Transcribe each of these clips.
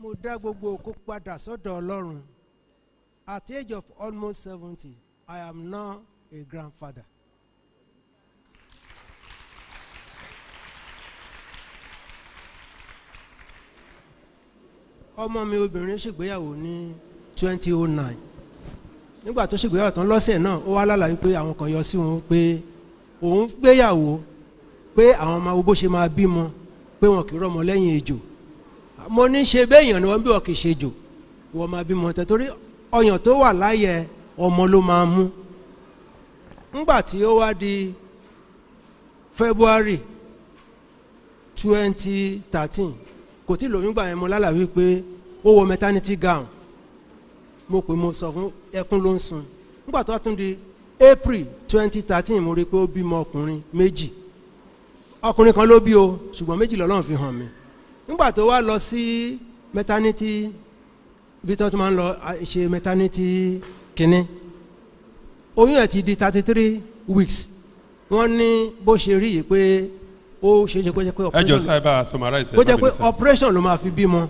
mo dá gbogbo òkú padà sọ́dọ̀ ọlọ́run. At the age of almost seventy i am now a grandfather. ọmọ mi obìnrin ṣègbéyàwó ní twenty oh nine. Nígbà tó ṣègbéyàwó tán lọ́sẹ̀ náà ó wá lálàyé pé àwọn kan yọ sí òun pé òun gbéyàwó pé àwọn ọmọ bó ṣe máa bímọ pé wọn kì í rọmọ lẹ́yìn ejò mo ní ṣe béèyàn ni wọ́n bí wọn kì í ṣe jò. Wọ́n máa bímọ tẹ̀ torí ọyàn tó wà láyẹ̀ ọmọ ló máa mú. Ńgbà tí ó wá di february twenty thirteen kò tí lóyún gbà yẹn mo lálàá wípé ó wọ maternity gown. Mo pè mo sọ fún ẹkún ló ń sun. Nígbà tó tún di april twenty thirteen mo rí i pé ó bímọ ọkùnrin méjì. Ọkùnrin kan ló bí o ṣùgbọ́n méjì lọ́lọ́run fi hàn mí nígbà tó wá lọ sí maternity bí tó tún máa ń lọ ṣe maternity kínní. Oyún ẹ̀ ti di thirty three weeks. Wọ́n ní bó ṣe rí yìí pé ó ṣe é ṣe kó jẹ́ pé operation summarize kó jẹ́ pé operation ló máa fi bímọ.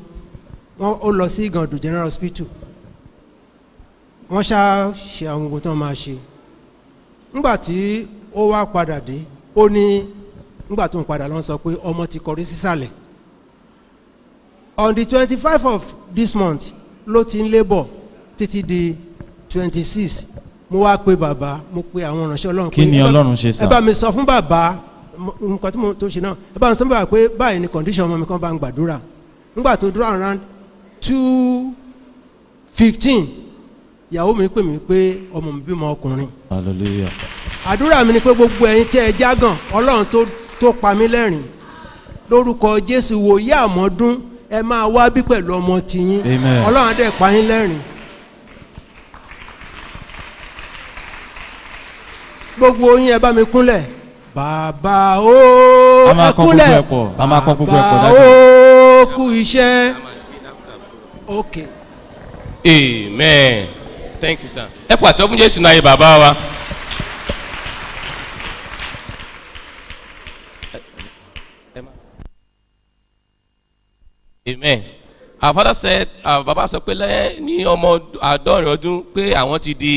Wọ́n ó lọ sí Ìgàndù general hospital. Wọ́n ṣá ṣe àwọn oògùn tó máa ṣe. Nígbà tí ó wá padà dé ó ní nígbà tó ń padà lọ sọ pé ọmọ ti kọrí sísàlẹ̀ on the twenty five of this month ló ti ń labour títí di twenty six mo wá pe bàbá mo pe àwọn ìránṣẹ́ ọlọ́run Kí pé, ni ẹ bá- Ọlọ́run ṣe sà? ẹ bá mi sọ fún bàbá nǹkan tí mo tó ṣe náà. Ẹ bá mi sọ fún bàbá pé báyìí ni condition ọmọ mi kan bá ń gbàdúrà. Nígbà tó dúró around two fifteen ìyàwó mi pè mí pé ọmọ mi bímọ ọkùnrin. Hallelujah. Àdúrà mi ni pé gbogbo ẹ̀yin tí ẹ jágàn ọlọ́run tó tó pa mí lẹ́rìn lórúkọ jésù wòye àmọ́dún ẹ máa wá bí pẹ̀lú ọmọ tiyín ọlọ́run dẹ̀ pa yín lẹ́rìn gbogbo yín ẹ bá mi kúnlẹ̀. Bàbá ẹ gbogbo kúnlẹ̀. bàbá ó kú iṣẹ́. Ok. Amen. Thank you sir. ẹ pàtó fún jésù náà yé bàbá wa. Amen. Our father said our baba sọ pé lẹ́yìn ní ọmọ àádọ́rin ọdún pé àwọn ti di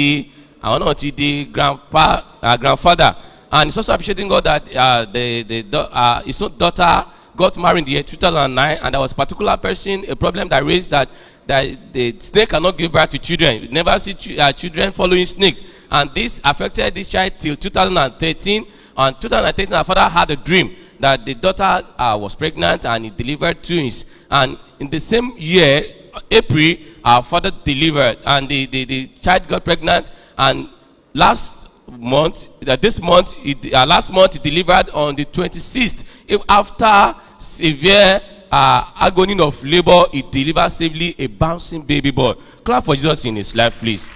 àwọn náà ti di grandpa uh, grandfather. And he's also appreciating God that uh, the the uh, his own daughter got married in the year 2009 and there was a particular person a problem that raised that that the snake cannot give birth to children. Never see ch uh, children following snakes. And this affected this child till 2013 and 2013 our father had a dream that the daughter uh, was pregnant and he delivered twins and in the same year april our father delivered and the the, the child got pregnant and last month uh, this month he, uh, last month he delivered on the 26th if after severe uh, agony of labour he delivered safely a bouncing baby boy clap for jesus in his life please.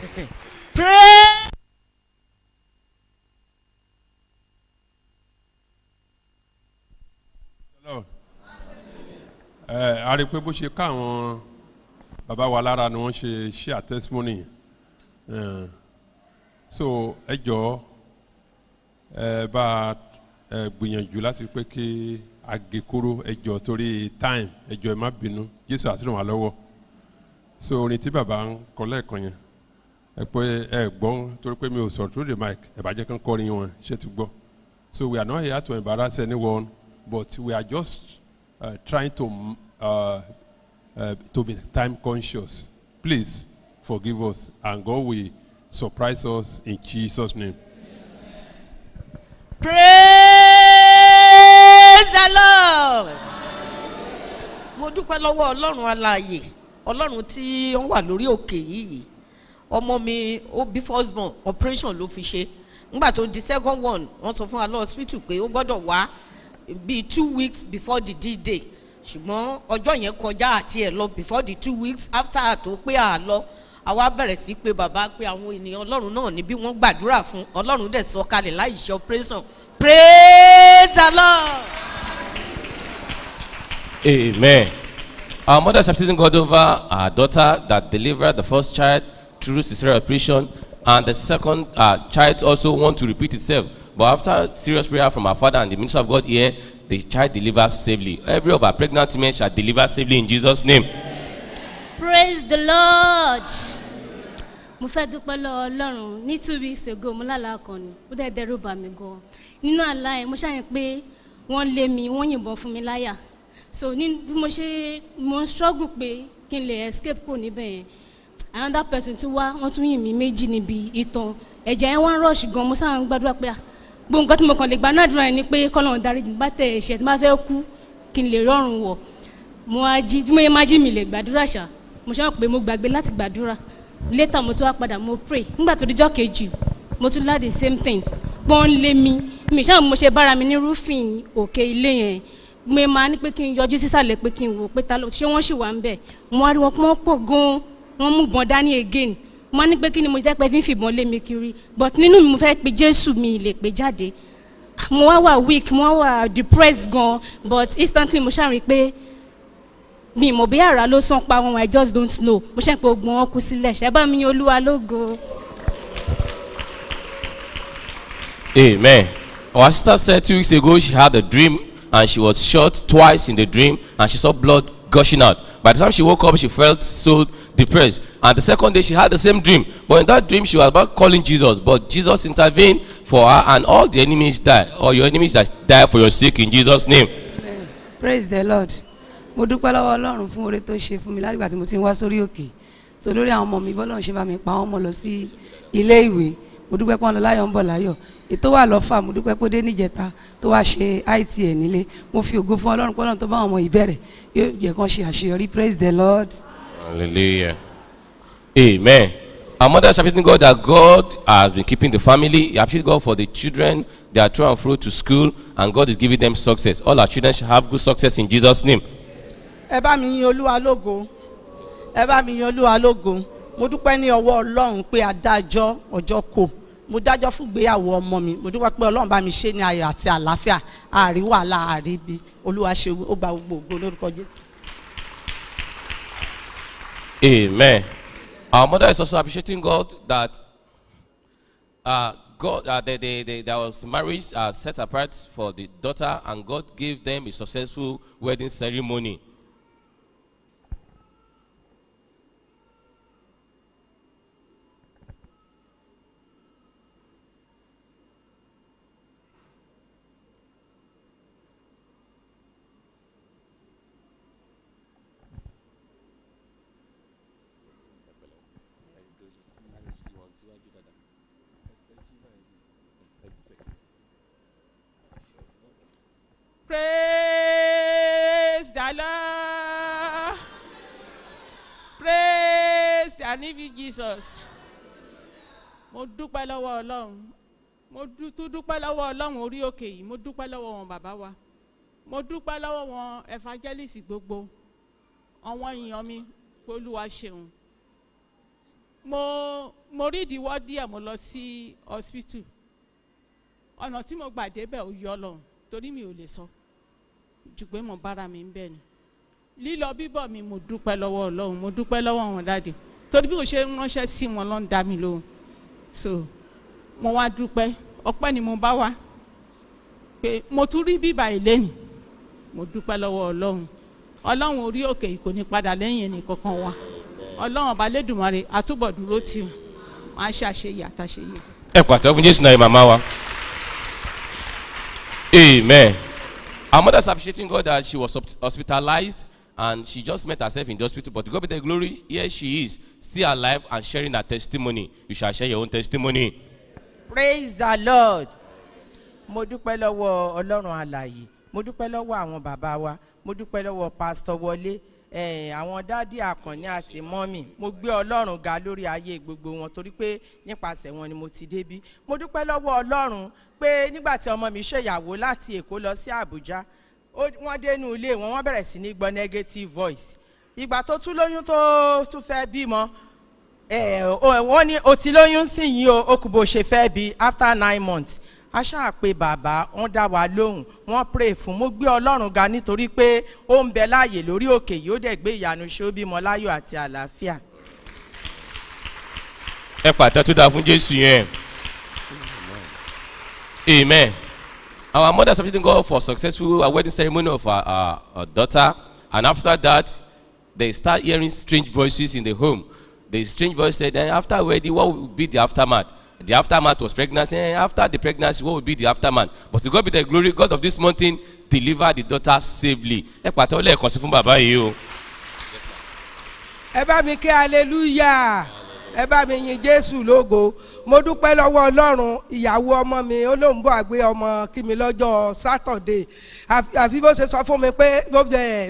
Pray. Lord. A rí i pé bó ṣe ká bàbá wa lára ni wọ́n ṣe àtẹ́símọ́nì yẹn so ẹ jọ ẹ bá ẹ gbìyànjú láti pé kí agekoro ẹ jọ torí time ẹ jọ ẹ má bínú. Jésù àti ràn lọ́wọ́. So orin tí bàbá ń kọ lẹ́ẹ̀kan yẹn ẹ pé ẹ gbọ́ torí pé mi ò sọ̀rọ̀ through the mic ẹ bá jẹ́ kán kọrin wọn ṣé ti gbọ́? So we are not here to embarrass anyone but we are just uh, trying to uh, uh, to be time conscious please forgive us and God will surprise us in Jesus name. Praise the Lord. Mo dúpẹ́ lọ́wọ́ Ọlọ́run alààyè Ọlọ́run tí ó wà lórí òkè yìí ọmọ mi ó bí first born operation ló fi ṣe nígbà tó di second one wọ́n sọ fún wa lọ hospital pé ó gbọ́dọ̀ wá bíi two weeks before the D-day ṣùgbọ́n ọjọ́ yẹn kọjá àti ẹ̀ lọ before the two weeks after tó pé à lọ àwa bẹ̀rẹ̀ sí pé bàbá pé àwọn ènìyàn ọlọ́run náà ní bí wọ́n gbàdúrà fún ọlọ́run dẹ̀ sọ kalẹ̀ láì ṣe operation praise the lord. Amen. Our mother appreciating God over our daughter that delivered the first child through cesarean operation, and the second uh, child also want to repeat itself. But after serious prayer from our father and the minister of God here, the child delivers safely. Every of our pregnant women shall deliver safely in Jesus' name. praise the lord. Mo fẹ́ dúpẹ́ lọ́wọ́ ọlọ́run. Ní two weeks ago mo lálàá kan ni. Ó dẹ̀ dẹ́rù bà mí gan. Nínú àlá yẹn mo ṣàyẹn pé wọ́n lé mi wọ́n yìnbọn fún mi láyà. So ní bí mo ṣe mo ń struggle pé kí n lè escape kúrò níbẹ̀ yẹn. Another person tún wá wọ́n tún yìn mí méjì níbi ìtàn. Ẹ̀jẹ̀ yẹn wá ń rush gan. Mo sáà ń gbàdúrà pé ah, gbogbo nǹkan tí mo kàn lè gbà náà dúrà yẹn ni pé kọ́lọ́run dárí jì bá tẹ̀ ẹ̀ṣẹ̀ tí bá fẹ́ kú kí n lè rọrùn wọ̀. Mo á jí bí mo yẹ máa jí mi lè gbàdúrà ṣá. Mo wọn pé mo gbàgbé láti gbàdúrà. Later mo tún wá padà mo pray. Nígbà tó dijọ́ kejì mo tún lá the same thing. Pọ́n lé mi. Mi ṣáà mo ṣe bára mi ní rúfin òkè ilé yẹn. Mo máa ní pé kí n yọjú sísàlẹ̀ pé kí n wò pé ta ló ṣé wọ́n ṣì wà ń bẹ̀ mo wá rí wọ́n pọ̀ gan-an. Wọ́n mú bọn dání again mo ní pé kí ni mo jẹ́ pé fífi ìbọn lé mi kiri but nínú mi mo fẹ́ pe jésù mi lè pè jáde mo wá wà weak mo wá wà depressed gan but instantly mo ṣàrin pé mi mọ̀ bí àrà ló sàn pa wọn i just don't know mo ṣe ń pe ogun wọn kú sílẹ̀ ṣẹ́ bá mi ní olúwa lógo. Amen. Our sister said two weeks ago she had a dream and she was shot twice in the dream and she saw blood gushing out. By the time she woke up, she felt so depressed. And the second day, she had the same dream. But in that dream, she was about calling Jesus. But Jesus intervened for her, and all the enemies died. All your enemies that die for your sake in Jesus' name. praise the lord mo dúpẹ́ lọ́wọ́ ọlọ́run fún oore tó ṣe fún mi látìgbà tí mo ti ń wá sórí òkè so lórí àwọn ọmọ mi bọ́lọ́run ṣe bá mi pa wọ́n mọ́ lọ sí ilé ìwé mo dúpẹ́ pé wọ́n lọ láyọ̀ ń bọ̀ láyọ̀ ètò wà lọ́fà mo dúpẹ́ pé dé níjẹta tó wá ṣe it nílé mo fi ògo fún ọlọ́run pé ọlọ́run tó bá àwọn ọmọ ìbẹ̀rẹ̀ yóò jẹ́ kán ṣe àṣeyọrí praise the lord. Hallelujah. Amen. Our mother is appreciating God that God has been keeping the family. Appreciate God for the children. They are through and through to school, and God is giving them success. All our children shall have good success in Jesus' name. ẹ mi yin olúwa lógo ẹ mi yin olúwa lógo mo dúpẹ́ ní ọwọ́ ọlọ́run pé adájọ́ ọjọ́ kò mo dájọ́ fún ìgbéyàwó ọmọ mi mo dúpẹ́ pé ọlọ́run bá mi ṣe ní ayọ̀ àti àlàáfíà àárí wàhálà àárí ibi olúwa ṣe ó gba gbogbo ògo lórúkọ jésù. Amen. Our mother is also appreciating God that uh, God uh, they, they, they, there was marriage uh, set apart for the daughter, and God gave them a successful wedding ceremony. Praise the Lord. Praise the living Jesus. Mo dúpẹ́ lọ́wọ́ Ọlọ́run. Mo tún dúpẹ́ lọ́wọ́ Ọlọ́run orí òkè yìí. Mo dúpẹ́ lọ́wọ́ wọn bàbá wa. Mo dúpẹ́ lọ́wọ́ wọn evangelist gbogbo. Àwọn èèyàn mi Olúwa ṣeun. Mo mo rí ìdíwọ́ díẹ̀ mo lọ sí hospital. Ọ̀nà tí mo gbà débẹ̀ ò yọ Ọlọ́run torí mi ò lè sọ. Jù pé bára mi ń bẹ̀ ni. Lílọ bíbọ̀ mi mo dúpẹ́ lọ́wọ́ ọlọ́run mo dúpẹ́ lọ́wọ́ wọn dáàdì torí bí mo ṣe ń ránṣẹ́ sí wọn ló ń dá mi lóhùn. So mo wá dúpẹ́. Ọpẹ́ ni mo bá wá. Pé mo tún rí bíbá ìlénì mo dúpẹ́ lọ́wọ́ ọlọ́run. Ọlọ́run orí òkè yìí kò ní padà lẹ́yìn ẹnì kankan wa. Ọlọ́run ọba lẹ́dùnmarè àtúbọ̀ dúró tì wọ́n máa ṣe àṣeyẹ àtàṣeyẹ. ẹ pàtó fún jésù náà màmá wa. amen. Our mother is appreciating God that she was hosp- hospitalized and she just met herself in the hospital but God be the glory here she is still alive and sharing her testimony you shall share your own testimony. praise the lord mo dúpẹ́ lọ́wọ́ ọlọ́run alàyè mo dúpẹ́ lọ́wọ́ àwọn bàbá wa mo dúpẹ́ lọ́wọ́ pásítọ̀ wọlé àwọn dádì àkànní àti mọ́mì mo gbé ọlọ́run ga lórí ayé gbogbo wọn torí pé nípasẹ̀ wọn ni mo ti débí. Mo dúpẹ́ lọ́wọ́ ọlọ́run pé nígbà tí ọmọ mi ṣèyàwó láti èkó lọ sí àbújá wọ́n dénú ilé wọn wọ́n bẹ̀rẹ̀ sí ní gbọ́ negative voice. Ìgbà tó tún lóyún tó tún fẹ́ bímọ ọ wọ́n ní o ti lóyún sí yìí o ó kù bó ṣe fẹ́ bí after nine months a ṣáà pé bàbá wọ́n dá wa lóhùn wọ́n pray fún mo gbé ọlọ́run ga nítorí pé ó ń bẹ láàyè lórí òkè yìí dẹ̀ gbé ìyanu ṣe ó bímọ àti àlàáfíà. ẹ pàtó tó dáa fún jésù yẹn. amen. Our mother appreciating God for successful uh, wedding ceremony of our, our, our daughter. And after that, they start hearing strange voices in the home. The strange voice said, "Eh, after wedding, what will be the aftermath? The aftermath was pregnancy. Eh, after the pregnancy, what will be the aftermath? But to God be the glory, God of this mountain delivered the daughter safely. Ẹ pàtó lẹ́ẹ̀kan sí fún bàbá yìí o. ẹ bá mi kí hallelujah ẹ bá mi yin jésù lógo mo dúpẹ́ lọ́wọ́ ọlọ́run ìyàwó ọmọ mi olóńgbò àgbé ọmọ kí mi lọ́jọ́ sátọ̀dé àfi bó ṣe sọ fún mi pé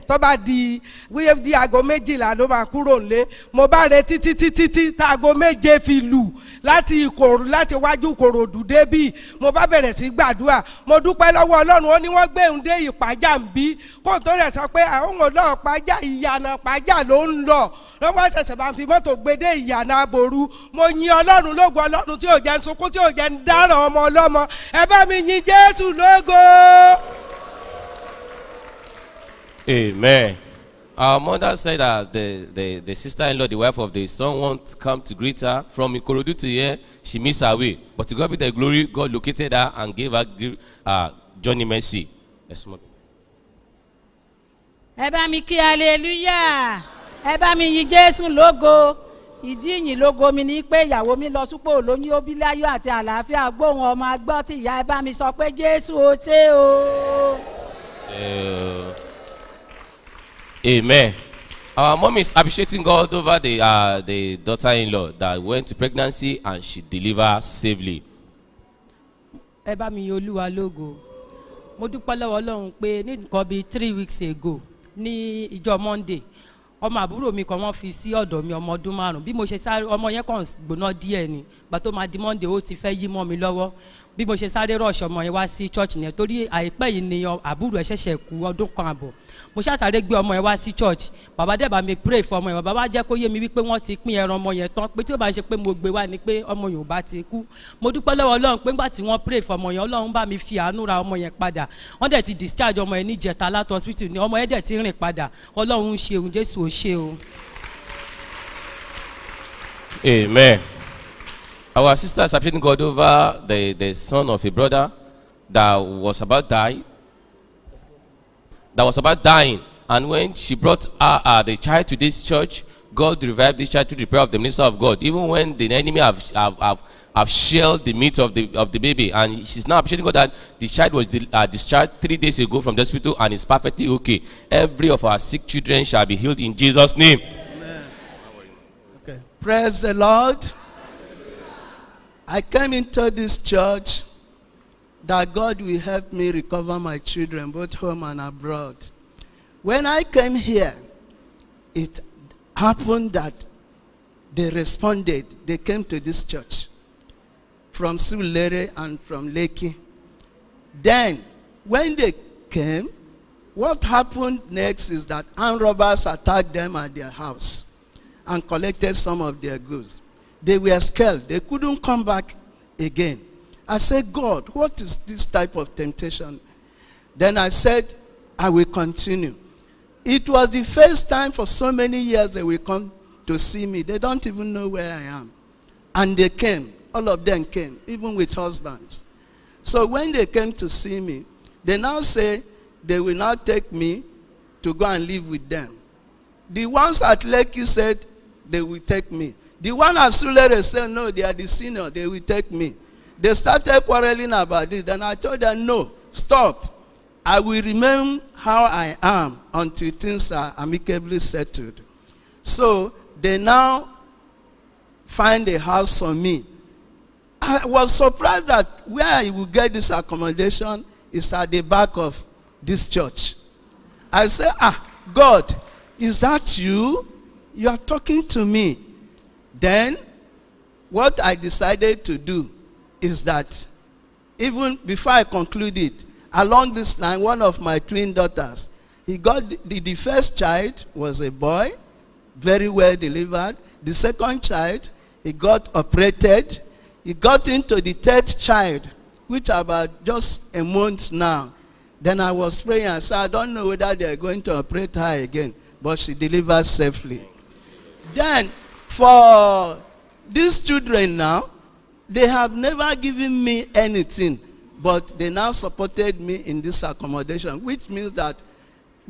tó bá di wíyé di aago méjìlá ló máa kúrò nílé. Mo bá retí títí títí tá aago méje fi lù láti ìkòrò láti wájú ìkòròdú débì. Mo bá bẹ̀rẹ̀ sí gbàdúrà. Mo dúpẹ́ lọ́wọ́ ọlọ́run ó ní wọ́n gbé òun dé ìpájà ń bí kó tó rẹ̀ sọ pé àwọn ọ̀dọ́ pàjá ìyànà pàjá ló ń lọ. Lọ́wọ́ ṣẹ̀ṣẹ̀ bá ń fi mọ́tò gbé dé ìyànà aboru mo yin ọlọ́run lógo ọlọ́run tí ò jẹ́ ń sunkún tí ò jẹ́ ń dáràn ọmọ ọlọ́mọ. Ẹ bá mi yin jésù lógo. Amen. Our mother said that the, the, the sister-in-law, the wife of the son, won't come to greet her from Ikorodu to here. She missed her way. But to God be the glory, God located her and gave her uh, Johnny Mercy. Yes, ma'am. ẹ bá mi kí hallelujah ẹ bá mi yin jésù lógo ìdí ìyìn lógo mi ni pé ìyàwó mi lọ súpò olóyún ó bí láyọ̀ àti àlàáfíà gbóhùn ọmọ agbọ́ tí ìyá ẹ bá mi sọ pé jésù ó ṣe o. Amen. Our mom is appreciating God over the, uh, the daughter-in-law that went to pregnancy and she delivered safely. ẹ bá mi olúwa lógo. Mo dúpẹ́ lọ́wọ́ ọlọ́run pé ní nǹkan bíi three weeks ago ní ìjọ monday ọmọ àbúrò mi kan wọ́n fi sí ọ̀dọ̀ mi ọmọ ọdún márùn bí mo ṣe sáré ọmọ yẹn kàn gbóná díẹ̀ ni. Gbà tó máa di monday ó ti fẹ́ yí mọ́ mi lọ́wọ́. Bí mo ṣe sáré rọ̀ṣọ̀ ọmọ yẹn wá sí church yẹn torí àìpẹ́ yìí ni àbúrò ẹ̀ ṣẹ̀ṣẹ̀ kú ọdún kan àbọ̀ mo ṣàṣàrè gbé ọmọ yẹn wá sí church bàbá dẹ̀ bá mi pray fún ọmọ yẹn bàbá wá jẹ́ kó yé mi wípé wọ́n ti pín ẹran ọmọ yẹn tán pé tí ó bá ń ṣe pé mo gbé wá ni pé ọmọ yẹn ò bá ti kú mo dúpẹ́ lọ́wọ́ ọlọ́run pé ńgbà tí wọ́n pray fún ọmọ yẹn ọlọ́run bá mi fi àánú ra ọmọ yẹn padà wọ́n dẹ̀ ti discharge ọmọ yẹn ní ìjẹta láti hospital ni ọmọ yẹn dẹ̀ ti rìn padà ọlọ́run ń ṣe òun jésù ò ṣe o. Amen. Our sister is appreciating God over the, the son of a brother that was about dying. That was about dying. And when she brought uh, the child to this church, God revived this child through the prayer of the minister of God. Even when the enemy have, have, have, have shelled the meat of the, of the baby. And she's now appreciating God that the child was uh, discharged three days ago from the hospital and is perfectly okay. Every of our sick children shall be healed in Jesus' name. Okay, Praise the Lord. I came into this church that God will help me recover my children, both home and abroad. When I came here, it happened that they responded. They came to this church from Sulere and from Lekki. Then, when they came, what happened next is that armed robbers attacked them at their house and collected some of their goods. They were scared. They couldn't come back again. I said, God, what is this type of temptation? Then I said, I will continue. It was the first time for so many years they will come to see me. They don't even know where I am. And they came. All of them came, even with husbands. So when they came to see me, they now say they will now take me to go and live with them. The ones at Lekki said they will take me. The one at Sulere said, no, they are the senior, they will take me. They started quarreling about it, and I told them, no, stop. I will remain how I am until things are amicably settled. So they now find a house for me. I was surprised that where I will get this accommodation is at the back of this church. I said, ah, God, is that you? You are talking to me. Then, what I decided to do is that even before I concluded, along this line, one of my twin daughters, he got the, the first child was a boy, very well delivered. The second child, he got operated. He got into the third child, which about just a month now. Then I was praying and said, I don't know whether they are going to operate her again, but she delivered safely. Then, for these children now, they have never given me anything. But they now supported me in this accommodation, which means that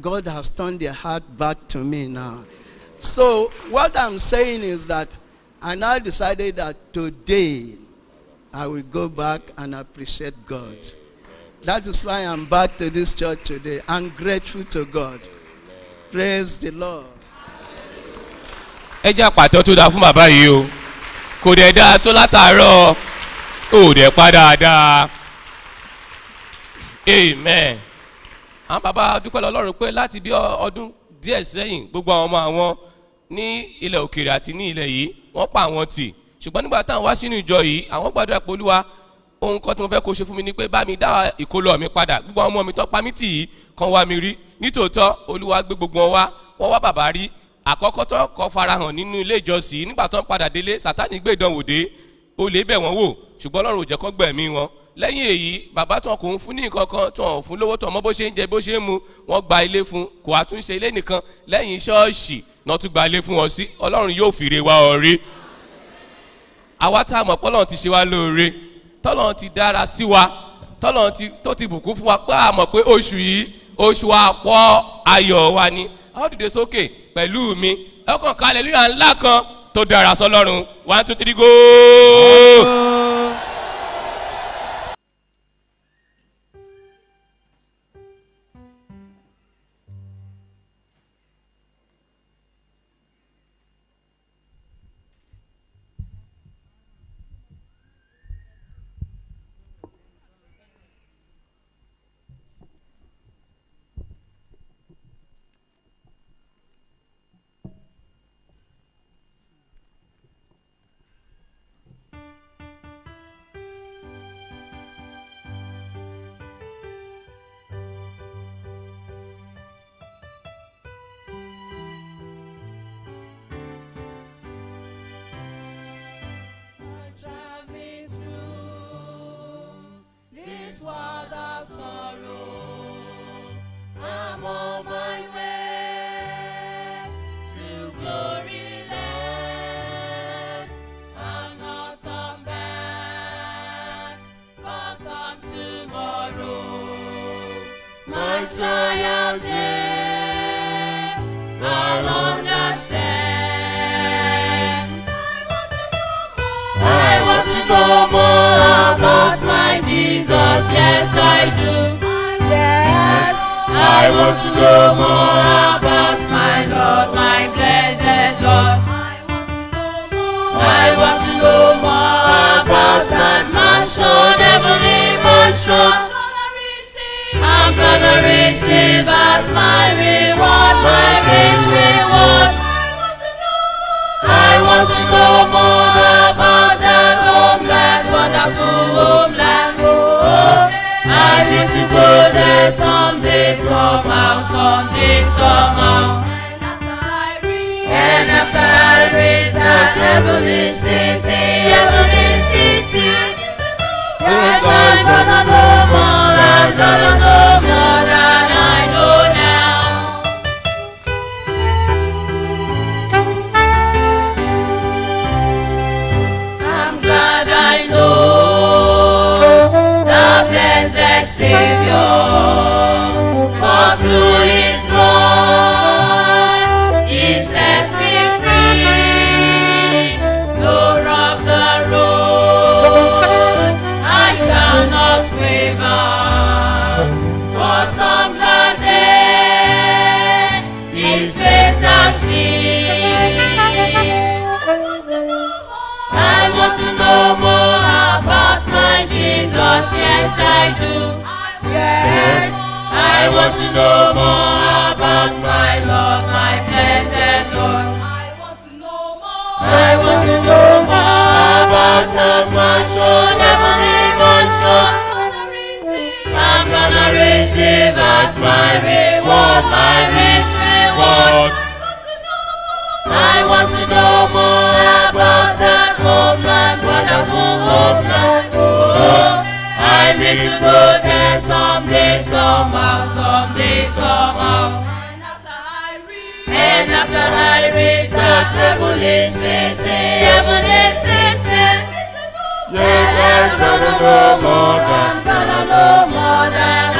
God has turned their heart back to me now. So, what I'm saying is that I now decided that today I will go back and appreciate God. That is why I'm back to this church today. I'm grateful to God. Praise the Lord. ẹ jẹ́ àpàtọ́ tó dáa fún bàbá yìí o kò dẹ̀ dáa tó látàárọ̀. Ò dẹ̀ pa dáadáa. Amen. Àwọn bàbá dúpẹ́ lọ́lọ́run pé láti bí ọdún díẹ̀ sẹ́yìn gbogbo àwọn ọmọ àwọn ní ilẹ̀ òkèèrè àti ní ilẹ̀ yìí wọ́n pa àwọn tì. Ṣùgbọ́n nígbà táwọn wá sínú ìjọ yìí àwọn gbàdúrà pé ohun kan tí mo fẹ́ kó ṣe fún mi ni pé bá mi dá ìkólọ mi padà. Gbogbo àwọn ọmọ mi tó pa mí tì yìí kan wá mi rí. Nítòótọ́ olúwa gbé gbogbo wọn wá wọ́n wá bàbá rí àkọ́kọ́ tó kọ́ farahàn nínú ilé ìjọsìn nígbà tó ń padà délé sátani gbé ìdánwò dé olè bẹ̀ wọ́n wò ṣùgbọ́n ọlọ́run ò jẹ́ kó gbẹ̀mí wọn. Lẹ́yìn èyí bàbá tó kò ń fún ní nǹkan kan tó fún lówó tó mọ bó ṣe ń jẹ bó ṣe ń mu wọ́n gba ilé fún kò àtúnṣe ilé nìkan. Lẹ́yìn ṣọ́ọ̀ṣì náà tún gba ilé fún wọn sí. Ọlọ́run yóò fìrè wa ọ̀rí àwa tá a mọ̀ pọ́lọ́n ti ṣe wá lóore tọ́lọ́n ti dára sí wa tọ́lọ́n ti tó ti bùkún fún wa pé a mọ̀ pé oṣù yìí oṣù àpọ̀ ayọ̀ wa ni a ó dìde sókè pẹ̀lú mi ọkàn kalẹ̀ lóyún ńlá kan tó dára sọlọ́run one two three go. traveling Jesus. Yes, I do. Yes, I want to know more about my Lord, my blessed Lord. I want to know more about that mansion, heavenly mansion. I'm gonna receive as my reward, my rich reward. I want to know more about that homeland, wonderful somehow, someday, somehow. And after I read that heavenly city, heavenly city, yes, I'm gonna know more, I'm gonna know more Yes, I do. Yes, I want to know more about my Lord, my blessed Lord. I want to know more about the mansion, heavenly mansion. I'm gonna receive as my reward, my rich reward. I want to know more about I need to go there someday, somehow, someday, somehow. And after I read that heavenly city, heavenly city, yes, I'm gonna know more, I'm gonna great reward.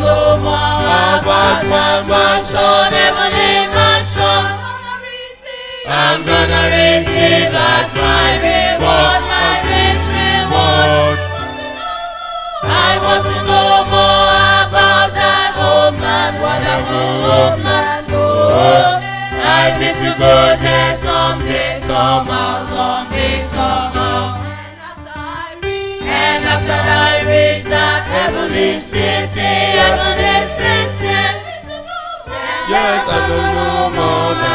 Loma, Abadna, my son, Ebony, my son. I'm gonna receive as my reward, my rich reward. I want to know more about that homeland, homeland. Oh, I'd be to go there someday, somehow, somehow. that I reach that heavenly city, heavenly city. Yes, I don't know more than.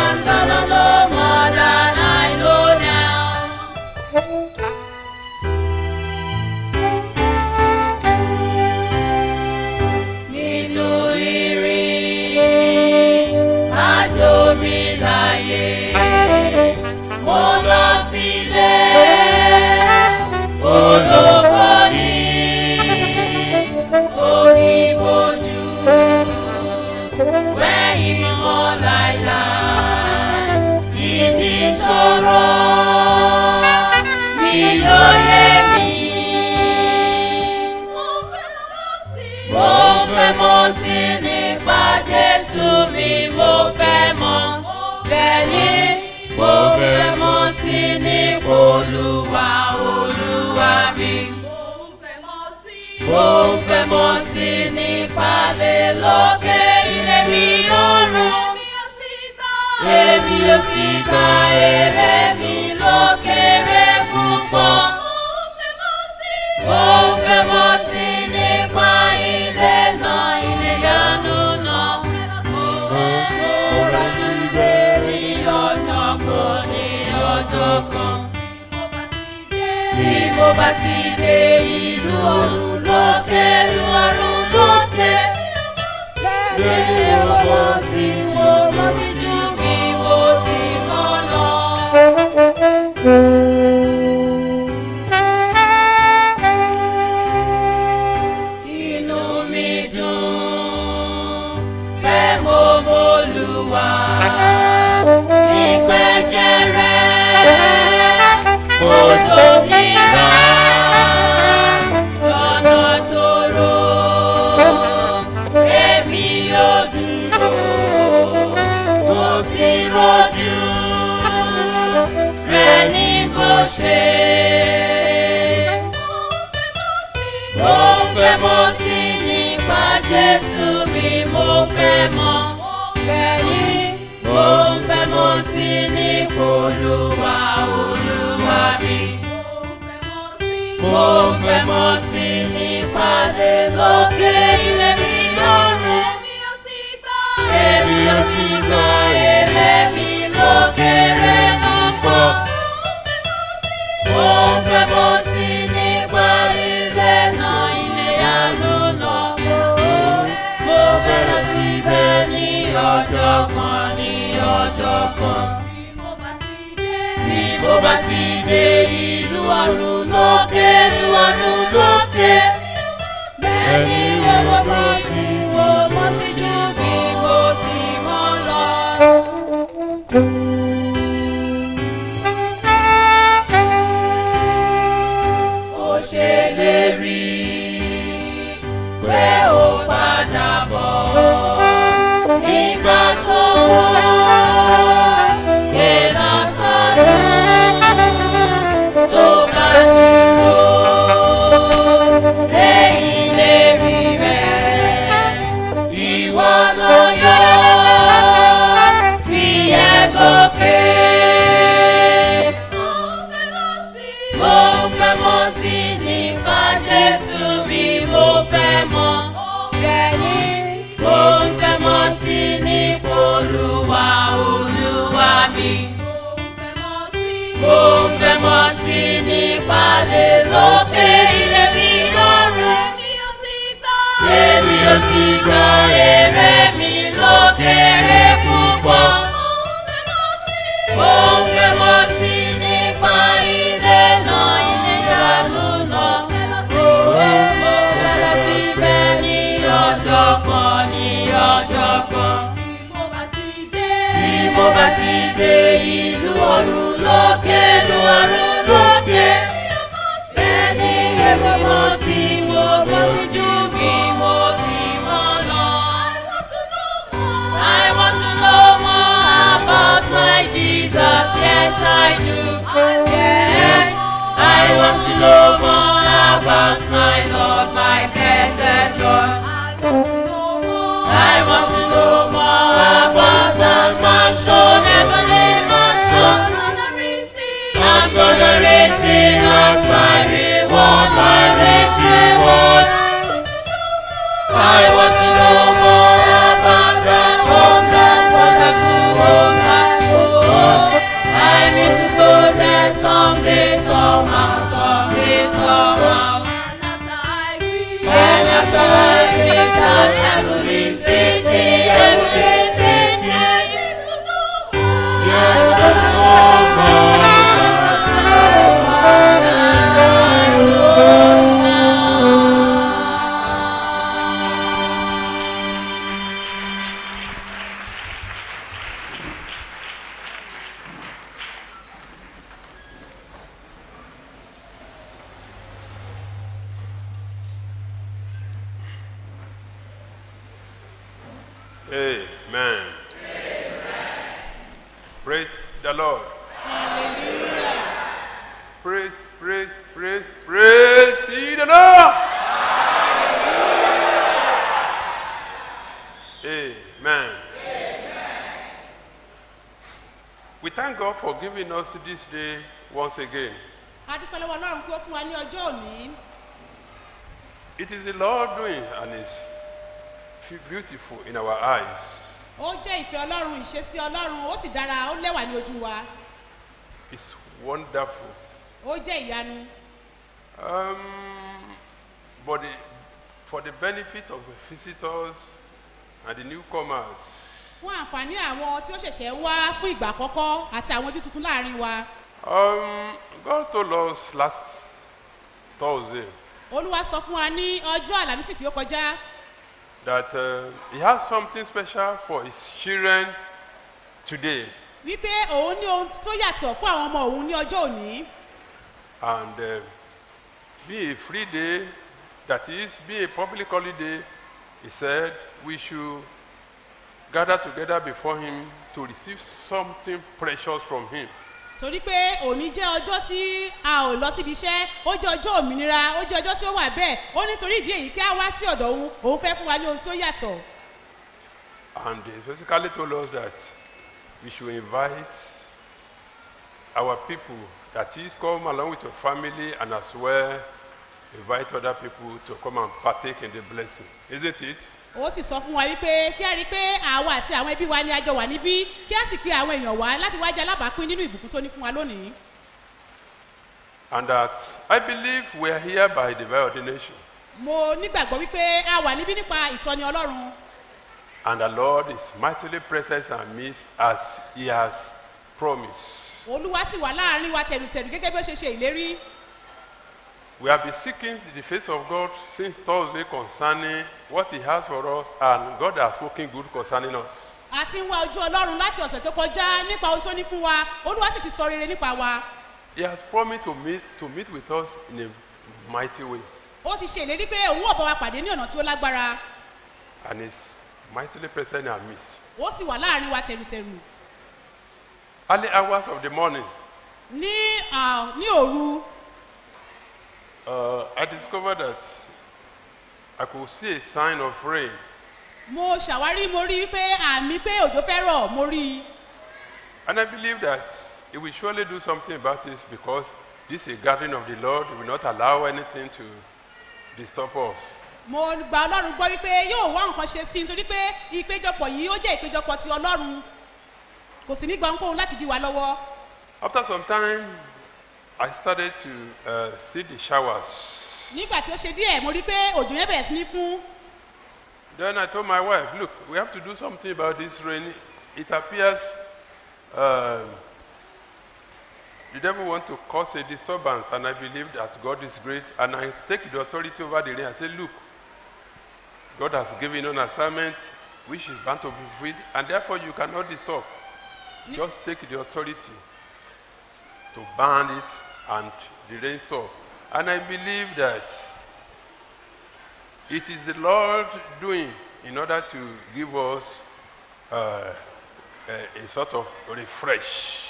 mo bá sì dé ìlú ọ̀run lókè ìlú ọ̀run lókè lẹ́yìn ọmọ sí i. ṣe. Mo fẹ́ mọ̀ sí nípa Jésù bí mo fẹ́ mọ̀. Bẹ́ẹ̀ni mo fẹ́ mọ̀ sí lè lókè yìí. lọ́kàn. tí mo bá sì dé ìlú ọ̀run lókè ìlú ọ̀run lókè. pàdé lókè ilé mi ọ̀run. Èmi ò sì gbọ́ mi lókèrè púpọ̀. Mo ń fẹ́ mọ̀ sí nípa ilé náà ìyanu náà. Mo fẹ́ lọ síbẹ̀ ní ọjọ́ kan ní ọjọ́ kan. Tí mo bá sì dé ìlú ọ̀run lu ọ̀run. I do? Yes, I want to know more about my Lord, my blessed Lord. I want to know more about that mansion, heavenly mansion. I'm gonna reach it as my reward, my rich reward. I thank God for giving us this day once again. adúpẹ́ lọ́wọ́ ọlọ́run pé ó fún wa ní ọjọ́ òní It is the Lord doing and it's beautiful in our eyes. ó jẹ́ ìfẹ́ ọlọ́run ìṣesí ọlọ́run ó sì dára ó lẹ́wà ní ojú wa It's wonderful. ó jẹ́ ìyanu Um, but the, for the benefit of the visitors and the newcomers, fún àǹfààní àwọn tí ó ṣẹ̀ṣẹ̀ wá fún ìgbà àkọ́kọ́ àti àwọn ojú tuntun láàárín wa. Um, God told us last Thursday. Olúwa sọ fún wa ní ọjọ́ àlàmísì tí ó kọjá. That uh, He has something special for His children today. wípé òun ní ohun tó yàtọ̀ fún àwọn ọmọ òun ní ọjọ́ òní. And uh, be a free day, that is, be a public holiday, He said we should gather together before Him to receive something precious from Him. torí pé òní jẹ́ ọjọ́ tí a ò lọ síbi iṣẹ́ ó jẹ́ ọjọ́ òmìnira ó jẹ́ ọjọ́ tí ó wà bẹ́ẹ̀ ó nítorí ìdí èyí kí á wá sí ọ̀dọ̀ òun òun fẹ́ fún wa ní ohun tí ó yàtọ̀ And he specifically told us that we should invite our people, that is, come along with your family and as well invite other people to come and partake in the blessing. Isn't it? Ó sì sọ fún wa wípé kí á rí i pé àwa àti àwọn ẹbí wa ni a jọ wà níbí kí á sì pe àwọn èèyàn wá láti wá jẹ alábàápín nínú ìbùkún tó ní fún wa lónìí And that I believe we are here by divine ordination. mo nígbàgbọ́ wípé a wà níbí nípa ìtọ́ni ọlọ́run And the Lord is mightily present and midst as He has promised. olúwa sì wà láàárín wa tẹ̀rùtẹ̀rù gẹ́gẹ́ bí ó ṣe ṣe ìlérí We have been seeking the face of God since Thursday concerning what He has for us, and God has spoken good concerning us. a ti ń wá ojú ọlọ́run láti ọ̀sẹ̀ tó kọjá nípa ohun tó ní fún wa. Olúwa sì ti sọ rere nípa wa. He has promised to meet, to meet with us in a mighty way, ó ti ṣe ìlérí pé òun ọ̀bọ wa pàdé ní ọ̀nà tí ó lágbára. And is mightily present in our midst. ó sì wà láàárín wa tẹ̀rùtẹ̀rù. Early hours of the morning, ní ní òru uh, I discovered that I could see a sign of rain, mo ṣàwárí mo rí pé àmì pé òjò fẹ́ rọ̀ mo rí i and I believe that He will surely do something about this because this is a gathering of the Lord. He will not allow anything to disturb us. mo gba ọlọ́run gbọ́ wípé yóò wá nǹkan ṣe sí i nítorí pé ìpéjọpọ̀ yìí ó jẹ́ ìpéjọpọ̀ ti ọlọ́run kò sì ní gbọ́nkóhun láti dí wa lọ́wọ́ After some time, I started to uh, see the showers. nígbà tí ó ṣe díẹ̀ mo rí pé òjò yẹn bẹ̀rẹ̀ sí ní fún Then I told my wife, look, we have to do something about this rain. It appears um, the devil want to cause a disturbance, and I believe that God is great. And I take the authority over the rain and say, look, God has given an assignment which is bound to be fulfilled, and therefore you cannot disturb. Just take the authority to ban it, and rain stop. And I believe that it is the Lord doing in order to give us uh, a, a sort of refresh.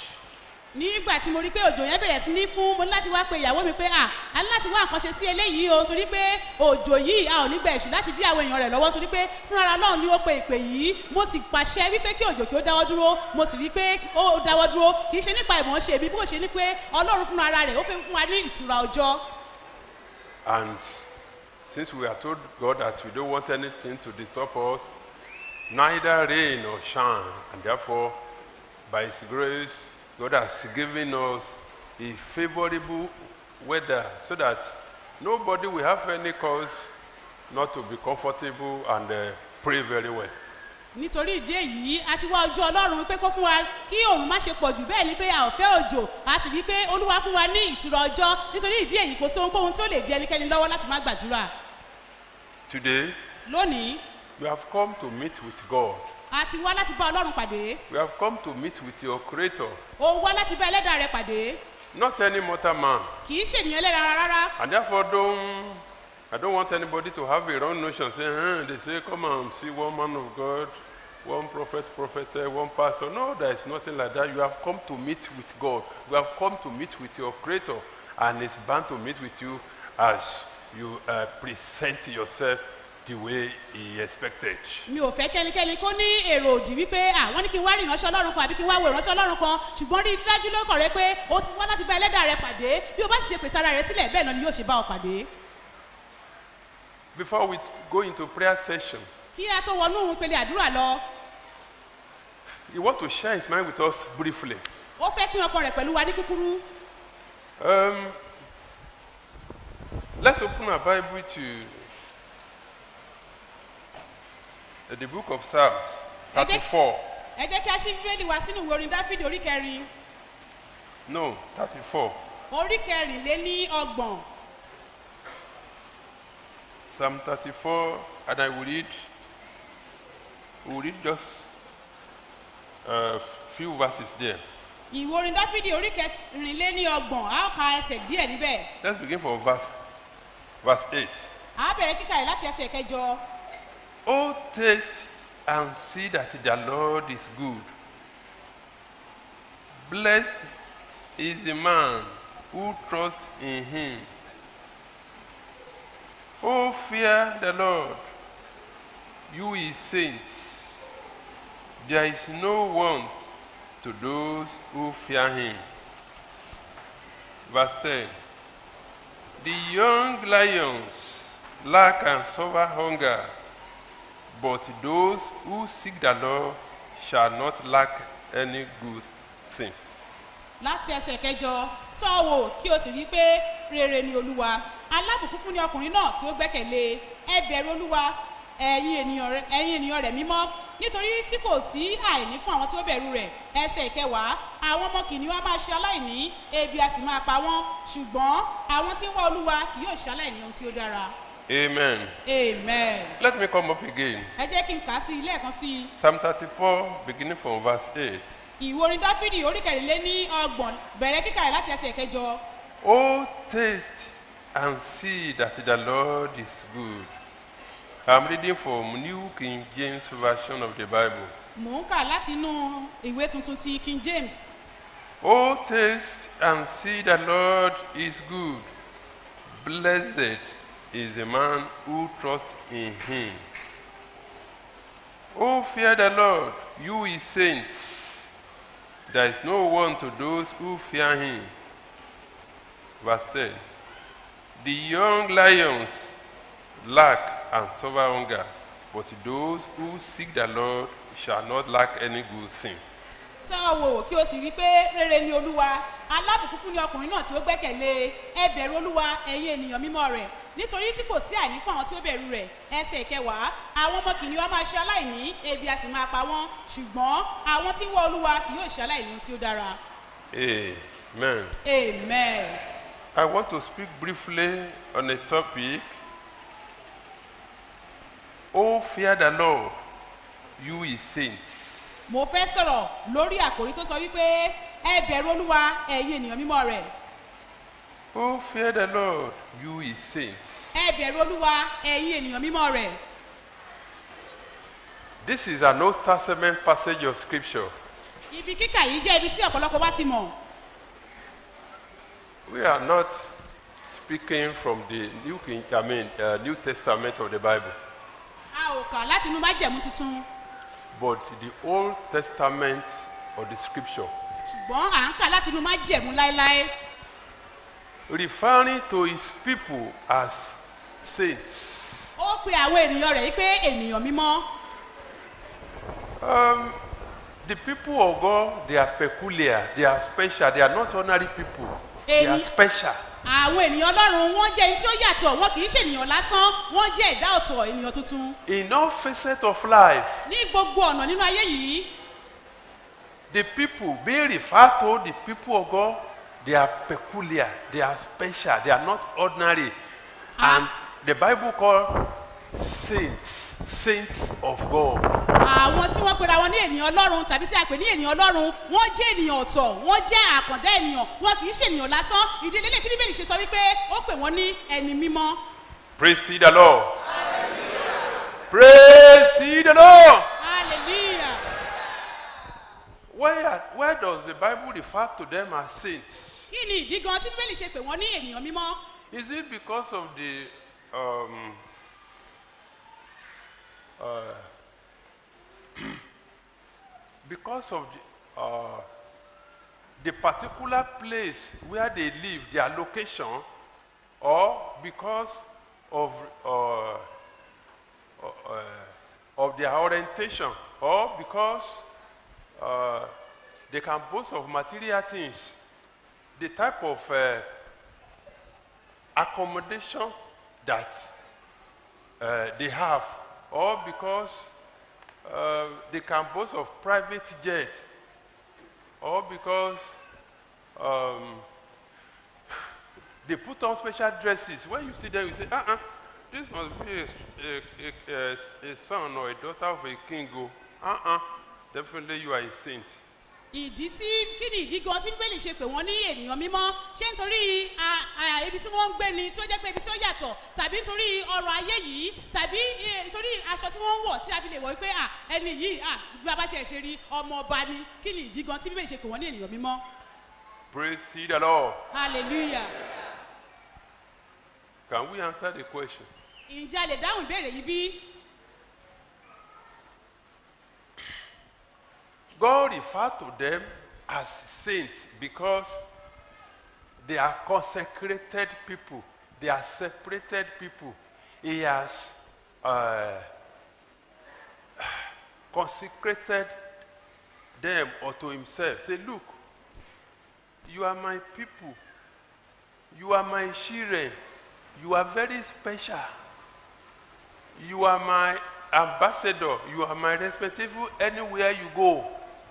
Nígbà tí mo rí pé òjò yẹn bẹ̀rẹ̀ sí ní fún mo ní láti wá pe ìyàwó mi pé à á ní láti wá nǹkan sí eléyìí o torí pé òjò yìí a ò ní gba èṣù láti dí àwọn èèyàn rẹ̀ lọ́wọ́. Torí pé fúnra náà ni ó pe ìpè yìí mo sì pàṣẹ wípé kí òjò kí ó dáwọ́ dúró. Mo sì rí pé ó dáwọ́ dúró. Kì í ṣe nípa ìmọ̀ ṣe mi kò ṣe ní pé ọlọ́run fúnra ara rẹ̀ ó fẹ́ fún wa ní ìtura ọjọ́. And since we are told God that we don't want anything to disturb us, neither rain nor shine, and therefore, by His grace, God has given us a favorable weather so that nobody will have any cause not to be comfortable and uh, pray very well. nítorí ìdí èyí a ti wá ojú ọlọ́run wípé kó fún wa kí òun má ṣe pọ̀ jù bẹ́ẹ̀ ni pé a ò fẹ́ òjò a sì rí i pé olúwa fún wa ní ìtura ọjọ́ nítorí ìdí èyí kò sí ohunkóhun tí ó lè di ẹnikẹ́ni lọ́wọ́ láti má gbàdúrà Today, lónìí we have come to meet with God. A ti wá láti bá ọlọ́run pàdé We have come to meet with your Creator, ó wá láti bá ẹlẹ́dàá rẹ pàdé not any mortal man. kì í ṣènìyàn ẹlẹ́ran rárá And therefore, don't, I don't want anybody to have a wrong notion. Say, eh, they say, come and see one man of God, one prophet, prophetess, one pastor. No, there is nothing like that. You have come to meet with God. You have come to meet with your Creator, and it's bound to meet with you as you uh, present yourself the way He expected. mi ò fẹ́ kẹ́nikẹ́ni kó ní èrò òdì wípé àwọn ní kí n wá rí ìránṣẹ́ ọlọ́run kan àbí kí n wá wo ìránṣẹ́ ọlọ́run kan ṣùgbọ́n rí dájú lókàn rẹ pé o ti wá láti bá ẹlẹ́dàá rẹ pàdé bí o bá sì ṣe pèsè ara rẹ sílẹ̀ bẹ́ẹ̀ náà ni yóò ṣe bá ọ pàdé. Before we go into prayer session, kí a tó wọnú ìpele àdúrà lọ He want to share His mind with us briefly. ó fẹ́ pín ọkọ rẹ̀ pẹ̀lú wa ní kúkúrú Um, let's open our Bible to uh, the book of Psalms, 34. ẹ jẹ́ kí a ṣí bíbélì wá sínú ìwé orin dáfídì orí kẹrin No, 34. orí kẹrin lé ní ọgbọ̀n Psalm 34, and I will read, we will read just a few verses there. ìwé orin dáfídì orí kẹrin lé ní ọgbọ̀n a ó ka ẹsẹ̀ díẹ̀ níbẹ̀ Let's begin from verse, verse 8. a bẹ̀rẹ̀ kíkà rẹ̀ láti ẹsẹ̀ kẹjọ Oh, taste and see that the Lord is good. Blessed is the man who trusts in him. Oh, fear the Lord, you his saints. There is no want to those who fear him. Verse 10 The young lions lack and suffer hunger, but those who seek the Lord shall not lack any good thing. láti ẹsẹ̀ kẹjọ tọ́ wò kí o sì rí pé rere ni olúwa. Alábùkún fún ni ọkùnrin náà tí ó gbẹ́kẹ̀lé. Ẹ olúwa ẹ̀yin ènìyàn rẹ̀ mímọ́. Nítorí tí kò sí àìní fún àwọn tí ó bẹ̀rù rẹ̀. Ẹsẹ̀ kẹwàá àwọn ọmọ kìnìún á máa ṣe aláìní ebi a sì máa pa wọ́n. Ṣùgbọ́n àwọn tí ń wá olúwa kì yóò ṣe aláìní ohun tí ó dára Amen. amen Let me come up again. ẹ jẹ́ kí n kà á sí ilé ẹ̀kan sí i Psalm 34, beginning from verse 8. ìwé orin dáfídì orí kẹrìnlé ní ọgbọ̀n bẹ̀rẹ̀ kíkà rẹ̀ láti ẹsẹ̀ kẹjọ Oh, taste and see that the Lord is good. I'm reading from New King James Version of the Bible. mò ń kà láti inú ìwé tuntun ti king james Oh, taste and see the Lord is good. Blessed is the man who trusts in him. Oh, fear the Lord, you his saints. There is no one to those who fear him. Verse 10 The young lions lack and suffer hunger, but those who seek the Lord shall not lack any good thing. Ọ wò kí o sì rí i pé rere ni olúwa alábùkún fún ni ọkùnrin náà tí ó gbẹ́kẹ̀lé ẹ bẹ̀rù olúwa ẹ̀yin ènìyàn mímọ́ rẹ̀ nítorí tí kò sí àìní fún àwọn tí ó bẹ̀rù rẹ̀ ẹsẹ̀ kẹwàá àwọn ọmọ kìnìún á máa ṣe aláìní ebi a sì máa pa wọ́n ṣùgbọ́n àwọn tí ń wá olúwa kì yóò ṣe aláìní ohun tí ó dára Amen. amen. I want to speak briefly on a topic. Oh, fear the Lord, you his saints. Mo fẹ́ sọ̀rọ̀ lórí àkòrí tó sọ wípé ẹ bẹ̀rù olúwa ẹ̀yin ènìyàn mímọ́ rẹ̀. Oh, fear the Lord, you his saints. ẹ bẹ̀rù olúwa ẹ̀yin ènìyàn mímọ́ rẹ̀. This is an Old Testament passage of scripture. ibi kíkà yìí jẹ́ ibi tí ọ̀pọ̀lọpọ̀ wá ti mọ̀. We are not speaking from the New King, I mean, uh, New Testament of the Bible, a ò kà láti inú májẹ̀mú tuntun but the Old Testament of the scripture. ṣùgbọ́n à ń kà láti inú májẹ̀mú láéláé referring to his people as saints. ó pe àwọn ènìyàn rẹ̀ pé ènìyàn mímọ́ Um, the people of God, they are peculiar, they are special, they are not ordinary people. They are special. Àwọn ènìyàn ọlọ́run wọ́n jẹ́ ẹni tí ó yàtọ̀ wọn kì í ṣe ènìyàn lásán wọ́n jẹ́ ẹ̀dá ọ̀tọ̀ ènìyàn tuntun. In all facets of life, ní gbogbo ọ̀nà nínú ayé yìí the people being referred to, the people of God, they are peculiar, they are special, they are not ordinary. And the Bible called saints, saints of God. àwọn tí wọ́n pera wọn ní ènìyàn ọlọ́run tàbí tí a pè ní ènìyàn ọlọ́run wọ́n jẹ́ ènìyàn ọ̀tọ̀ wọ́n jẹ́ àkàndá ènìyàn wọn kì í ṣe ènìyàn lásán ìdílé lè tí bíbélì ṣe sọ wípé ó pè wọ́n ní ẹni mímọ́ Praise the Lord. Praise the Lord. hallelujah Where, where does the Bible refer to them as saints? kí ni ìdí gan tí bíbélì ṣe pè wọ́n ní ènìyàn mímọ́ Is it because of the um, uh, because of the, uh, the particular place where they live, their location, or because of uh, uh, of their orientation, or because uh, they can boast of material things, the type of accommodation that they have, or because uh, they can boast of private jet, or because um, they put on special dresses. When you see them, you say, uh-uh, this must be a, a, a, a, son or a daughter of a king. Go, uh-uh, definitely you are a saint. Ìdí tí kí ni ìdí gan tí bíbélì ṣe pè wọ́n ní ènìyàn mímọ́? Ṣé nítorí ibi tí wọ́n ń gbé ni tí ó jẹ́ pé ibi tí ó yàtọ̀? Tàbí nítorí ọrọ̀ ayé yìí? Tàbí eh, nítorí aṣọ tí wọ́n ń wọ̀ tí a fi lè wọ̀ à ẹni yìí bí a bá ṣe ṣe rí ọmọ ọba ni. Kí ni ìdí gan tí bíbélì ṣe pè wọ́n ní ènìyàn mímọ́? Praise the Lord. hallelujah. Can we answer the question? ǹjẹ́ a lè dáhùn ìbéèrè yìí bí God referred to them as saints because they are consecrated people. They are separated people. He has uh, consecrated them unto himself. Say, look, you are my people. You are my children. You are very special. You are my ambassador. You are my respectable anywhere you go.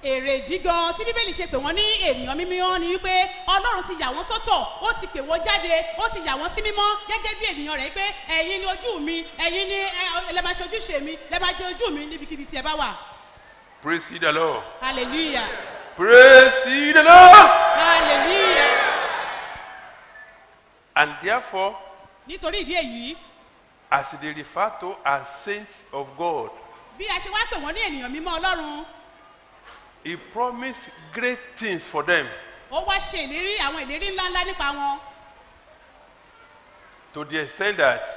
Èrè ìdí gan tí bíbélì ṣe pè wọ́n ní ènìyàn mímọ́ ni wípé ọlọ́run ti yà wọ́n sọ́tọ̀ ó ti pè wọ́n jáde ó ti yà wọ́n sí mímọ́ gẹ́gẹ́ bí ènìyàn rẹ̀ pé ẹ̀yin ni ojú mi ẹ̀yin ni ẹ lẹ́ máa ṣe ojúṣe mi lẹ́ máa jẹ ojú mi níbikíbi tí ẹ bá wà Praise the Lord. hallelujah Praise the Lord. hallelujah And therefore, nítorí ìdí èyí as they refer to as saints of God, bí a ṣe wá pè wọ́n ní ènìyàn mímọ́ ọlọ́run He promised great things for them ó wá ṣe ìlérí àwọn ìlérí ńláńlá nípa wọn to the extent that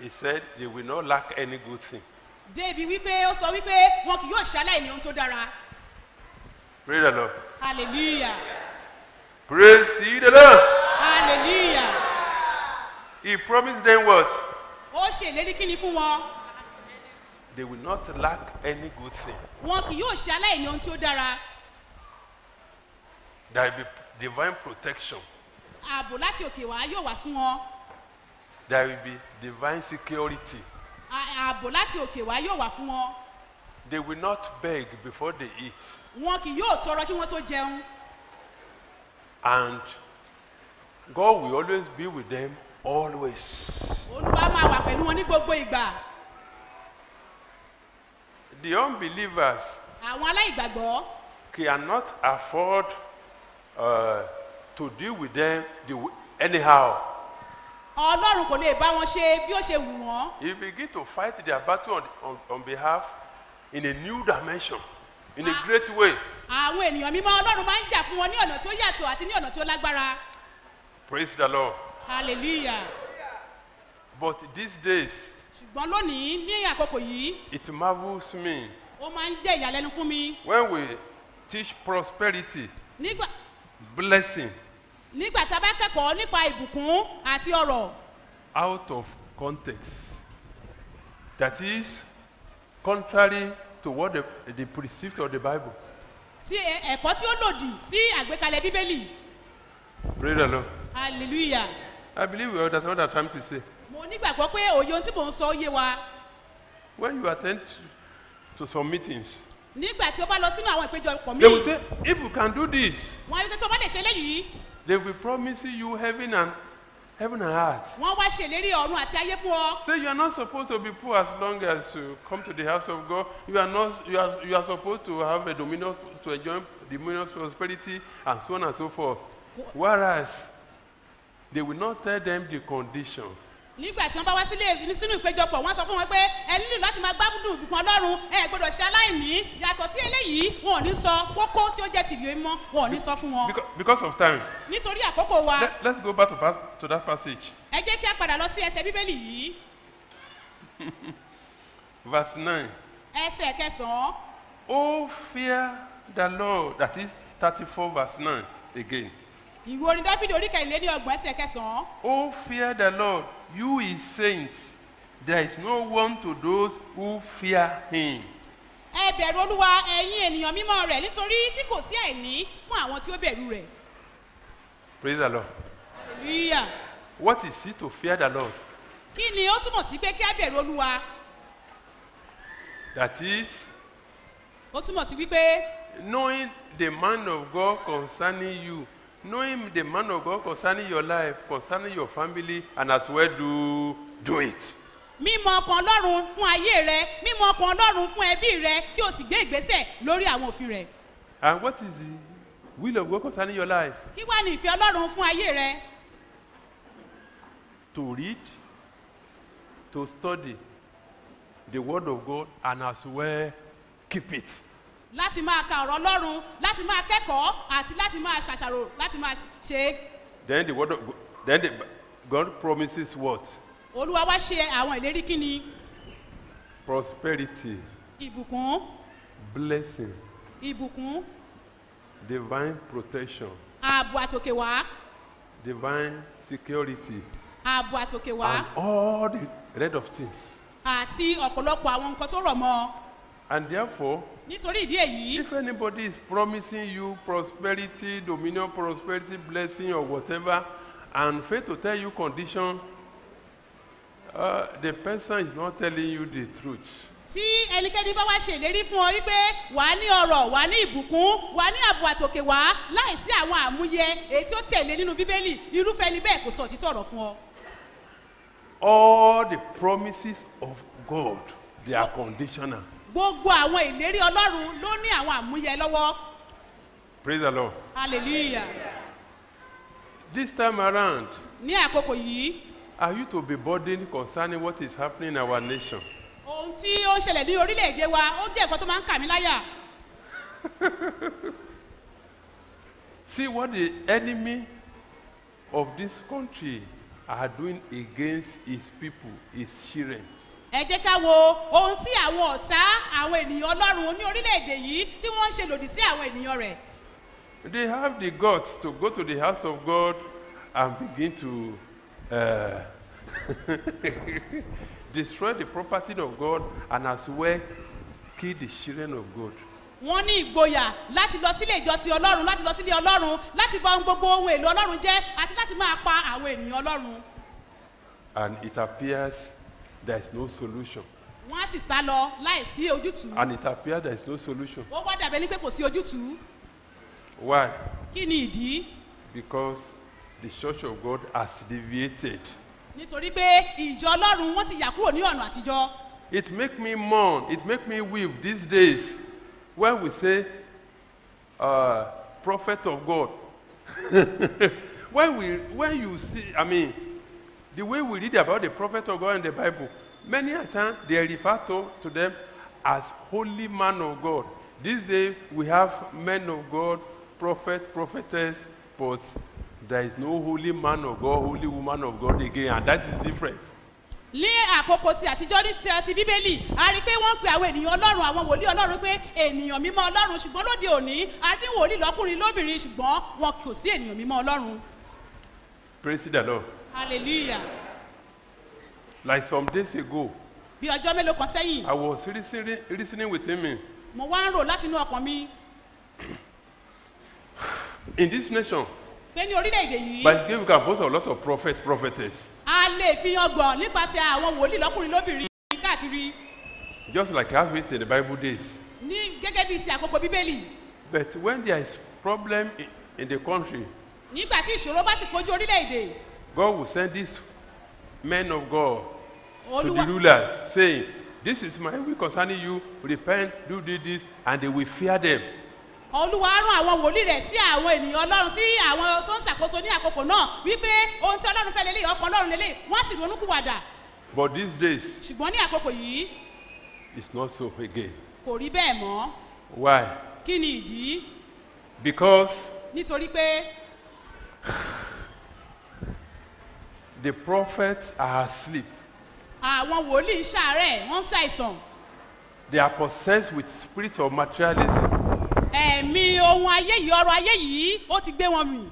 He said they will not lack any good thing. débi wípé ó sọ wípé wọn kì yóò ṣaláì ní ohun tó dára Praise the Lord. hallelujah Praise ye the Lord. hallelujah He promised them what? ó ṣe ìlérí kíni fún wọn They will not lack any good thing. wọn kì yóò ṣaláì ní ohun tí ó dára There will be divine protection. ààbò láti òkè wá yóò wá fún wọn There will be divine security. Ààbò láti òkè wá yóò wá fún wọn They will not beg before they eat. wọn kì yóò tọrọ kí wọn tó jẹun And God will always be with them, always. olúwa máa wà pẹ̀lú wọn ní gbogbo ìgbà The unbelievers àwọn aláìgbàgbọ́ cannot afford uh, to deal with them the, anyhow. ọlọ́run kò lè bá wọn ṣe bí ó ṣe wù wọ́n He begin to fight their battle on, on, on behalf in a new dimension, in a great way. àwọn ènìyàn mímọ́ ọlọ́run máa ń jà fún wọn ní ọ̀nà tí ó yàtọ̀ àti ní ọ̀nà tí ó lágbára Praise the Lord. hallelujah But these days, ṣùgbọ́n lónìí ní àkókò yìí it marvels me ó máa ń jẹ́ ìyàlẹ́nu fún mi when we teach prosperity, nígbà blessing nígbà tí a bá kẹ́kọ̀ọ́ nípa ìbùkún àti ọ̀rọ̀ out of context. That is contrary to what the, the precept of the Bible. ẹ- ẹ̀kọ́ tí ó lòdì sí àgbékalẹ̀ bíbélì Praise the Lord. hallelujah I believe we understand what I'm trying to say. Mo nígbàgbọ́ pé òye ohun tí mò ń sọ yé wa When you attend to some meetings, nígbà tí o bá lọ sínú àwọn ìpéjọpọ̀ they will say, if you can do this, wọn á tó bá lè ṣe léyìí they will be promising you heaven and heaven and earth. wọn wá ṣèlérí ọ̀run àti ayé fún ọ Say you are not supposed to be poor as long as you come to the house of God. You are not. You are. You are supposed to have a dominion to enjoy dominion prosperity and so on and so forth. Whereas they will not tell them the condition. Nígbà tí wọn bá wá sílé sínú ìpéjọpọ̀ wọn sọ fún wọn pé ẹ nílò láti máa gbábùdù ìbùkún ọlọ́run ẹ gbọdọ̀ ṣe aláìní yàtọ̀ sí eléyìí wọn ò ní sọ kókó tí ó jẹ́ tìbí mímọ́ wọn ò ní sọ fún wọn Because, of time. nítorí àkókò wa Let, let's go back to, to that passage. ẹ jẹ́ kí a padà lọ sí ẹsẹ̀ bíbélì yìí Verse 9. ẹsẹ̀ kẹsàn-án Oh, fear the Lord. That is 34, verse 9 again. ìwé orin dáfídì orí kẹrìnlélẹ́ni ọgbọ̀n ẹsẹ̀ kẹsàn-án Oh, fear the Lord, you his saints. There is no one to those who fear him. ẹ bẹ̀rù olúwa ẹ̀yin ènìyàn mímọ́ rẹ̀ nítorí tí kò sí àìní fún àwọn tí ó bẹ̀rù rẹ̀ Praise the Lord. hallelujah What is it to fear the Lord? kí ni ó túmọ̀ sí pé kí á bẹ̀rù olúwa That is ó túmọ̀ sí wípé knowing the man of God concerning you, knowing the man of God concerning your life, concerning your family, and as well do do it. mímọ ọkàn ọlọ́run fún ayé rẹ mímọ ọkàn ọlọ́run fún ẹbí rẹ kí o sì gbé ìgbésẹ̀ lórí àwọn òfin rẹ̀ And what is the will of God concerning your life? kí wá ní ìfẹ́ ọlọ́run fún ayé rẹ To read, to study the word of God, and as well keep it. Láti máa ka ọ̀rọ̀ ọlọ́run láti máa kẹ́kọ̀ọ́ àti láti máa ṣàṣàrò láti máa ṣe Then the word of God, then the, God promises what? olúwa wá ṣe àwọn ìlérí kíni? Prosperity, ìbùkún. Blessing, ìbùkún. Divine protection, ààbò àtòkè wá divine security, ààbò àtòkè wá and all the rest of things. àti ọ̀pọ̀lọpọ̀ àwọn nǹkan tó rọ̀ mọ́ And therefore, nítorí ìdí èyí if anybody is promising you prosperity, dominion, prosperity, blessing, or whatever, and fail to tell you condition, uh, the person is not telling you the truth. tí ẹnikẹ́ni bá wá ṣe ìlérí fún ọ wípé wà á ní ọrọ̀ wà á ní ìbùkún wà á ní ààbò àtòkè wá láìsí àwọn àmúyẹ èyí tí ó tẹ̀lé nínú bíbélì irúfẹ́ ẹni bẹ́ẹ̀ kò sọ òtítọ́ ọ̀rọ̀ fún ọ. All the promises of God, they are conditional. Gbogbo àwọn ìlérí ọlọ́run ló ní àwọn àmúyẹ lọ́wọ́ Praise the Lord. hallelujah This time around, ní àkókò yìí are you to be burdened concerning what is happening in our nation? ohun tí ó ṣẹlẹ̀ ní orílẹ̀-èdè wa ó jẹ́ nǹkan tó máa ń kà mí láyà See what the enemy of this country are doing against his people, his children. Ẹ jẹ́ ká wo ohun tí àwọn ọ̀tá àwọn ènìyàn ọlọ́run ní orílẹ̀-èdè yìí tí wọ́n ń ṣe lòdì sí àwọn ènìyàn rẹ̀ They have the guts to go to the house of God and begin to uh, destroy the property of God and as well kill the children of God. wọ́n ní ìgboyà láti lọ sílé ìjọsìn ọlọ́run láti lọ sílé ọlọ́run láti ohun gbogbo ohun èlò ọlọ́run jẹ́ àti láti máa pa àwọn ènìyàn ọlọ́run And it appears there is no solution. wọ́n á sì sá lọ láìsí ojútùú And it appears there is no solution. wọ́n wá dàbẹ́ ní pé kò sí ojútùú Why? kí ni ìdí Because the church of God has deviated. nítorí pé ìjọ ọlọ́run wọ́n ti yà kúrò ní ọ̀nà àtijọ́ It make me mourn, it make me weep these days when we say uh, prophet of God. when we when you see, I mean, the way we read about the prophet of God in the Bible, many a time they refer to, to them as holy man of God. These days we have men of God, prophet, prophetess, but there is no holy man of God, holy woman of God again, and that is different. ní àkókò ti àtijọ́ ní ti àti bíbélì a rí i pé wọ́n ń pe àwọn ènìyàn ọlọ́run àwọn wòlíì ọlọ́run pé ènìyàn mímọ́ ọlọ́run ṣùgbọ́n lóde òní a ní wòlíì lọ́kùnrin lóbìnrin ṣùgbọ́n wọn kò sí ènìyàn mímọ́ ọlọ́run Praise the Lord. Hallelujah Like some days ago, bí ọjọ́ mélòó kan sẹ́yìn I was reasoning, reasoning within me. mo wá ń rò láti inú ọkàn mi In this nation, pé ní orílẹ̀-èdè yìí by His grace, we can boast a lot of prophets, prophetess. a lè fi yan gàn nípasẹ̀ àwọn wòlíì lọ́kùnrin lóbìnrin káàkiri Just like I have it in the Bible days. ní gẹ́gẹ́ bíi ti àkókò bíbélì But when there is problem in, in the country, nígbà tí ìṣòro bá sì kojú orílẹ̀-èdè God will send these men of God to the rulers, saying, This is my will concerning you, repent, do this, and they will fear them. olúwa rán àwọn wòlíì rẹ̀ sí àwọn ènìyàn ọlọ́run sí àwọn tó ń ṣàkóso ní àkókò náà wípé ohun tí ọlọ́run fẹ́ lélẹ́yìí ọkàn ọlọ́run lélẹ́yìí wọ́n sì ronúkúwàdà But these days, ṣùgbọ́n ní àkókò yìí it's not so again. kò rí bẹ́ẹ̀ mọ́ Why? kí ni ìdí Because nítorí pé the prophets are asleep. àwọn wòlíì ń ṣàárẹ̀ wọ́n ń ṣàìsàn They are possessed with spirit of materialism. ẹ̀mí ohun ayé yìí ọrọ̀ ayé yìí ó ti gbé wọn mì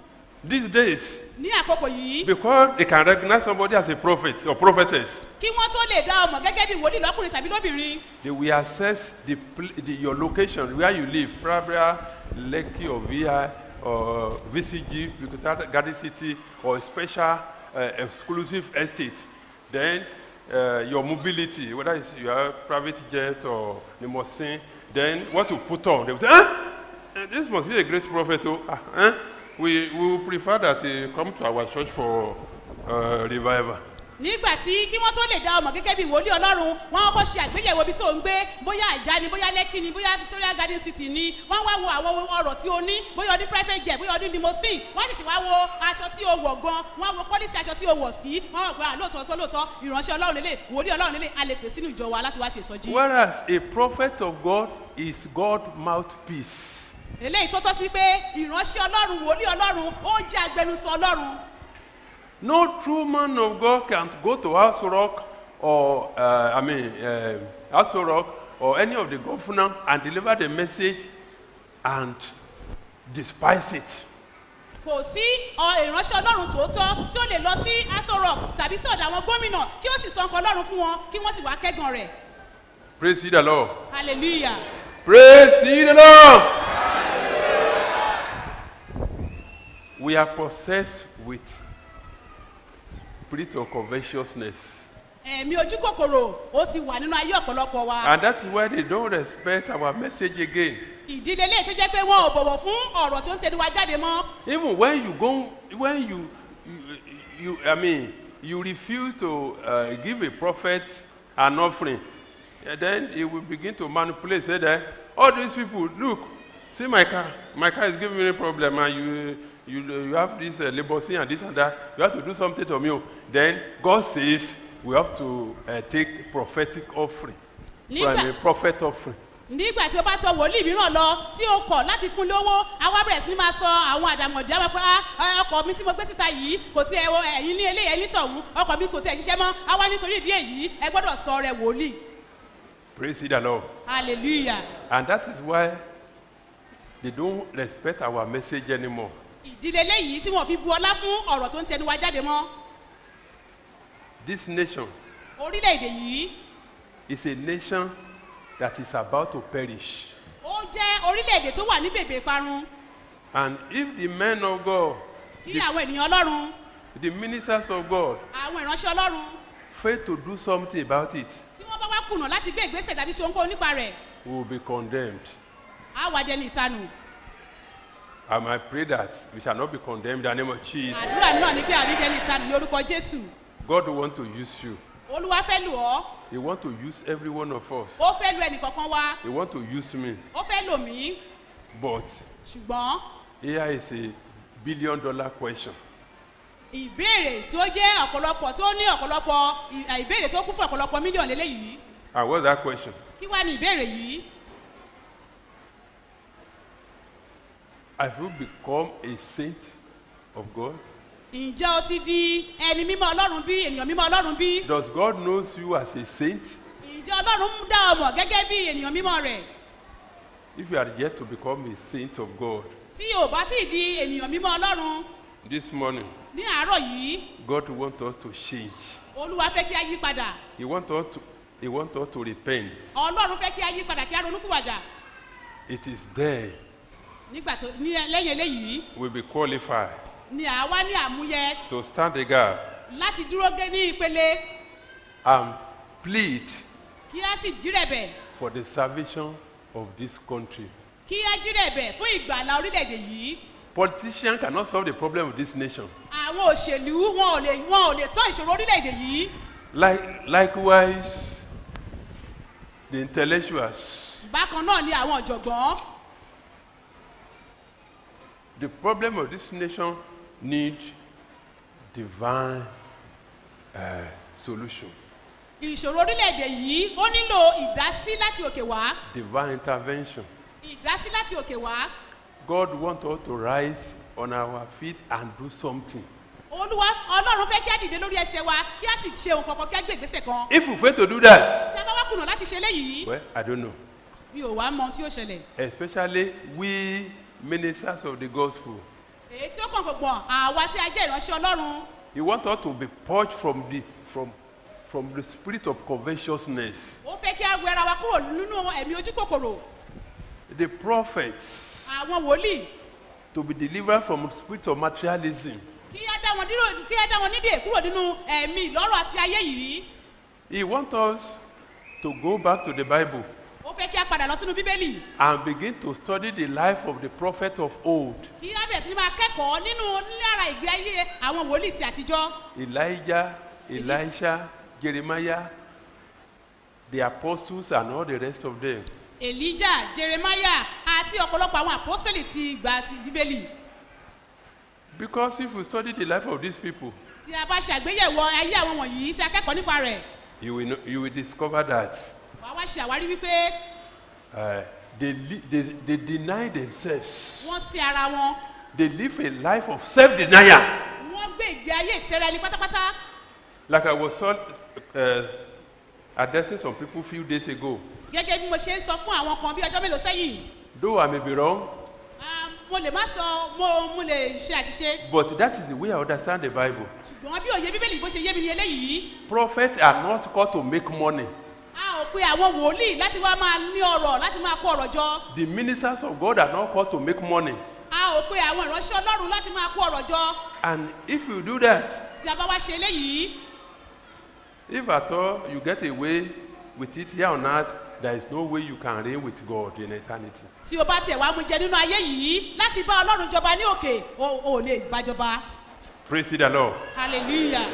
These days, ní àkókò yìí because they can recognize somebody as a prophet or prophetess, kí wọ́n tó lè dá ọmọ gẹ́gẹ́ bí wòlíì lọ́kùnrin tàbí lóbìnrin they will assess the, the your location where you live, probably Lekki or VI or VCG, Victoria Garden City, or special exclusive estate. Then uh, your mobility, whether it's your private jet or limousine, then what to put on. They will say? Eh, This must be a great prophet. Oh, ah, eh? we, we prefer that he come to our church for uh, revival. Nígbà tí kí wọ́n tó lè dá ọmọ gẹ́gẹ́ bí wòlíì ọlọ́run wọ́n kọ́ ṣe àgbéyẹ̀wò ibi ò ń gbé bóyá àjà ni bóyá lẹ́kì ni bóyá victoria garden city ni. Wọ́n wá wo àwọn ọ̀rọ̀ tí o ní bóyá ọdún private jet bóyá ọdún limousine. Wọ́n ṣẹ̀ṣẹ̀ wá wo aṣọ tí o wọ̀ gan. Wọ́n wo quality aṣọ tí o wọ̀ sí. Wọ́n wọ̀ pé lóòótọ́ tó lóòótọ́ ìránṣẹ́ ọlọ́run lélẹ̀ wòlíì ọlọ́run lélẹ̀ a lè pè sínú ìjọ wa láti wá ṣe ìsọjí. Whereas a prophet of God is God mouthpiece. eléyìí tó tọ́ sí pé ìránṣẹ́ ọlọ́run wòlíì ọlọ́run ó jẹ́ agbẹnusọ ọlọ́run No true man of God can go to Rock or, uh, I mean, uh, Rock or any of the governor and deliver the message and despise it. kò sí ọ ìránṣẹ́ ọlọ́run tòótọ́ tí ó lè lọ sí aso rock tàbí sí ọ̀dọ̀ àwọn gómìnà kí ó sì sọ nǹkan ọlọ́run fún wọn kí wọ́n sì wá kẹ́gàn rẹ̀ Praise the Lord. hallelujah Praise the Lord. We are possessed with spirit of covetousness. ẹ̀mí ojú kòkòrò ó sì wà nínú ayé ọ̀pọ̀lọpọ̀ wa And that's why they don't respect our message again. ìdílé lè tó jẹ́ pé wọn ò bọ̀wọ̀ fún ọ̀rọ̀ tó ń tẹnu wa jáde mọ́ Even when you go, when you, you, you I mean, you refuse to uh, give a prophet an offering, and then he will begin to manipulate. Say that all these people, look, see my car, my car is giving me problem, and you, you, you have this uh, labor and this and that. You have to do something to me. Then God says we have to uh, take prophetic offering, Nígbà- I mean, prophet offering. nígbà tí o bá tọ wòlíì mìíràn lọ tí o kọ̀ láti fún lówó àwa bẹ̀rẹ̀ sí máa sọ àwọn àdàmọ̀dì àwọn pé "Ah, ọkọ̀ mi tí mo gbé síta yìí kò tí ẹ̀yin ní eléyìí ẹ̀yin tọ̀hún ọkọ̀ mi kò tí ẹ ṣiṣẹ́ mọ́ àwa nítorí ìdí èyí ẹ gbọ́dọ̀ sọ rẹ wòlíì Praise the Lord. hallelujah And that is why they don't respect our message anymore. Ìdílé léyìí tí wọn fi bu ọlá fún ọ̀rọ̀ tó ń tẹnu wa jáde mọ́ This nation orílẹ̀-èdè yìí is a nation that is about to perish. ó jẹ́ orílẹ̀-èdè tó wà ní bèbè parun And if the men of God, tí àwọn ènìyàn ọlọ́run the ministers of God, àwọn ìránṣẹ́ ọlọ́run fail to do something about it, tí wọ́n bá wá kùnà láti gbé ìgbésẹ̀ tàbí ṣe ohunkóhun nípa rẹ̀ we will be condemned. á wà dẹni ìtanù And I pray that we shall not be condemned in the name of Jesus. àdúrà náà ní pé àrí dẹni ìtanù ní orúkọ jésù God want to use you. olúwa fẹ́ lò ọ́ He want to use every one of us. ó fẹ́ lu ẹnìkankan wá He want to use me. ó fẹ́ lò mí But ṣùgbọ́n here is a billion dollar question. ìbéèrè tí ó jẹ́ ọ̀pọ̀lọpọ̀ tí ó ní ọ̀pọ̀lọpọ̀ ìbéèrè tó kún fún ọ̀pọ̀lọpọ̀ mílíọ̀nù lélẹ́yìí And what's that question? kí wá ní ìbéèrè yìí Have you become a saint of God? ǹjẹ́ o ti di ẹni mímọ́ ọlọ́run bí ènìyàn mímọ́ ọlọ́run bí Does God knows you as a saint? ǹjẹ́ ọlọ́run dá ọ mọ̀ gẹ́gẹ́ bí ènìyàn mímọ́ rẹ̀ If you are yet to become a saint of God, tí o bá ti di ènìyàn mímọ́ ọlọ́run this morning, ní àárọ̀ yìí God wants us to change. olúwa fẹ́ kí a yí padà He wants us to, he wants us to repent. ọlọ́run fẹ́ kí a yí padà kí a ronúkúwàdà It is there nígbà tó ní lẹ́yìn eléyìí we'll be qualified ni àwa ní àmúyẹ to stand the gap láti dúró gé ní ìpele and plead kí a sì jírẹ̀bẹ̀ for the salvation of this country. kí a jírẹ̀bẹ̀ fún ìgbàlá orílẹ̀-èdè yìí Politicians cannot solve the problem of this nation. àwọn òṣèlú wọn ò lè wọn ò lè tán ìṣòro orílẹ̀-èdè yìí Like, likewise, the intellectuals. bákan náà ni àwọn ọ̀jọ̀gbọ́n The problem of this nation need divine uh, solution, ìṣòro orílẹ̀-èdè yìí ó nílò ìdásí láti òkè wá divine intervention. ìdásí láti òkè wá God wants us to rise on our feet and do something. olúwa ọlọ́run fẹ́ kí á dìde lórí ẹsẹ̀ wa kí á sì ṣe nǹkan kan kí á gbé ìgbésẹ̀ kan If we fail to do that, a bá wá kùnà láti ṣe léyìí well, I don't know. mi ò wá mọ tí ó ṣẹlẹ̀ Especially we ministers of the gospel. èyí tí ó kàn gbọ̀ngbọ̀n àwa tí a jẹ́ ìránṣẹ́ ọlọ́run He wants us to be purged from the from from the spirit of covetousness. ó fẹ́ kí á wẹ ara wa kúrò nínú ẹ̀mí ojú kòkòrò The prophets àwọn wòlíì to be delivered from the spirit of materialism. kí á dá wọn dúró kí á dá wọn nídè kúrò nínú ẹ̀mí ìlọ́rọ̀ àti ayé yìí He wants us to go back to the Bible ó fẹ́ kí á padà lọ sínú bíbélì and begin to study the life of the prophet of old. kí á bẹ̀rẹ̀ sí máa kẹ́kọ̀ọ́ nínú lára ìgbé ayé àwọn wòlíì ti àtijọ́ Elijah, Elisha, Jeremiah, the apostles, and all the rest of them. elijah jeremiah àti ọ̀pọ̀lọpọ̀ àwọn àpọ́sẹ̀lì ti ìgbà ti bíbélì Because if you study the life of these people, tí a bá ṣàgbéyẹ̀wò ayé àwọn wọ̀nyí tí a kẹ́kọ̀ọ́ nípa rẹ̀ you will, know, you will discover that wàá wá ṣe àwárí wípé uh, they, they, they deny themselves. wọ́n sí ara wọn They live a life of self denial. wọ́n gbé ìgbé ayé ìsẹ́ra ẹni pátápátá Like I was so, uh, addressing some people few days ago. gẹ́gẹ́ bí mo ṣe ń sọ fún àwọn kan bí ọjọ́ mélòó sẹ́yìn Though I may be wrong, mo lè má sọ mo mo lè ṣe àṣìṣe but that is the way I understand the Bible. ṣùgbọ́n bí òye bíbélì bó ṣe yé mi ni eléyìí Prophets are not called to make money. A ò pe àwọn wòlíì láti wá máa ní ọrọ̀ láti máa kó ọrọ̀ jọ The ministers of God are not called to make money. a ò pe àwọn ìránṣẹ́ ọlọ́run láti máa kó ọrọ̀ jọ And if you do that, tí a bá wá ṣe eléyìí if at all you get away with it here on earth, there is no way you can reign with God in eternity. tí o bá tiẹ̀ wá mú jẹ nínú ayé yìí láti bá ọlọ́run jọba ní òkè o ò lè bájọba Praise the Lord. hallelujah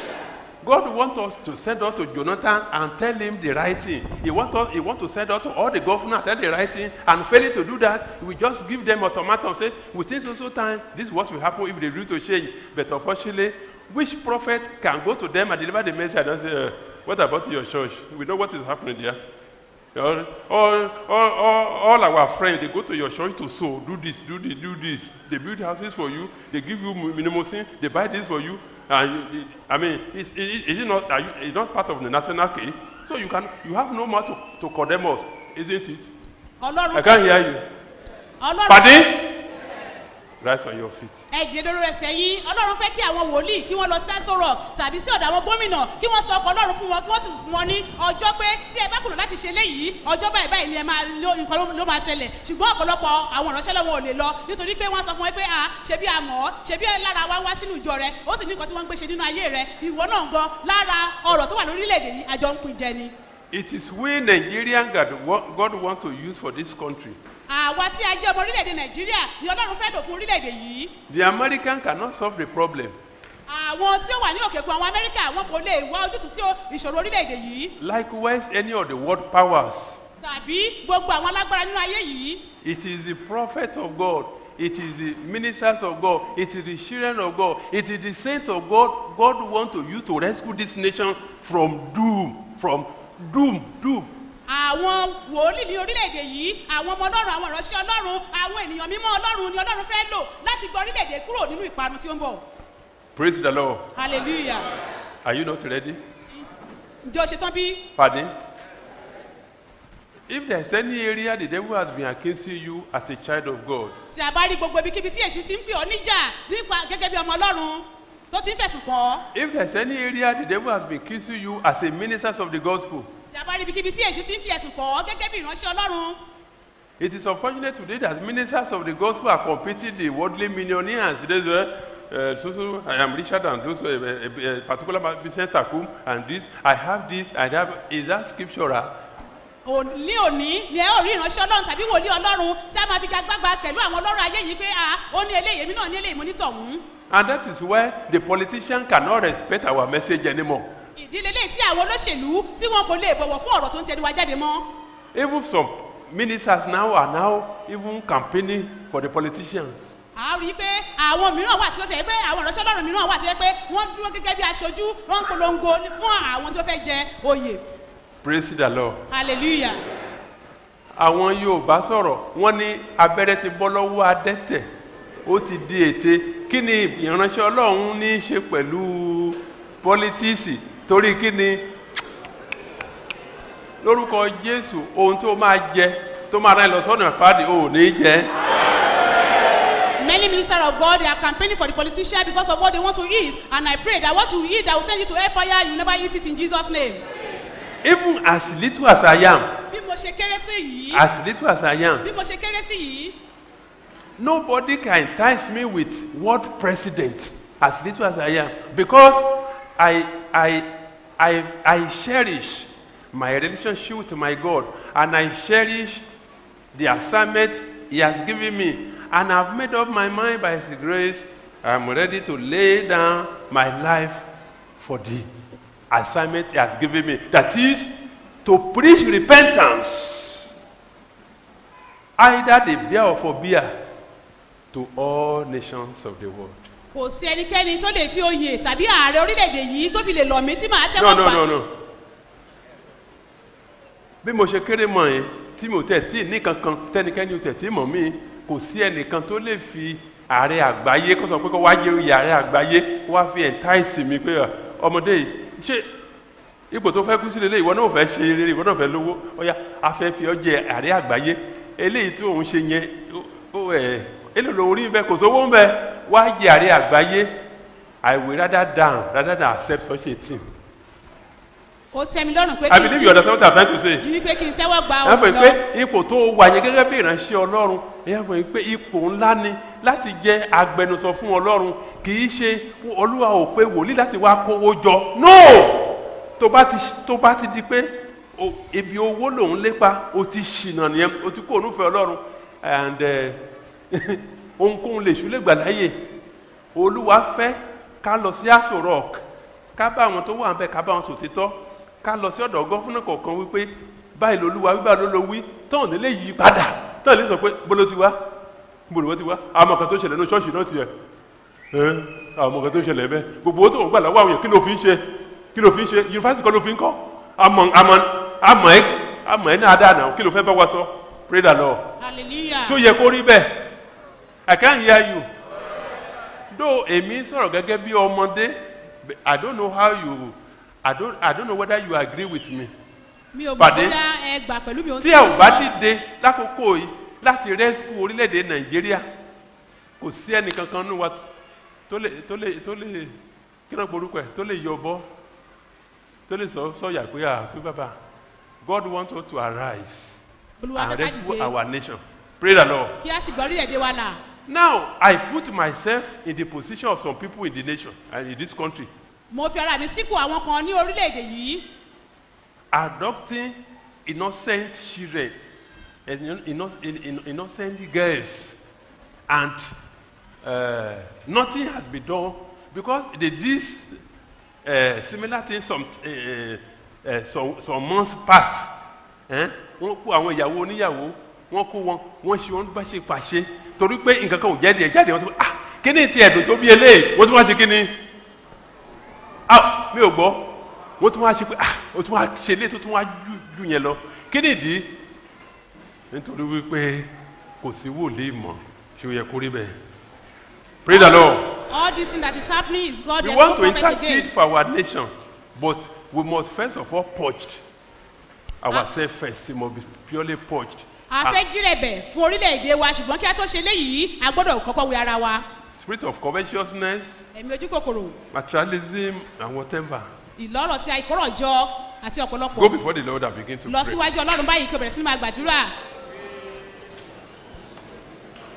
God wants us to send out to Jonathan and tell him the right thing. He wants us, he want to send out to all the governors, and tell the right thing, and failing to do that, we just give them ultimatum, say, within so so time, this is what will happen if they do to change. But unfortunately, which prophet can go to them and deliver the message and say, uh, what about your church? We know what is happening there. All, all, all, all, all our friends, they go to your church to sow, do this, do this, do this. They build houses for you, they give you minimum sin, they buy this for you. And you, I mean, is, is, is it not, are you, is not part of the national cake? So you, can, you have no more to, to condemn us, isn't it? ọlọ́run I can't hear you. ọlọ́run Pardon? Rise on your feet. ẹ dìde lórí ẹsẹ̀ yín ọlọ́run fẹ́ kí àwọn wòlíì kí wọ́n lọ sẹ́sọ̀rọ̀ tàbí sí ọ̀dọ̀ àwọn gómìnà kí wọ́n sọ ọkọ̀ ọlọ́run fún wọn kí wọ́n sì fún wọn ní ọjọ́ pé tí ẹ bá kùnà láti ṣe léyìí ọjọ́ báyìí báyìí ni ẹ máa ló nǹkan ló- máa ṣẹlẹ̀ ṣùgbọ́n ọ̀pọ̀lọpọ̀ àwọn ìránṣẹ́ lọ́wọ́ ò lè lọ nítorí pé wọ́n sọ fún wọn pé à ṣe bí àmọ́ ṣe bí lára wa wá sínú ìjọ rẹ ó sì ní nǹkan tí wọ́n ń gbé ṣe nínú ayé rẹ ìwọ náà gan lára ọ̀rọ̀ tó wà lórílẹ̀‐èdè yìí àjọ ń pin jẹ ni. It is we Nigerian God, God want to use for this country. Àwa tí a jẹ́ ọmọ orílẹ̀‐èdè nàìjíríà ni ọlọ́run fẹ́ lò fún orílẹ̀‐èdè yìí The American cannot solve the problem. àwọn tí ó wà ní òkèkun àwọn amẹ́ríkà wọn kò lè wá ojútùú sí ìṣòro orílẹ̀‐èdè yìí Likewise, any of the world powers. tàbí gbogbo àwọn alágbára nínú ayé yìí It is the prophet of God. It is the ministers of God. It is the children of God. It is the saints of God God want to use to rescue this nation from doom. From doom, doom. Àwọn wòlíì ní orílẹ̀-èdè yìí àwọn ọmọ ọlọ́run àwọn ìránṣẹ́ ọlọ́run àwọn ènìyàn mímọ́ ọlọ́run ni ọlọ́run fẹ́ lò láti gba orílẹ̀-èdè kúrò nínú ìparun tí ó ń bọ̀. Praise the Lord. hallelujah Are you not ready? ǹjẹ́ o ṣe tán bí Pardon? If there's any area the devil has been accusing you as a child of God, tí a bá rí gbogbo ibikíbi tí èṣù ti ń pè ọ́ níjà nípa gẹ́gẹ́ bí ọmọ ọlọ́run tó ti ń fẹ̀sùn kàn ọ́ if there's any area the devil has been accusing you as a minister of the gospel, tí a bá rí ibikíbi tí èṣù ti ń fi ẹ̀sùn kàn ọ́ gẹ́gẹ́ bí ìránṣẹ́ ọlọ́run it is unfortunate today that ministers of the gospel are competing the worldly millionaires. There's uh, uh, so, so I am richer than those, uh, uh, uh, particular business takum, and this, I have this, I have, is that scriptural? ní òní ni ẹ ò rí ìránṣẹ́ ọlọ́run tàbí wòlíì ọlọ́run tí a máa fi gagbágba pẹ̀lú àwọn ọlọ́run ayé yìí pé ah ó ní eléyìí èmi náà ní eléyìí mo ní tọ̀hún And that is why the politician cannot respect our message anymore. Ìdílé tí àwọn olóṣèlú tí wọn kò lè bọ̀wọ̀ fún ọ̀rọ̀ tó ń tẹnu wa jáde mọ́. Even some ministers now are now even campaigning for the politicians. a rí i pé àwọn mìíràn wà tí ó ṣe pé àwọn ìránṣẹ́ ọlọ́run mìíràn wà tí ó yẹ pé wọ́n dúró gẹ́gẹ́ bí aṣojú wọ́n ń polongo fún àwọn tí ó fẹ́ jẹ oyè. Praise the Lord. hallelujah. Àwọn yorùbá sọ̀rọ̀ wọ́n ní abẹ́rẹ́ ti bọ́ lọ́wọ́ adẹ́tẹ̀ ó ti di ète. Kí ni ìránṣẹ́ ọlọ́run ní í ṣe pẹ̀lú pọ́lítíìsì torí kí ni? Lórúkọ jésù ohun tó máa jẹ tó máa rán ẹ lọ sọ́nà ìpàdé ò ní jẹ. Many ministers of God they are campaigning for the politician because of what they want to eat. And I pray that what you eat that will send you to hell fire you never eat it in Jesus name. even as little as i am. Bí mo ṣe kéré sí yìí. As little as i am. Bí mo ṣe kéré sí yìí. Nobody can entice me with word president as little as i am because i i i i cherish my relationship with my god and i cherish the assignment he has given me. And i've made up my mind by his grace i'm ready to lay down my life for the assignment he has given me. That is to preach repentance. Either they bear or forbear to all nations of the world. Kò sí ẹnikẹ́ni tó lè fi oyè tàbí ààrẹ orílẹ̀-èdè yìí tó fi lè lọ̀ mí tí màá no tẹ́wọ́ no gbà. no no. Bí mo ṣe kéré mọ yẹn tí mo tẹ̀ tí ní kankan tẹnikẹ́ni ò tẹ̀ tí mọ̀ mí kò sí ẹnìkan tó lè fi ààrẹ àgbáyé kó sọ pé kó wá jẹ́ oyè ààrẹ àgbáyé kó wá fi ẹ̀ntáìsì mi pé "Ah, ọmọdé yìí ṣé ipò tó fẹ́ kú sí lélẹ̀ ìwọ náà fẹ́ ṣe rere ìwọ náà fẹ́ lówó? Ọ̀ya afẹ́ fi ọ́ jẹ ààrẹ àgbáyé. Eléyìí tó òun ṣe yẹn ó- ẹ̀ èlò lòun rí bẹ́ẹ̀ kò sówó ń bẹ wá ààrẹ àgbáyé. I will rather down rather than accept such a thing. ó tẹ́ mi lọ́rùn pé I believe you understand what I'm trying to say. ju wípé kí n tẹ́wọ́ gba ẹ fọ òun pé lọ. ipò tó wà yẹn gẹ́gẹ́ bí ìránṣẹ́ ọlọ́run ẹ fọ pé ipò ńlá ni láti jẹ́ agbẹnusọ fún ọlọ́run. Kì í ṣe olúwa ò pé wòlíì láti wá kówó jọ. No! Tó bá ti tó bá ti di pé ibi owó lòun lépa o ti ṣìnà nìyẹn o ti kó onúfẹ́ ọlọ́run. And eh, ohunkóhun lè ṣúlẹ̀ gbà láyè olúwa fẹ́ ká lọ sí aso rock ká bá àwọn tó wà ń bẹ̀ ká bá wọn sòtítọ́ ká lọ sí ọ̀dọ̀ gọ́fúnà kọ̀ọ̀kan wípé báyìí lolúwa wí báyìí ló lo wí. Tán nílé yí padà. Tán lè sọ pé bó ló ti wá? Bó ló ti wá? Àmọ́ kan tó ṣẹlẹ̀ ní ṣọ́ọ̀ṣì náà tiẹ̀ ẹ́. Àmọ́ kan tó ṣẹlẹ̀ bẹ́ẹ̀. Gbogbo owó tó ń gbà àwọn èèyàn kí ló fi ń ṣe? Kí ló fi ń ṣe? Yunifásitì kan ló fi ń kọ́? Àmọ́ àmọ́ àmọ́ ẹ́ àmọ́ ẹ́ náà dáa náà kí ló fẹ́ bá wa sọ? Pray the lord. Hallelujah. Tó yẹ kó rí bẹ́ẹ̀ i can't hear you. Though èmi sọ̀rọ̀ gẹ́gẹ́ bí ọmọdé i don't know how you i don't i don't know whether you agree with me. Mi ò mọ̀ bóyá ẹ gbà pẹ̀lú mi ohun tí tí ẹ ò bá sọ. dìde lákòókò yìí láti rescue orílẹ̀-èdè nàìjíríà kò sí ẹnì kankan nínú wa tó lè tó lè tó lè kí náà gborúkọ ẹ? Tó lè yọ bọ́ tó lè sọ sọyà pé à pé bàbá god want us to arise and rescue our nation. Pray the lord. kí a sì gbọ́ orílẹ̀-èdè wa là Now, I put myself in the position of some people in the nation and in this country, mo fi ara mi sípò àwọn kan ní orílẹ̀-èdè yìí adopting innocent children, innocent girls, and uh, nothing has been done because they did uh, similar things some, uh, uh, some, some months past. Eh? wọ́n kó àwọn ìyàwó oníyàwó wọ́n kó wọn wọ́n ṣe wọ́n bá ṣe pàṣẹ torí pé nǹkan kan ò jáde ẹ̀ jáde wọ́n tún ah kí ni ti ẹ̀dùn tó bí eléyìí? Wọ́n tún wá ṣe kí ni? Ah mi ò gbọ́. Wọ́n tún wá ṣe pé ah wọ́n tún wá ṣe ilé tó tún wá jù yẹn lọ. Kí ni ìdí? Nítorí wípé kò sí wòlíì mọ̀ ṣé ó yẹ kó rí bẹ́ẹ̀. Pray the lord. All this thing that is happening is God We want to intercede for our nation, but we must first of all purge ourselves first. We must be purely purged. A fẹ́ jírẹ̀bẹ̀ fún orílẹ̀-èdè wa ṣùgbọ́n kí a tó ṣe léyìí a gbọ́dọ̀ kọ́kọ́ wẹ ara wa Spirit of covetousness, ẹ̀mí ojú kòkòrò materialism, and whatever. ìlọ́rọ̀ tí àìkọ́rọ̀ jọ àti ọ̀pọ̀lọpọ̀ Go before the Lord and begin to lọ pray. síwájú ọlọ́run báyìí kí o bẹ̀rẹ̀ sí máa gbàdúrà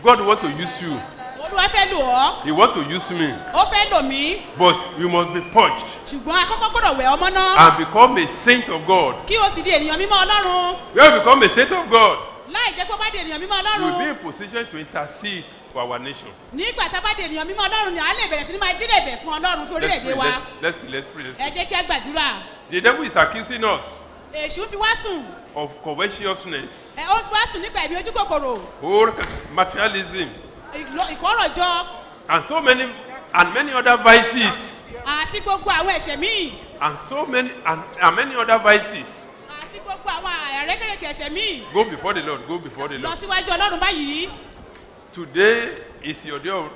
God want to use you. olúwa fẹ́ lò ọ́ He want to use me. ó fẹ́ lò mí But you must be purged ṣùgbọ́n a kọ́kọ́ gbọ́dọ̀ wẹ̀ ọmọ náà and become a saint of God. kí o sì di ènìyàn mímọ́ ọlọ́run you become a saint of God, láì jẹ́ pé ó bá di ènìyàn mímọ́ you will ọlọ́run be in position to intercede for our nation. nígbà tá a bá di ènìyàn mímọ́ ọlọ́run ni a lè bẹ̀rẹ̀ sí ní máa jírẹ̀bẹ̀ fún ọlọ́run fún orílẹ̀-èdè wa Let's, let's pray. Let's pray. Let's ẹ pray. jẹ́ kí a gbàdúrà The devil is accusing us èṣù fi wá sùn of covetousness, ẹ ó fi wá sùn nípa ẹ̀mí ojú kòkòrò or materialism, ìkọ́rọ̀jọ and so many and many other vices, àti gbogbo àwọn ẹ̀ṣẹ̀ míì and so many and, and many other vices. Gbogbo àwọn àrékèrèkè ẹ̀ṣẹ̀ míì Go before the Lord. Go before the lọ Lord. síwájú ọlọ́run báyìí Today is your day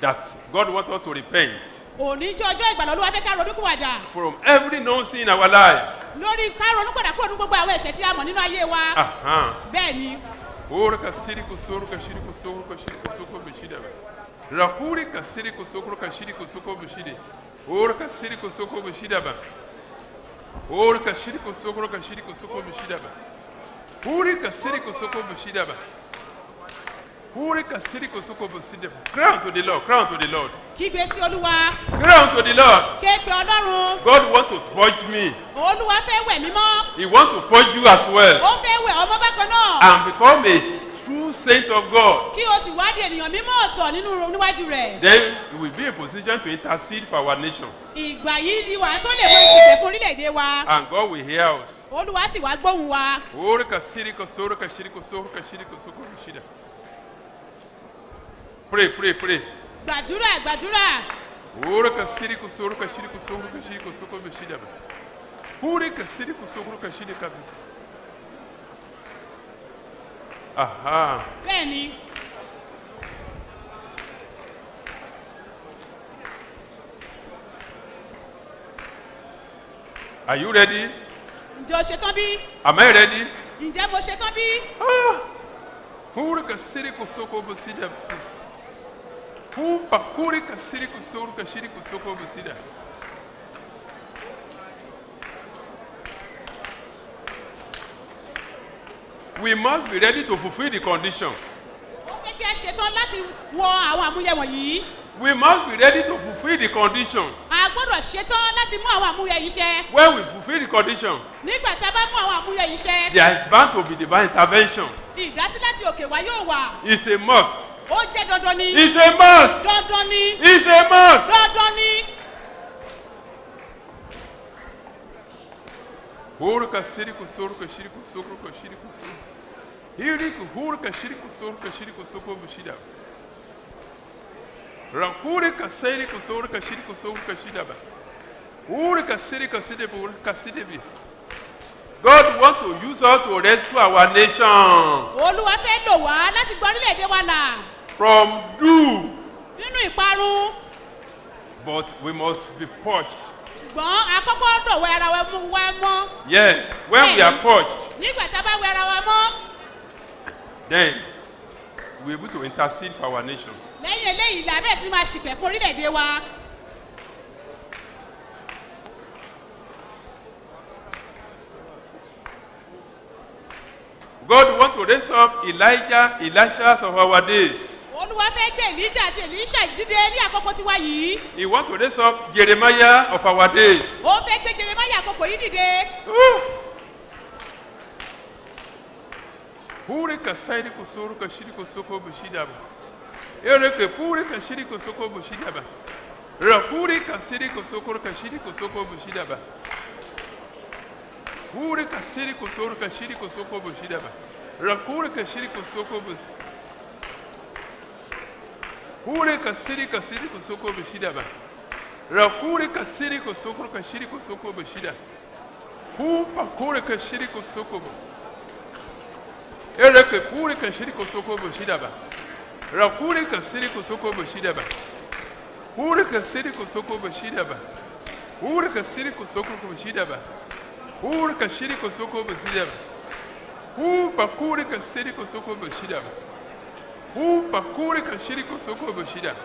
that God wants us to repent òní jẹ́ ọjọ́ ìgbàlọ́ olúwa fẹ́ ká ronúkúwàdà from every known sin in our life. lórí ká ronúkúwàdà kúrò ní gbogbo àwọn ẹ̀ṣẹ̀ tí a mọ̀ nínú ayé wa bẹ́ẹ̀ ni Ora kasiri kusoro kashiri kusoro kashiri kusoko bishida. Rakuri kasiri kusoko kashiri kusoko bishide. Ora kasiri kusoko bishida ba. Ora kashiri kusoko kashiri kusoko bishida ba. Uri kasiri kusoko bishida ba. Uri kasiri kusoko bishida ba. Crown to the Lord, crown to the Lord. kígbe sí olúwa Crown to the Lord. képe ọlọ́run God want to purge me. olúwa fẹ́ wẹ̀ mí mọ́ He want to purge you as well. ó fẹ́ wẹ̀ ọmọ bákan náà And become a true saint of God. kí o sì wá di ènìyàn mímọ́ ọ̀tọ̀ nínú níwájú rẹ̀ then we will be in position to intercede for our nation ìgbà yìí ni wàá tó lè mọ ìṣègbè fún orílẹ̀-èdè wa and God will hear us. olúwa sì wá gbóhùn wa Ora kasiri kosoro kashiri kosoro kashiri kosoko kashida. Pray, pray, pray. gbàdúrà gbàdúrà kasiri kosoro kashiri kosoro kashiri kosoko kashida. Ora kasiri kosoro kashiri kabi. Aha. Bẹ́ẹ̀ ni Are you ready? ǹjẹ́ o ṣetán bí Am I ready? ǹjẹ́ mo ṣetán bí Ora kasiri kosoko kashida. Pupa kuri kasiri kosoro kashiri kosoko kashida. We must be ready to fulfill the condition. ó fẹ́ kí ẹ ṣetán láti wọ àwọn àmúyẹ wọ̀nyí We must be ready to fulfill the condition. a gbọ́dọ̀ ṣetán láti mú àwọn àmúyẹ yìí ṣẹ When we fulfill the condition, nígbà tí a bá mú àwọn àmúyẹ yìí ṣẹ there is bound to be divine intervention. ìdásí láti òkè wá yóò wà It's a must. ó jẹ́ dandan ni It's a must. dandan ni It's a must. dandan ni Hurka siriku surka shiriku surka shiriku sur. Hiriku hurka shiriku surka shiriku surka bishida. Rakurika siriku surka shiriku surka shidaba. Hurka sirika sidebu hurka sidebi. God want to use us to rescue our nation olúwa fẹ́ lò wá láti gbọ́ orílẹ̀-èdè wa là from doom. nínú ìparun But we must be purged. ṣùgbọ́n àkọ́kọ́ dọ̀ wẹ ara wa mú wa mọ́ Yes, when we are purged, nígbà tí a bá wẹ ara wa mọ́ then we're able to intercede for our nation. lẹ́yìn eléyìí là bẹ̀rẹ̀ sí máa ṣìpẹ̀ fún orílẹ̀-èdè wa God want to raise up Elijah, Elisha of our days. olúwa fẹ́ gbé èlíjà àti èlíṣà dídé ní àkókò tiwa yìí He want to raise up Jeremiah of our days. ó fẹ́ gbé jeremaya àkókò yìí dìde Pure kasairi kusuru kashiri kusoko bushidaba. Ereke pure kashiri kusoko bushidaba. Rakuri kasiri kusoko kashiri kusoko bushidaba. Pure kasiri kusuru kashiri kusoko bushidaba. Rakuri kashiri kusoko bushidaba. Pure kasiri kasiri kusoko bushidaba. Rakuri kasiri kusoko kashiri kusoko bushida. Pupa kure kashiri kusoko bushidaba. Ereke kure ka shiri ko soko bo shida ba. Ra kure ka siri ko soko bo shida ba. Urika siri kosoko bashidaba. Urika siri kosoko bashidaba. Urika shiri kosoko bashidaba. Upa kurika siri kosoko bashidaba. Upa kurika shiri kosoko bashidaba.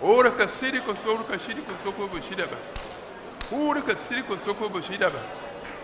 Urika siri kosoko shiri kosoko bashidaba. Urika siri kosoko bashidaba. Urika siri kosoko bashidaba. Urika siri kosoko bashidaba. Urika shiri kosoko bashidaba. Shiri kosoko bashidaba. Rakurika shiri kosoko bashida.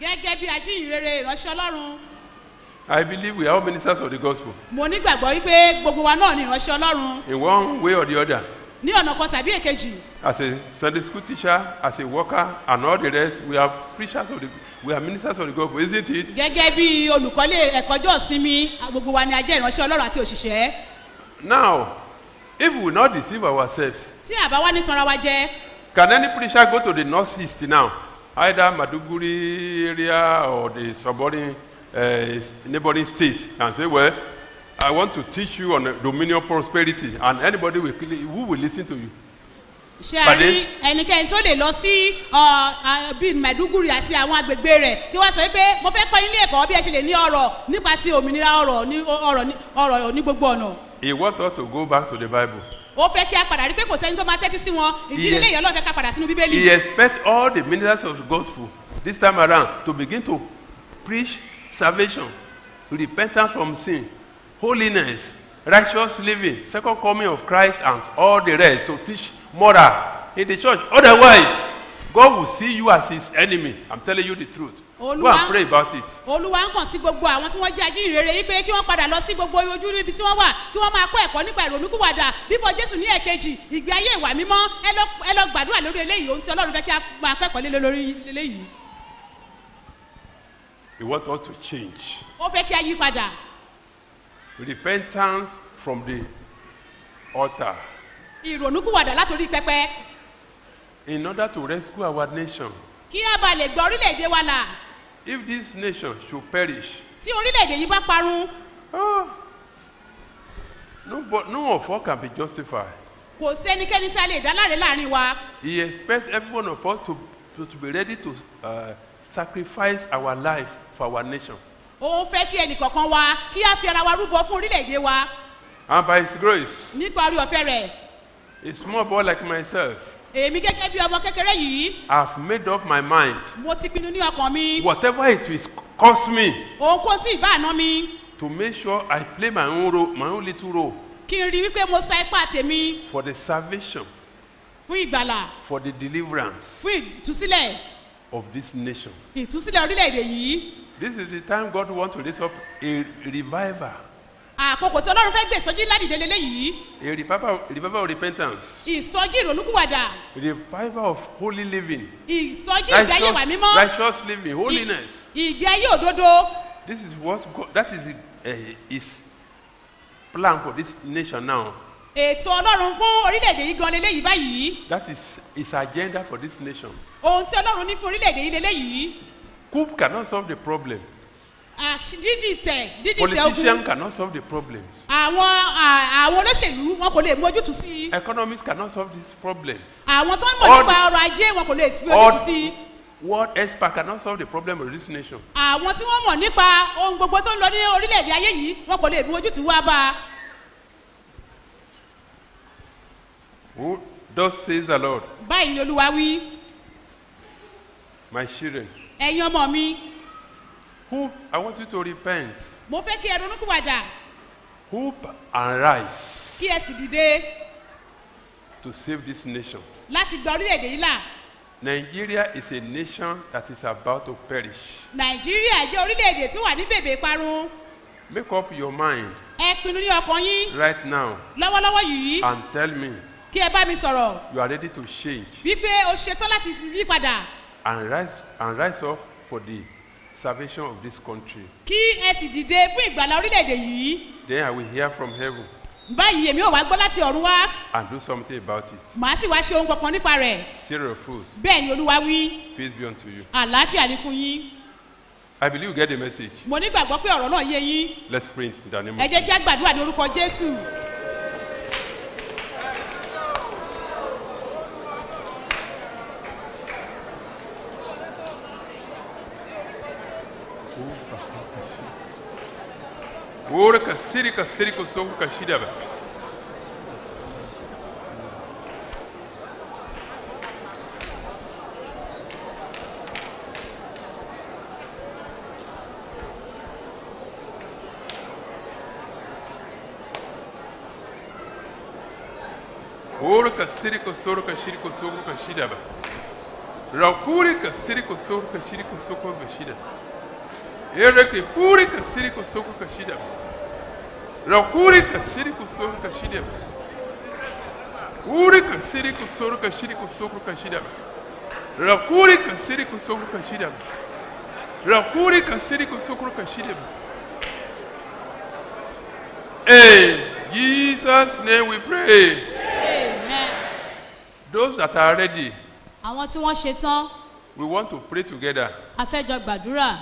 gẹ́gẹ́ bí ajínrere ìránṣẹ́ ọlọ́run. I believe we are all ministers of the gospel. Mo nígbàgbọ́ wípé gbogbo wa náà ni ìránṣẹ́ ọlọ́run. In one way or the other. ní ọ̀nà kan tàbí èkejì. As a Sunday school teacher, as a worker, and all the rest, we are preachers of the, we are ministers of the gospel, isn't it? gẹ́gẹ́ bí olùkọ́lé ẹ̀kọ́jọ́ ìsinmi gbogbo wa ni a jẹ́ ìránṣẹ́ ọlọ́run àti òṣìṣẹ́. Now, if we will not deceive ourselves, tí àbá wá ní tanra wa jẹ́ can any preacher go to the northeast now, either Maduguri area or the subordinate uh, neighboring state, and say, "Well, I want to teach you on uh, dominion prosperity," and anybody will who will listen to you? ṣe a rí ẹnikẹ́ni tó lè lọ sí ọ, à, bíi mẹ̀dúgùrì àti àwọn agbègbè rẹ̀ kí wọ́n sọ pé mo fẹ́ kọ́ ilé ẹ̀kọ́ bí ẹ ṣe lè ní ọrọ̀ nípa ti òmìnira ní ọrọ̀ ní gbogbo ọ̀nà He wants us to go back to the Bible. Ó fẹ́ kí a padà rí pé kò sẹ́ni tó máa tẹ́tí sí wọn ìdílé ọlọ́run fẹ́ ká padà sínú bíbélì He expects all the ministers of the gospel this time around to begin to preach salvation, repentance from sin, holiness, righteous living, second coming of Christ, and all the rest to teach moral in the church. Otherwise, God will see you as his enemy. I'm telling you the truth. Go Olúwa- and pray about it. olúwa ń kàn sí gbogbo àwọn tí wọ́n jẹ́ ajínrere yìí pé kí wọ́n padà lọ sí gbogbo ojú ibi tí wọ́n wà kí wọ́n máa kọ́ ẹ̀kọ́ nípa ìrònúkúwàdà bíbọ̀ jésù ní ẹ̀kejì ìgbé ayé ìwà mímọ́ ẹ lọ gbàdúrà lórí eléyìí ohun tí ọlọ́run fẹ́ kí a máa kẹ́kọ̀ọ́ lé lórí eléyìí He wants us to change. ó fẹ́ kí a yí padà Repentance from the altar ìrònúkúwàdà látòrí pẹpẹ in order to rescue our nation. kí a bá lè gba orílẹ̀-èdè wa là. If this nation should perish, tí orílẹ̀-èdè yìí bá parun. No, but no of us can be justified. kò sí ẹnikẹ́ni tí a lè dá láre láàárín wa. He expects every one of us to, to, to be ready to uh, sacrifice our life for our nation. ó fẹ́ kí ẹnìkọ̀ọ̀kan wa kí a fi ara wa rúbọ fún orílẹ̀-èdè wa. And by His grace, nípa orí ọ̀fẹ́ rẹ̀. A small boy like myself, èmi gẹ́gẹ́ bí ọmọ kékeré yìí I've made up my mind. mo ti pinnu ní ọkàn mi. Whatever it will cost me ohunkóhun tí ìbá àná mi. to make sure I play my own role, my own little role kí n rí wípé mo sa ipá tèmi. for the salvation, fún ìgbàlà. for the deliverance fún ìtúsílẹ̀. of this nation. ìtúsílẹ̀ orílẹ̀-èdè yìí. This is the time God wants to raise up a revival, àkókò tí ọlọ́run fẹ́ gbé ìsọjí ládìde lélẹ́yìí a revival, revival of repentance, ìsọjí ìrònúkúwàdà a revival of holy living, ìsọjí ìgbé ayé wà mímọ́ righteous living, holiness. ìgbé ayé òdodo This is what God, that is uh, his plan for this nation now. ètò ọlọ́run fún orílẹ̀-èdè yìí gan lélẹ́yìí báyìí That is his agenda for this nation. ohun tí ọlọ́run ní fún orílẹ̀-èdè yìí lélẹ́yìí Coup cannot solve the problem. À, dídì tẹ̀ dídì tẹ̀ Politician ogun cannot solve the problems. àwọn à, àwọn olóṣèlú wọn kò lè mójútùú sí. Economists cannot solve this problem. àwọn tó ń mọ̀ nípa ọrọ̀ ajé wọn kò lè fi ojútùú sí. world experts cannot solve the problem of this nation. àwọn tí wọ́n mọ̀ nípa ohun gbogbo tó ń lọ ní orílẹ̀-èdè ayé yìí wọn kò lè mú ojútùú wá bá. A Who thus says the Lord, báyìí ni olúwa wí. My children, ẹ̀yin ọmọ mi who I want you to repent, mo fẹ́ kí ẹ ronúkúwàdà hope and rise. Kí ẹ sì dìde. To save this nation. láti gba orílẹ̀-èdè yìí là. Nigeria is a nation that is about to perish. nàìjíríà jẹ́ orílẹ̀-èdè tí wà ní bèbè parun. Make up your mind. Ẹ pinnu ní ọkàn yín. Right now. Lọ́wọ́lọ́wọ́ yìí. And tell me. Kí ẹ bá mi sọ̀rọ̀. You are ready to change. Wípé o ṣetán láti yí padà. And rise and rise up for the salvation of this country. kí ẹ sì dìde fún ìgbàlá orílẹ̀-èdè yìí Then I will hear from heaven báyìí èmi ò wá gbọ́ láti ọ̀run wá and do something about it. màá sì wá ṣe ohun kankan nípa rẹ̀ Zero fools. bẹ́ẹ̀ ni olúwa wí Peace be unto you. àlàáfíà ní fún yín I believe you get the message. mo nígbàgbọ́ pé ọ̀rọ̀ náà yé yín Let's pray in the name ẹ of jẹ́ kí á gbàdúrà ní orúkọ jésù. Ora kasiri kasiri kusoku kashidaba. Ora kasiri kusoro kashiri kusoku kashidaba. Rakuri kasiri kusoro kashiri kusoku kashidaba. Ereke puri kasiri kusoku kashidaba. Rakuri kasiri kusoro kashidaba. Uri kasiri kusoro kashiri kusoku kashidaba. Rakuri kasiri kusoku kashidaba. Rakuri kasiri kusoku kashidaba. In Jesus' name we pray. amen. Those that are ready, àwọn tí wọ́n ṣe tán we want to pray together. a fẹ́ jọ gbàdúrà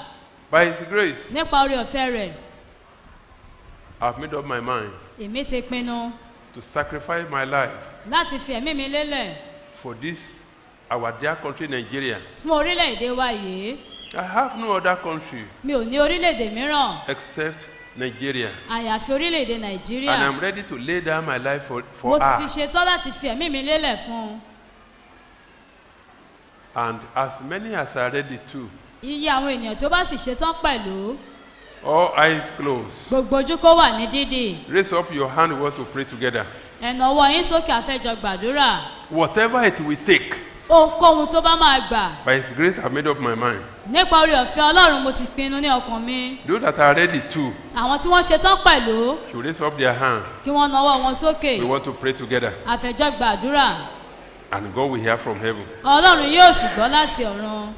By His grace, nípa orí ọ̀fẹ́ rẹ̀ I've made up my mind èmi ti pinnu to sacrifice my life láti fi ẹ̀mí mi lélẹ̀ for this, our dear country, Nigeria. fún orílẹ̀-èdè wa yìí I have no other country mi ò ní orílẹ̀-èdè mìíràn except Nigeria. àyàfi orílẹ̀-èdè nàìjíríà And I'm ready to lay down my life for, mo for sì ti her. ṣetán láti fi ẹ̀mí mi lélẹ̀ fún un And as many as are ready to, iye àwọn ènìyàn tó bá sì ṣetán pẹ̀lú all eyes closed. gbogbo ojú kó wà ní dídì Raise up your hand, we want to pray together. ẹ̀nà ọwọ́ yín sókè àfẹ́jọ gbàdúrà Whatever it will take, ohunkóhun tó bá máa gbà by His grace, I've made up my mind. nípa orí ọ̀fẹ́ ọlọ́run mo ti pinnu ní ọkàn mi Those that are ready to, àwọn tí wọ́n ṣetán pẹ̀lú should raise up their hand. kí wọ́n nawọ́ wọn sókè We want to pray together. àfẹ́jọ gbàdúrà And God will hear from heaven. ọlọ́run yóò sì gbọ́ láti ọ̀run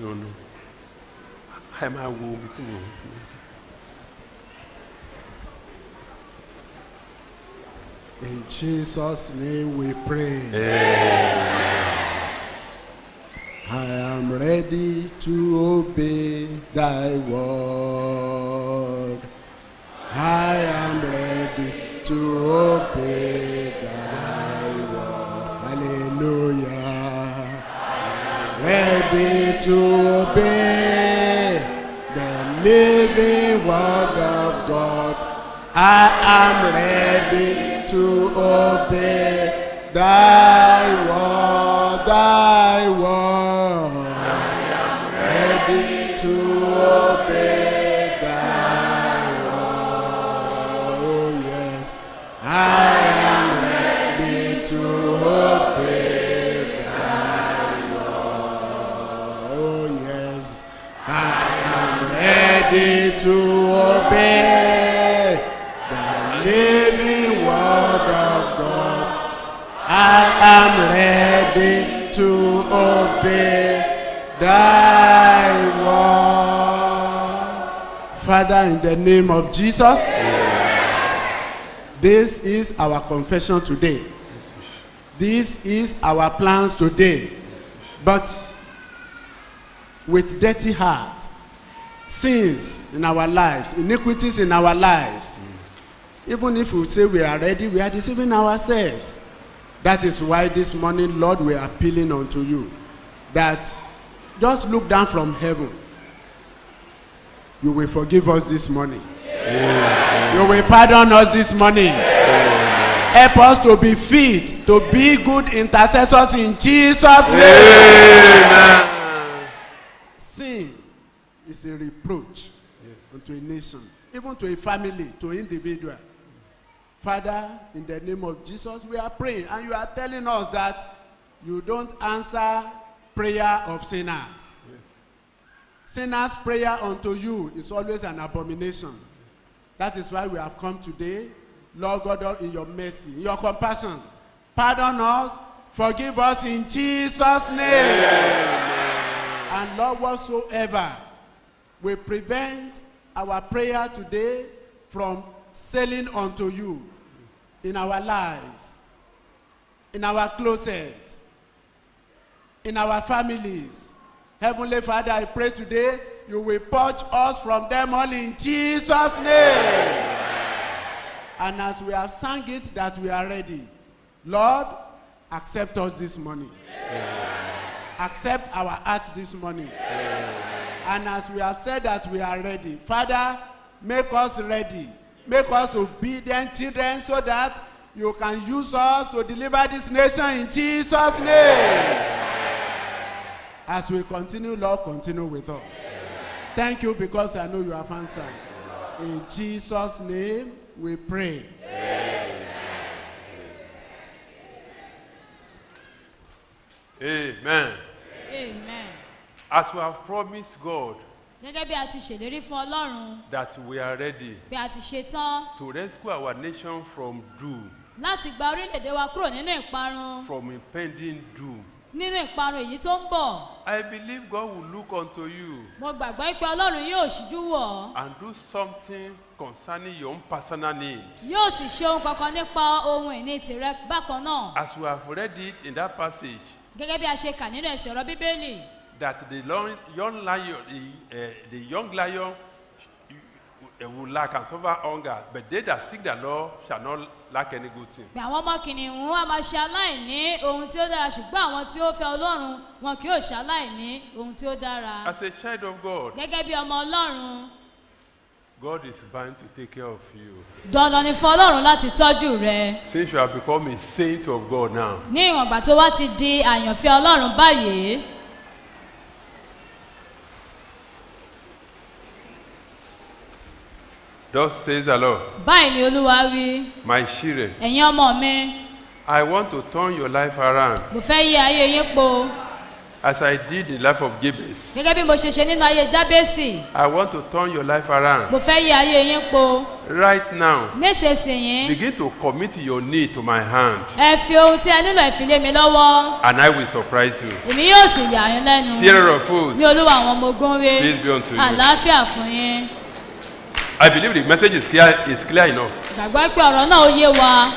No, no. Ẹ máa wo ibi tí mo ń sí. In Jesus' name we pray. I am ready to obey thy word. I am ready to obey to obey the living word of God. I am ready to obey thy am ready to obey thy word. Father, in the name of Jesus, this is our confession today. This is our plans today. But with dirty heart, sins in our lives, iniquities in our lives, even if we say we are ready, we are deceiving ourselves. That is why this morning, Lord, we are appealing unto you that just look down from heaven. You will forgive us this morning. You will pardon us this morning. Help us to be fit, to be good intercessors in Jesus' name. Sin is a reproach unto a nation, even to a family, to individual. Father, in the name of Jesus, we are praying, and you are telling us that you don't answer prayer of sinners. Sinners' prayer unto you is always an abomination. That is why we have come today. Lord God, in your mercy, in your compassion, pardon us, forgive us in Jesus' name. And Lord, whatsoever will prevent our prayer today from sailing unto you in our lives, in our closet, in our families. Heavenly Father, I pray today you will purge us from them all in Jesus' name. And as we have sung it, that we are ready. Lord, accept us this morning. Accept our heart this morning. And as we have said that we are ready, Father, make us ready. Make us obedient children so that you can use us to deliver this nation in Jesus' name. As we continue, Lord, continue with us. Thank you because I know you have answered. In Jesus' name we pray. Amen. amen. As we have promised God gẹ́gẹ́ bí a ti ṣèlérí fún ọlọ́run that we are ready bí a ti ṣe tán to rescue our nation from doom, láti gba orílẹ̀-èdè wa kúrò nínú ìparun from impending doom, nínú ìparun èyí tó ń bọ̀. I believe God will look unto you mo gbàgbọ́ pé ọlọ́run yóò ṣíjú wọ̀. and do something concerning your own personal need. yóò sì ṣe ohun kankan nípa ohun ìní tìrẹ bákan náà. As we have read it in that passage, gẹ́gẹ́ bí a ṣe kà nínú ẹ̀sìn ọ̀rọ̀ bíbélì that the long, young lion, the, uh, the young lion uh, will lack and suffer hunger, but they that seek the Lord shall not lack any good thing. pé àwọn ọmọ kìnìún a máa ṣe aláìní ohun tí ó dára ṣùgbọ́n àwọn tí ó fẹ́ ọlọ́run wọn kì yóò ṣe aláìní ohun tí ó dára As a child of God, gẹ́gẹ́ bí ọmọ ọlọ́run God is bound to take care of you. dandan ni fún ọlọ́run láti tọ́jú rẹ Since you have become a saint of God now, ní ìwọ̀n ìgbà tó wá ti di àyànfẹ́ ọlọ́run báyìí thus says the Lord, báyìí ni olúwa wí. My children, ẹ̀yin ọmọ mi. I want to turn your life around. Mo fẹ́ yí ayé yín po. As I did the life of Jabez. gẹ́gẹ́ bí mo ṣe ṣe nínú ayé jábẹ́sì I want to turn your life around. Mo fẹ́ yí ayé yín po. Right now. nísinsìnyí. Begin to commit your need to my hand, ẹ fi ohun tí ẹ nílò ẹ fi lé mi lọ́wọ́. And I will surprise you. èmi yóò sì yà yín lẹ́nu. Sierra of fools. ní olúwa àwọn ọmọ ogun wí Peace be unto you. àlàáfíà fún yín I believe the message is clear, is clear enough. gbàgbọ́ pé ọ̀rọ̀ náà ó yé wa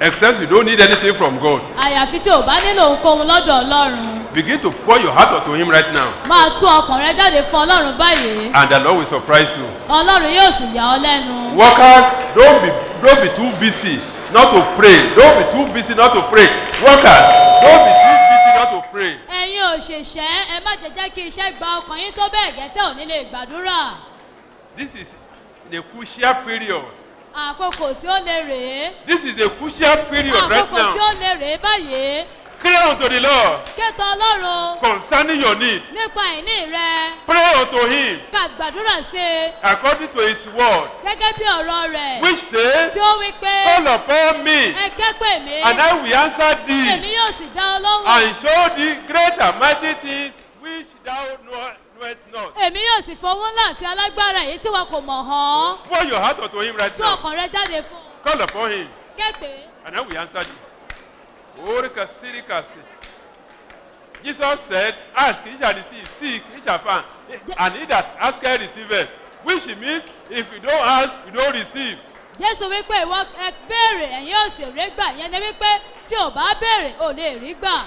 Except you don't need anything from God. àyàfi tí ò bá nílò ohunkóhun lọ́dọ̀ ọlọ́run Begin to pour your heart unto Him right now, máa tú ọkàn rẹ jáde fún ọlọ́run báyìí and the Lord will surprise you. ọlọ́run yóò sì yà ọ́ lẹ́nu Workers, don't be don't be too busy not to pray. Don't be too busy not to pray. Workers, don't be too busy not to pray. ẹ̀yin òṣìṣẹ́ ẹ má jẹ́ jẹ́ kí iṣẹ́ gba ọkàn yín tó bẹ́ẹ̀ gẹ́tẹ́ ò ní lè gbàdúrà This is the crucial period. àkókò tí ó lè rèé. This is a crucial period right àkókò tí ó now. lè rèé báyìí. Cry unto the Lord. Kéto ọlọ́run. Concerning your need. nípa ìní rẹ. Pray unto Him. Ká gbàdúrà sí according to His word, gẹ́gẹ́ bí ọ̀rọ̀ rẹ̀. Which says, tí ó wí pé Call upon me, ẹ ké pè mí. and I will answer thee, èmi yóò sì dá ọ lọ́wọ́ and show thee great and mighty things which thou know- knowest not. èmi yóò sì fọwọ́ ńlá àti alágbára èyí tí wọn kò mọ̀ hàn Pour your heart unto Him right tú now. ọkàn rẹ jáde fún Call upon Him, ké pè é. and I will answer thee. Orika sirikasi. Jesus said, Ask, ye shall receive, seek, ye shall find, and he that asketh receiveth. Which means, if you don't ask, you don't receive. jésù wípé ìwọ ẹ béèrè ẹ̀yin ò sì rí gbà yẹn ni wípé tí ò bá béèrè ò lè rí gbà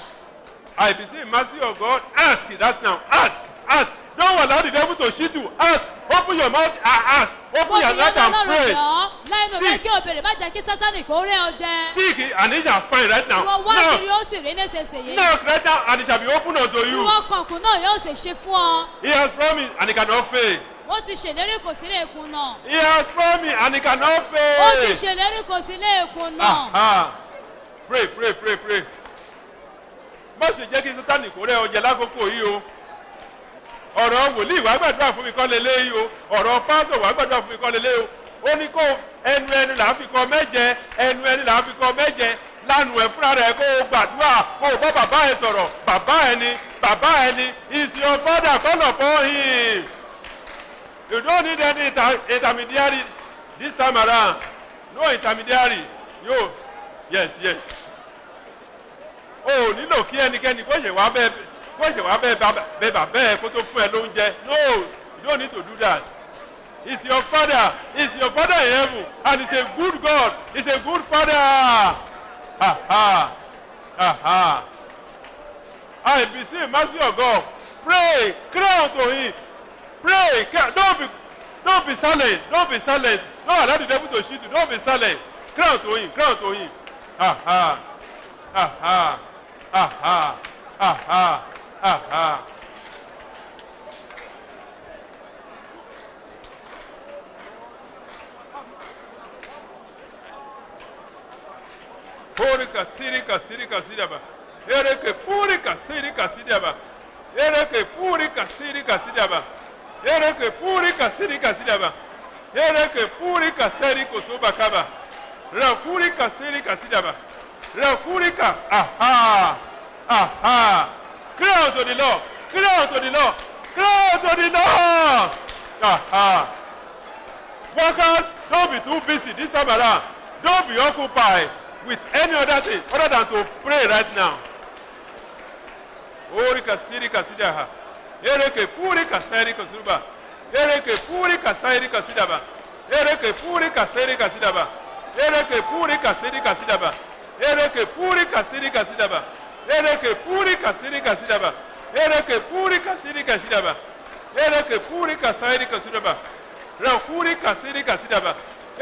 I beseech mercy of God. Ask that now. Ask. Ask. Don't allow the devil to cheat you. Ask. Open your mouth and ask. Open your mouth and pray. Seek. ọ Seek and it shall find right now. kiri Knock. right now and it shall be opened unto you. náà ọ He has promised and he cannot fail. ó ti ṣèlérí kò sí lè kùnà He has promised and he cannot ó ti fail. ṣèlérí kò sí Ah, ah. Pray, pray, pray, pray. Má ṣe jẹ́ kí sátánì kó rẹ̀ ọjà lákòókò yìí o. Ọ̀rọ̀ wòlíì wàá gbàdúrà fún mi kọ́ lélẹ́yìí o. Ọ̀rọ̀ pásọ̀ wàá gbàdúrà fún mi kọ́ lélẹ́yìí o. Ó ní kó ẹnu ẹni là á fi kọ mẹ́jẹ, ẹnu ẹni là á fi kọ mẹ́jẹ. Lánàá ẹ̀ fúnra rẹ̀ kó o gbàdúrà kó o bọ́ bàbá ẹ̀ sọ̀rọ̀. Bàbá ẹ̀ ni, bàbá ẹ̀ ni, is your father call upon him. You don't need any inter intermediary this time around. No intermediary. Yo, yes, yes. O nílò kí ẹnikẹ́ni kó ṣe wá bẹ́ẹ̀ kó ṣe wá bẹ́ẹ̀ bẹ́ẹ̀ bẹ́ẹ̀ kó tó fún ẹ lóúnjẹ. No, you don't need to do that. He's your father. He's your father in heaven. And he's a good God. He's a good father. Ha ha. Ha ha. I beseech mercy of God. Pray. Cry unto him. Pray. Cry. Don't be don't be silent. Don't be silent. Don't allow the devil to shoot you. Don't be silent. Cry unto him. Cry unto him. Ha ha. Ha ha. Ha ha. Aha. Puri sirika kasiri kasiri ba. Ereke purika, sirika, kasiri ba. Ereke purika, sirika, kasiri ba. Ereke purika, sirika, kasiri ba. Ereke purika, kasiri kusuba kaba. Rakuri kasiri kasiri ba. Rakuri ka aha aha. Cry unto the Lord. Cry unto the Lord. Cry unto the Lord. Aha. Workers, don't be too busy this time around. Don't be occupied with any other thing other than to pray right now. Orika sirika sidaha. Ereke purika sirika suba. Ereke purika sirika sidaba. Ereke purika sirika sidaba. Ereke purika sirika sidaba. Ereke purika sirika sidaba. ereke puri kasiri kasiaba. ereke puri kasiri kasiaba. ereke puri kasiri kasida ba ra puri kasiri kasida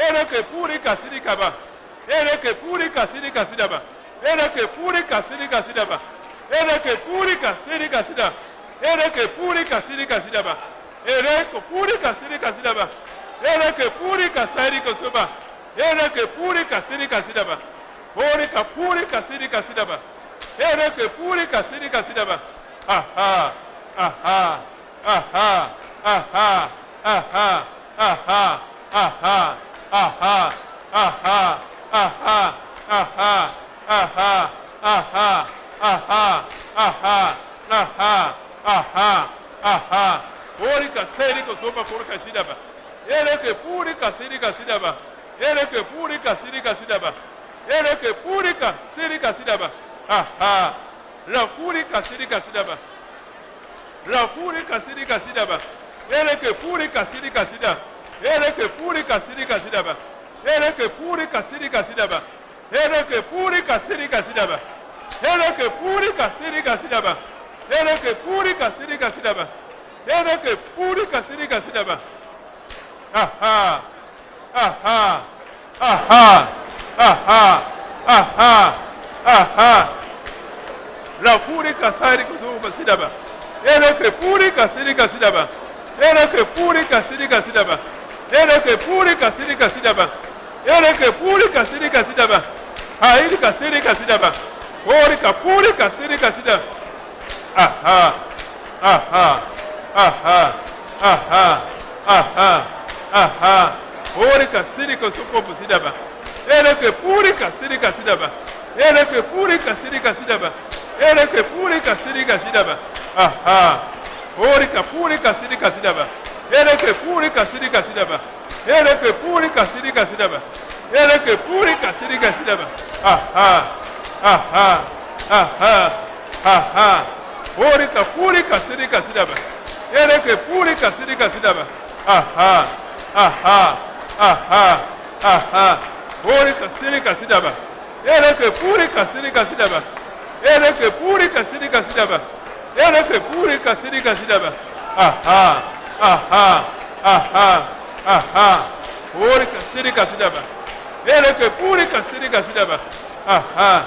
ereke puri kasiri kaba ereke puri kasiri kasiaba. ereke puri kasiri kasiaba. ereke puri kasiri kasida ereke puri kasiri kasiaba. ereke puri kasiri kasiaba. ereke puri kasiri kasiaba. ereke puri kasiri kasiaba. puri ka kasiri kasida sirika sidaba. Ereke purika sirika sidaba. Aha. Aha. Aha. Aha. Aha. Aha. Aha. Aha. Aha. aha, aha, aha, aha, aha, aha, aha, aha, aha. Orika serika sopa kurika sidaba. Ereke purika sirika sidaba. Ereke purika sirika sidaba. Ereke purika sirika sidaba. Aha rakuri kasiri kasidaba rakuri kasiri kasidaba ereke puri kasiri kasida ereke puri kasiri kasidaba ereke puri kasiri kasidaba ereke puri kasiri kasidaba ereke puri kasiri kasidaba ereke puri kasiri kasidaba ereke puri kasiri kasidaba aha aha aha aha aha aha la furi ka sari ka sumu ka sidaba ere ke furi ka siri ka sidaba ere ke furi siri ka sidaba ere ke furi siri ka sidaba ere ke furi siri ka sidaba hairi ka siri ka sidaba hori ka furi ka siri ka sidaba aha aha aha aha aha aha hori ka siri ka sumu ka sidaba ere ke furi siri ka sidaba ere ke furi siri ka sidaba ere ke puri ka kasida ba aha. Ori ka puri ka kasida ba ere ke puri ka kasida ba ere ke puri ka kasida ba ere ke puri ka kasida ba aha. Aha. Aha. Aha. Ori ka puri ka kasida ba ere ke puri ka kasida ba aha. Aha. Aha. Aha. Ori ka kasida ba ere ke puri ka kasida ba Ereke purika sirika sidaba. Ereke purika sirika sidaba. Aha. Aha. Aha. Aha. Orika sirika sidaba. Ereke purika sirika sidaba. Aha.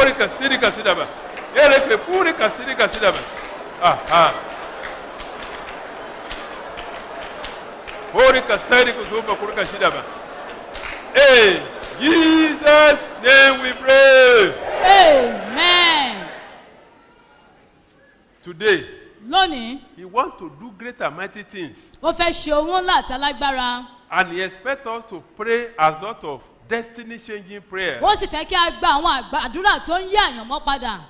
Orika sirika sidaba. Ereke purika sirika sidaba. Aha. Orika sirika zuba kurika sidaba. Hey, Jesus name we pray. amen. Today, lónìí he want to do great and mighty things. ó fẹ́ ṣe owó ńlá àti alágbára And he expect us to pray a lot of destiny changing prayer. ó sì fẹ́ kí a gba àwọn àdúrà tó ń yí àyànmọ́ padà.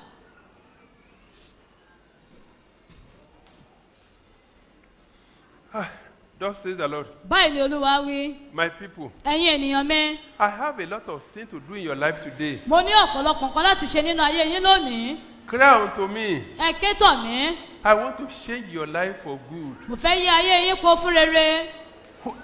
Thus says the Lord, báyìí ni olúwa wí my people, ẹ̀yin ènìyàn mi I have a lot of things to do in your life today. mo ní ọ̀pọ̀lọpọ̀ nǹkan láti ṣe nínú ayé yín lónìí Cry unto me. ẹ ké tọ̀ mí I want to change your life for good. mo fẹ́ yí ayé yín po fún rere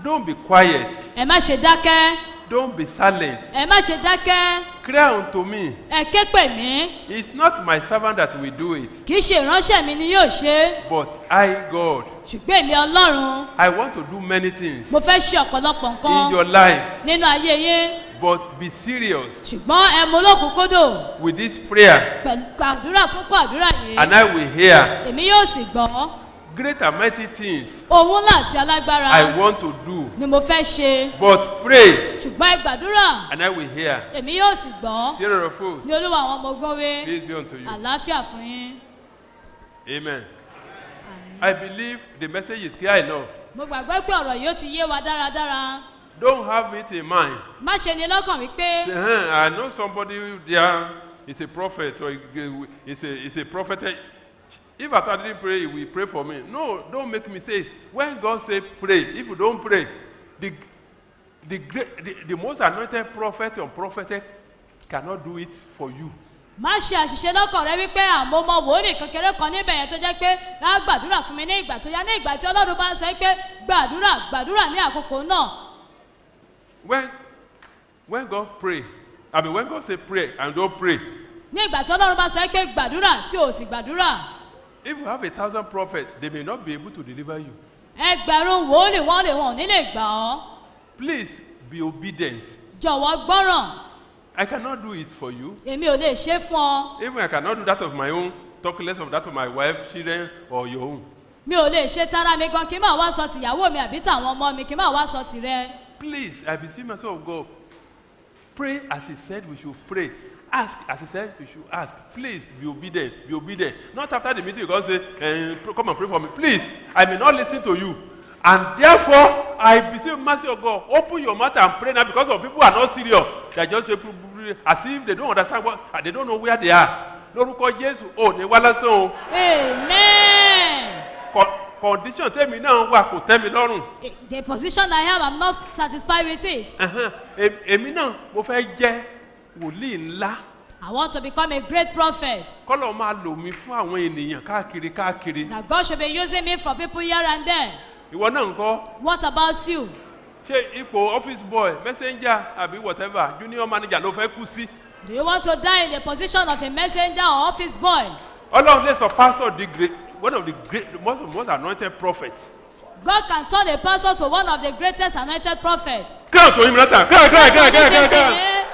Don't be quiet. ẹ má ṣe dákẹ́ Don't be silent. ẹ má ṣe dákẹ́. Cry unto me. ẹ ké pè mí. It's not my servant that will do it, kì í ṣe ìránṣẹ́ mi ni yóò ṣe. But I, God. ṣùgbọ́n èmi ọlọ́run I want to do many things mo fẹ́ ṣe ọ̀pọ̀lọpọ̀ in nǹkan your life, nínú ayé yín. But be serious ṣùgbọ́n ẹ mú olókùnkúndùn with this prayer, pẹ̀lú àdúrà kókó àdúrà yìí. And I will hear. Èmi yóò sì gbọ́ great and mighty things ohun ńlá àti alágbára I want to do. ni mo fẹ́ ṣe But pray, ṣùgbọ́n ẹ gbàdúrà and I will hear. èmi yóò sì gbọ́ Sarah of hosts, ní olúwa àwọn ọmọ ogun wé peace be unto you. àlàáfíà fún yín Amen. I believe the message is clear enough. mo gbàgbọ́ pé ọ̀rọ̀ yìí ó ti yé wa dáradára Don't have it in mind. má ṣe ni lọ́kàn wípé Uh-huh, I know somebody there is a prophet or is a, is a prophet. If thought I didn't pray, he will pray for me. No, don't make mistake. When God say pray, if you don't pray, the, the, the, the most anointed prophet or prophetess cannot do it for you. má ṣe àṣìṣe lọ́kàn rẹ wípé àmọ́ ọmọ wòlíì kékeré kan níbẹ̀ yẹn tó jẹ́ pé á gbàdúrà fún mi ní ìgbà tó yá ní ìgbà tí ọlọ́run bá ń sọ pé gbàdúrà gbàdúrà ní àkókò náà When, when God pray, I mean, when God say pray and don't pray, ní ìgbà tí ọlọ́run bá sọ pé gbàdúrà tí ò sì gbàdúrà if you have a thousand prophets, they may not be able to deliver you. ẹgbẹ̀rún wòlíì wọ́n lè wọn ò ní lè gbà ọ́ Please be obedient. jọ̀wọ́ gbọ́ràn I cannot do it for you. èmi ò lè ṣe fún ọ Even I cannot do that of my own, talk less of that of my wife, children, or your own. mi ò lè ṣe tara mi gan kí n máa wá sọ tìyàwó mi àbí tàwọn ọmọ mi kí n máa wá sọ tìrẹ Please, I beseech myself of God, pray as He said we should pray. Ask as He said we should ask. Please be obedient, be obedient. Not after the meeting, you go say, eh, come and pray for me. Please, I may not listen to you. And therefore, I beseech mercy of God, open your mouth and pray now because of people are not serious. They are just as if they don't understand what, they don't know where they are. lórúkọ jésù ò ní wá lásán o. amen. Con- condition tẹ́mi náà wà kò tẹ́ mi lọ́rùn. the position i have i'm not satisfied with it èmi náà mo fẹ́ jẹ́ wòlíì ńlá. i want to become a great prophet kọ́lọ̀ máa lò mí fún àwọn ènìyàn káàkiri káàkiri. that god should be using me for people here and there ìwọ náà ń kọ́ what about you ṣé ipò office boy messenger àbí whatever junior manager ló fẹ́ kú sí. do you want to die in the position of a messenger or office boy ọlọ́run lè sọ pastor di great one of the great the most most anointed prophets. god can turn a pastor to one of the greatest anointed prophets kíláà tó yín mi látà kíláà kíláà kíláà kíláà kíláà kíláà. Nísinsìnyí,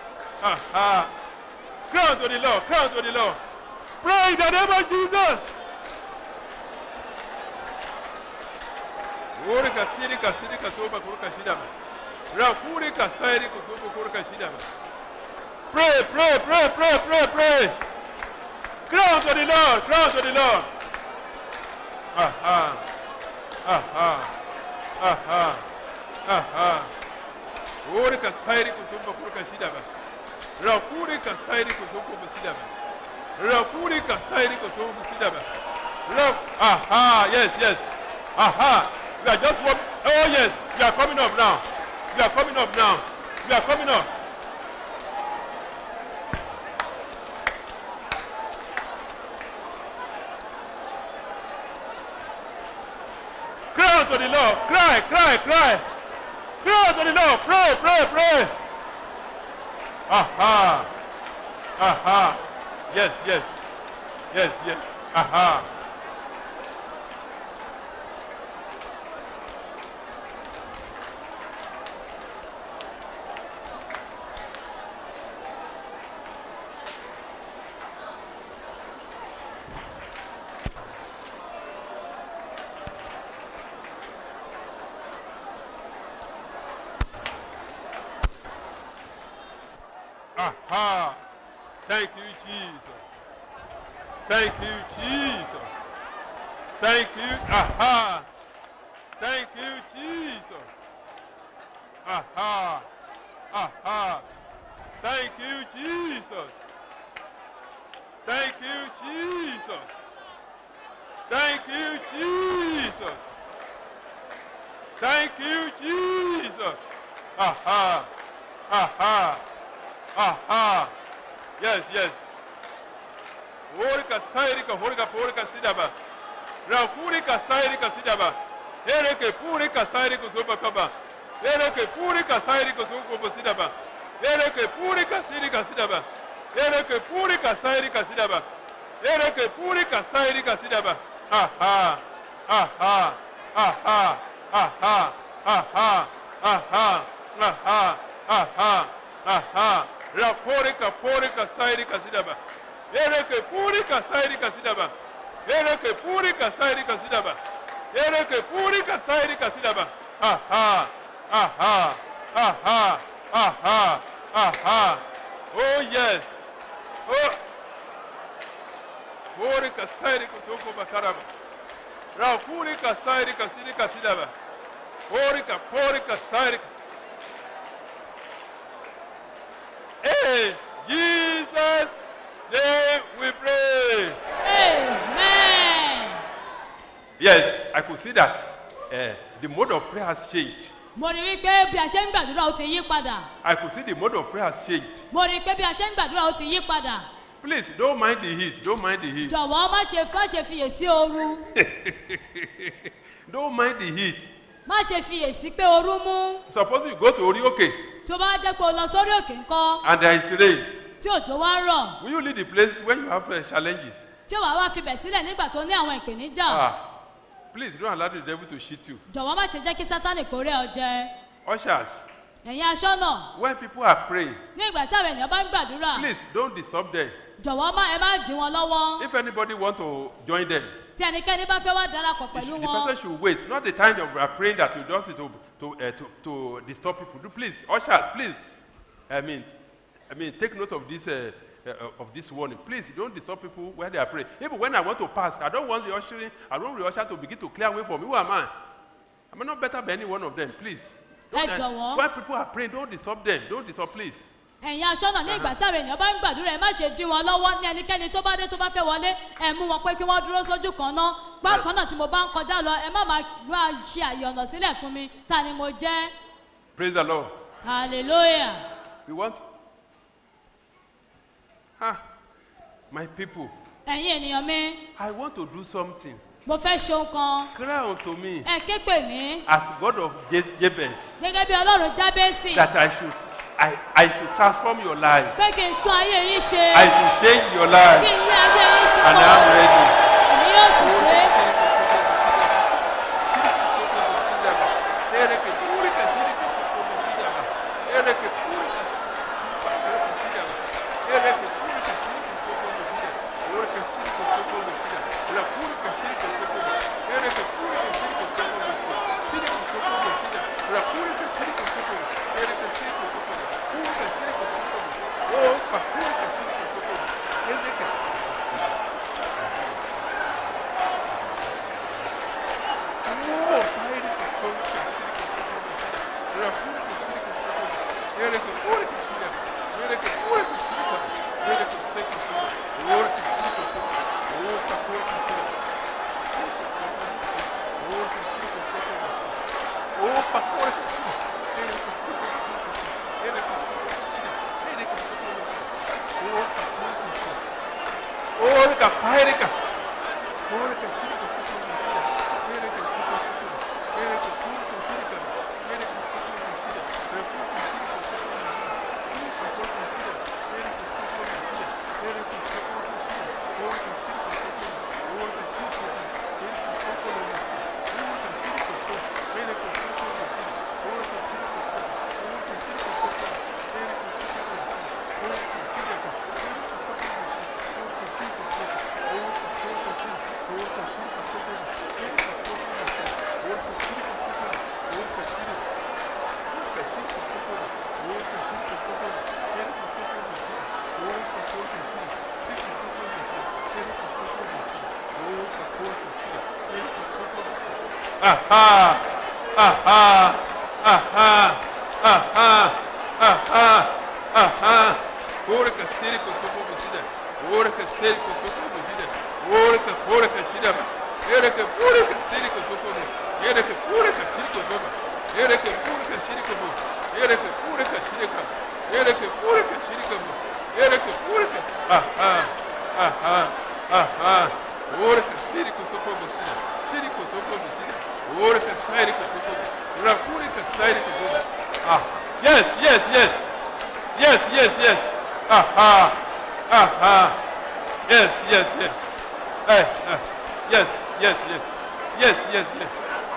kasidaba. Aha. Crown to the Lord, crown to the Lord. Pray the name of Jesus. Ore kasiri kasiri kasoba kuruka shidaba. Rakuri kasairi kusoba kuruka shidaba. Pray, pray, pray, pray, pray, pray. Crown to the Lord, crown to the Lord. Aha. Aha. Aha. Aha. Ore kasairi kusoba kuruka shidaba. Rakuri kasairi kusoba kusidaba. Rakuri kasairi kusoba kusidaba. Rak. Aha. Yes, yes. Aha. We are just walk. Oh yes. We are coming up now. We are coming up now. We are coming up. Cry unto the Lord. Cry, cry, cry. Cry unto the Lord. Pray, pray, pray. Aha. Aha. Yes, yes. Yes, yes. Aha. Aha. Thank you, Jesus. Thank you, Jesus. Thank you. Aha. Thank you, Jesus. Aha. Aha. Thank you, Jesus. Thank you, Jesus. Thank you, Jesus. Thank you, Jesus. Aha. Aha. Aha. Yes, yes. Horika sairika horika porika sidaba. Rakurika sairika sidaba. Ereke purika sairika soba kaba. Ereke purika sairika soba sidaba. Ereke purika sirika sidaba. Ereke purika sairika sidaba. Ereke purika sairika sidaba. Aha. Aha. Aha. Aha. Aha. Aha. Rapore ka pore ka sairi ka sidaba. Ere ke puri ka sairi ka sidaba. Ere ke puri ka sairi ka sidaba. Ere ke puri ka sairi ka sidaba. ha, Aha. ha. Aha. Aha. Oh yes. Oh. Pore ka sairi ka soko bakaraba. Rapuri ka sairi ka sidika sidaba. Pore ka pore ka sairi ka Jesus name we pray. amen. Yes, I could see that uh, the mode of prayer has changed. mo rí i pé bí a ṣe ń gbàdúrà ó ti yí padà I could see the mode of prayer has changed. mo rí i pé bí a ṣe ń gbàdúrà ó ti yí padà Please don't mind the heat. Don't mind the heat. jọ̀wọ́ má ṣe má ṣe fiyèsí ooru don't mind the heat. Má ṣe fiyèsí pé ooru mú. Suppose you go to Orioke tó bá jẹ́ pé o lọ sórí òkè ńkọ́. And there is rain. tí òjò wá ń rọ̀. Will you leave the place when you have uh, challenges? tí wàá wá fibẹ̀ sílẹ̀ nígbà tó ní àwọn ìpèníjà. Ah, please don't allow the devil to cheat you. jọ̀wọ́ má ṣe jẹ́ kí sátánì kórè ọ jẹ. Ushers, ẹ̀yin aṣọ́nà. When people are praying, ní ìgbà tí àwọn ènìyàn bá ń gbàdúrà. Please don't disturb them. jọ̀wọ́ má ẹ má dí wọn lọ́wọ́. If anybody want to join them, tí ẹnikẹ́ni bá fẹ́ wá darapọ̀ pẹ̀lú the wọn person should wait. Not the time we are praying that you don't to to uh, to, to disturb people. Do please, ushers, please. I mean, I mean, take note of this uh, uh, of this warning. Please don't disturb people when they are praying. Even when I want to pass, I don't want the ushering. I don't want the usher to begin to clear way for me. Who am I? I'm not better than any one of them. Please. Don't, jọ̀wọ́. when people are praying, don't disturb them. Don't disturb, please. Ẹ̀yin aṣọ́nà ní ìgbà ènìyàn bá ń gbàdúrà ẹ má ṣe dí wọn lọ́wọ́. Ní ẹnikẹ́ni tó bá dé tó bá fẹ́ wọlé ẹ mú wọn pé kí wọ́n dúró sójú kan náà. Bákan náà tí mo bá ń kọjá lọ ẹ má máa ṣe àyè ọ̀nà sílẹ̀ fún mi. Ta ni mo jẹ́? Praise the Lord. hallelujah. We want. Ah, my people, ẹ̀yin ènìyàn mi. I want to do something. mo fẹ́ ṣe ohun kan. Cry unto me. Ẹ ké pè mí. As God of Jabez. Gẹ́gẹ́ bí ọlọ́run jábẹ́sì that I should, I, I should transform your life. pé kí n tún ayé yín ṣe I should change your kí life, n yí ayé yín ṣe and pọ̀ I'm ready. èmi yóò sì ṣe é. Aha! Aha! Aha! Aha. Aha. Aha. Ora kasiri kosoko busida. Ora kasiri kosoko busida. Ora ka ora ka shida ba. Ere ka ora ka siri kosoko bu. Ere ka ora ka shiri kosoko. Ere ka ora ka shiri kobu. Ere ka ora ka shiri ka. Ere ka ora ka shiri kobu. Ere ka ora ka. Aha. Aha. Aha. Ora ka siri kosoko busida. Shiri kosoko busida. Ora ka siri kosoko. Ora kuri ka siri kosoko. Ah. Yes, yes, yes. Yes, yes, yes. Aha. Aha. Yes, yes, yes. Eh, eh. Yes, yes, yes. Yes, yes, yes.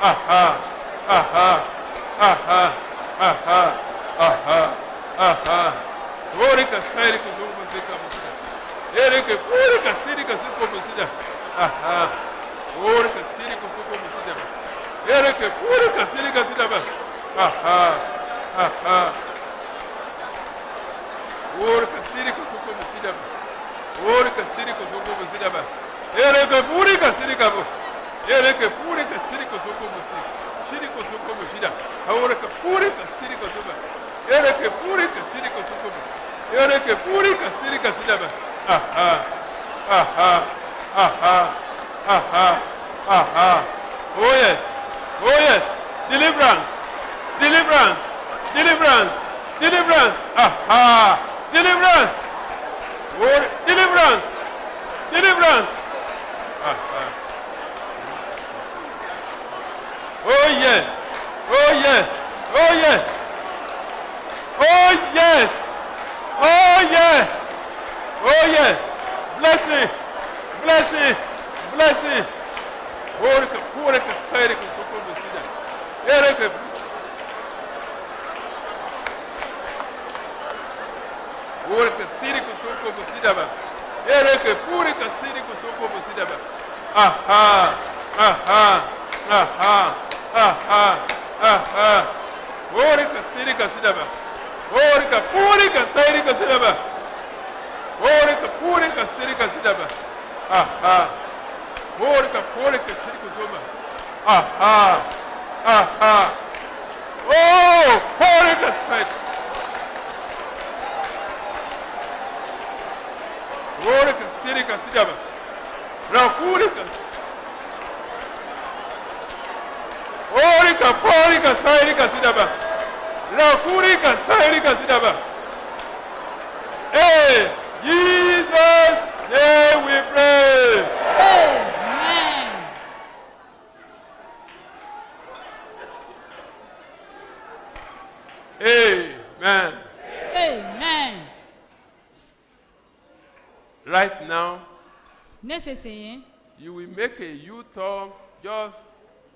Aha. Aha. Aha.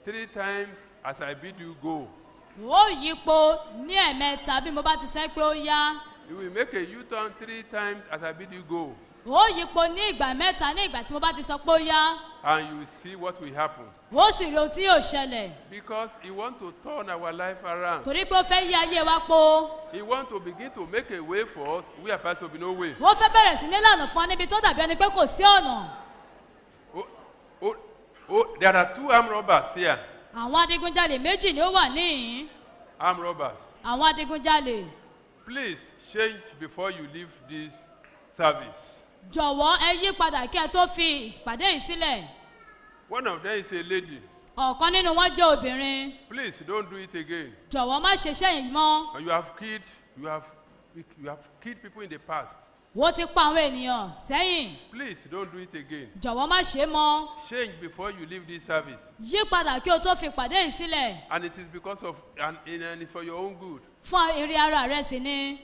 Three times as I bid you go. ó yípo ní ẹ̀mẹ́ta bí mo bá ti sẹ́ pé ó yá. You will make a U-turn three times as I bid you go. ó yípo ní ìgbà mẹ́ta ní ìgbà tí mo bá ti sọ pé ó yá. And you will see what will happen. ó sì rí ohun tí yóò ṣẹlẹ̀. Because he wants to turn our life around. torí pé ó fẹ́ yí ayé wa po. He wants to begin to make a way for us where perhaps will be no way. ó fẹ́ bẹ̀rẹ̀ sí ní lànà fún wa níbi tó dàbí ẹni pé kò sí ọ̀nà. Oh, there are two armed robbers here. àwọn adigunjalè méjì ni ó wà níhìn. Armed robbers. àwọn adigunjalè. Please change before you leave this service. jọ̀wọ́ ẹ yí padà kí ẹ tó fi ìpàdé yìí sílẹ̀. One of them is a lady. ọ̀kan nínú wọn jẹ́ obìnrin. Please don't do it again. jọ̀wọ́ má ṣe iṣẹ́ yìí mọ́. You have killed, you have, you have killed people in the past. Ó ti pa àwọn ènìyàn sẹ́yìn. Please don't do it again. jọ̀wọ́ má ṣe mọ́. Change before you leave this service. yí padà kí o tó fi ìpàdé yìí sílẹ̀. And it is because of, and, and it's for your own good. fún eré ara rẹ sì ni.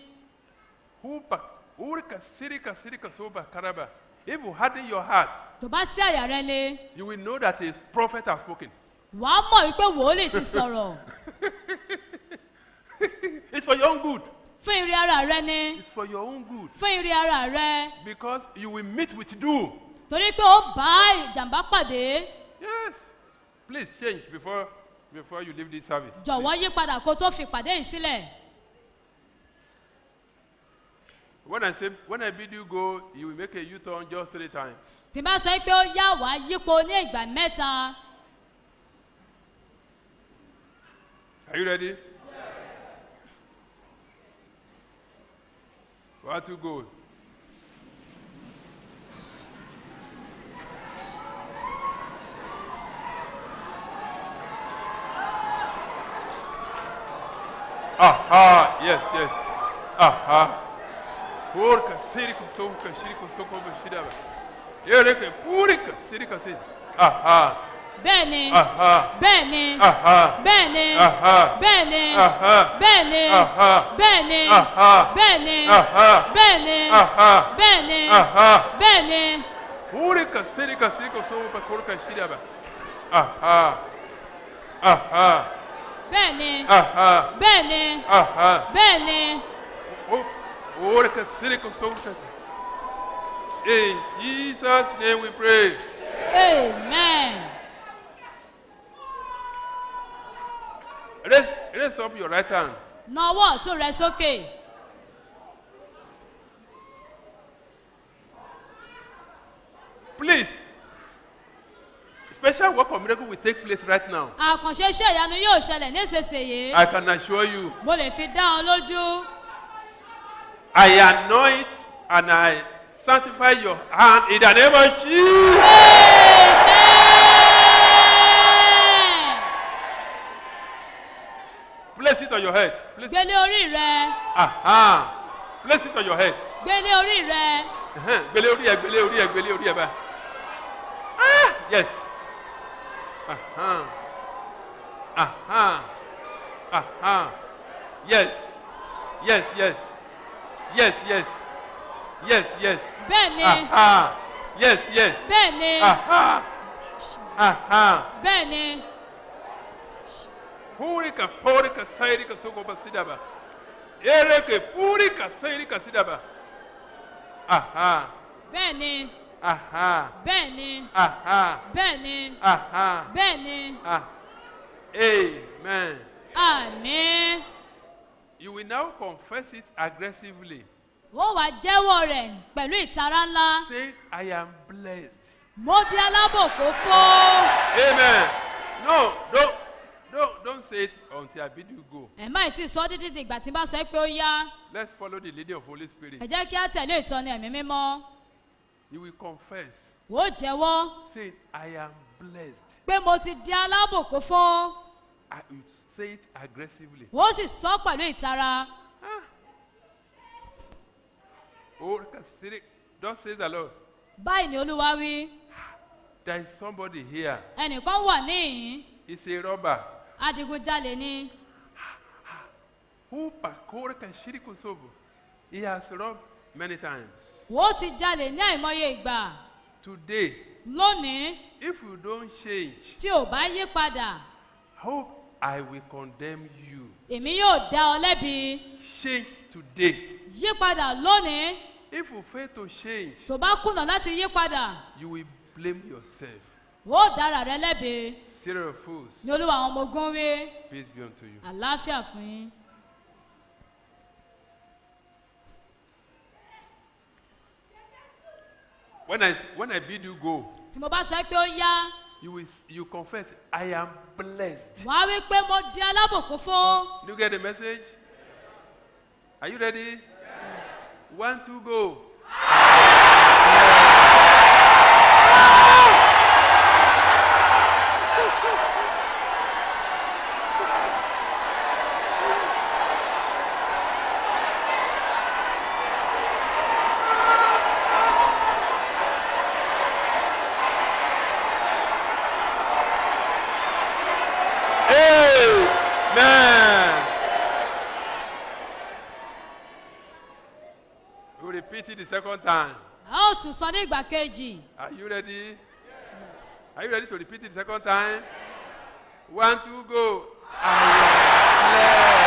Hupa, urika, sirika, sirika, soba, karaba. If you harden your heart, tó bá sí àyà rẹ le. you will know that a prophet has spoken. wàá mọ̀ wípé wòólì ti sọ̀rọ̀. It's for your own good. Fún eré ara rẹ ni. It's for your own good. fún eré ara rẹ. Because you will meet with do. torí pé ó bá ìjàmbá pàdé. Yes. Please change before before you leave this service. jọ̀wọ́ yí padà kó tó fi ìpàdé yìí sílẹ̀. When I say when I bid you go, you will make a U-turn just three times. tí bá sọ pé ó yá wàá yípo ní ìgbà mẹ́ta. Are you ready? Where to go? Ah, ah, yes, yes. Ah, ah. Porca, sirica, soco, caxirica, soco, caxirica. Eu recuo, purica, sirica, sirica. Ah, ah. Bẹ́ẹ̀ni Aha. bẹ́ẹ̀ni Aha. bẹ́ẹ̀ni Aha. bẹ́ẹ̀ni Aha. bẹ́ẹ̀ni Aha. bẹ́ẹ̀ni Aha. bẹ́ẹ̀ni Aha. bẹ́ẹ̀ni Aha. bẹ́ẹ̀ni Aha. bẹ́ẹ̀ni Purica, sirica, sirica, soca, porca, xiraba. Aha. Aha. bẹ́ẹ̀ni Aha. bẹ́ẹ̀ni Aha. bẹ́ẹ̀ni Porca, sirica, soca. In Jesus' name we pray. amen. Raise, raise up your right hand. na ọwọ́ ọ̀tún rẹ sókè Please. Special work of miracle will take place right now. àkànṣe iṣẹ́ ìyanu yóò ṣẹlẹ̀ nísinsìnyí I can assure you. mo lè fi dá ọ lójú I anoint and I sanctify your hand in the name of Jesus. Place it on your head. Place gbélé orí rẹ Aha. Place it on your head. gbélé orí rẹ. Gbélé orí ẹ, gbélé orí ẹ, gbélé orí ẹ báyìí. Ah, yes. Aha. Aha. Aha. Yes. Yes, yes. Yes, yes. Yes, yes. bẹ́ẹ̀ni Aha. Yes, yes. bẹ́ẹ̀ni Aha. Aha. bẹ́ẹ̀ni Purika, purika, sairika, sogoba, sidaba. Ereke, purika, sairika, sidaba. Aha. bẹ́ẹ̀ni Aha. bẹ́ẹ̀ni Aha. bẹ́ẹ̀ni Aha. bẹ́ẹ̀ni Ah. Amen. àmì You will now confess it aggressively. ó wàá jẹ́wọ́ rẹ̀ pẹ̀lú ìtara ńlá Say, I am blessed. mo di alábòkó fún Amen. No, don't, don't, don't say it until I bid you go. ẹ̀ má ì tí ì sọ títí di ìgbà tí n bá sọ pé ó yá Let's follow the leading of Holy Spirit. ẹ jẹ́ kí á tẹ̀lé ìtọ́ni ẹ̀mí mímọ́ You will confess. ó jẹ́wọ́ Say, I am blessed. pé mo ti di alábòkó fún I will say it aggressively. ó sì sọ pẹ̀lú ìtara Oh, consider- Thus says the Lord. báyìí ni olúwa wí There is somebody here. ẹnìkan wà níhìn He's a robber. Adigunjalè ni Who can shiriko sobo. He has robbed many times. ó ti jalè ní àìmọye ìgbà Today, lónìí if you don't change, tí ò bá yí padà hope I will condemn you. èmi yóò dá ọ lẹ́bi Change today. yí padà lónìí If you fail to change, tó bá kùnà láti yí padà you will blame yourself. ó dára rẹ lẹ́bi Sarah of fools, ní olúwa àwọn ọmọ ogun peace be unto you. àlàáfíà fún yín. When I when I bid you go, tí mo bá sọ pé ó yá you will you confess, I am blessed. wàá wí pé mo di alábòkú fún Do you get the message? Are you ready? Yes. One, two, go. Amen. We repeat it the second time. a ó tún sọ ní ìgbà kejì Are you ready? Are you ready to repeat it the second time? One, two, go. I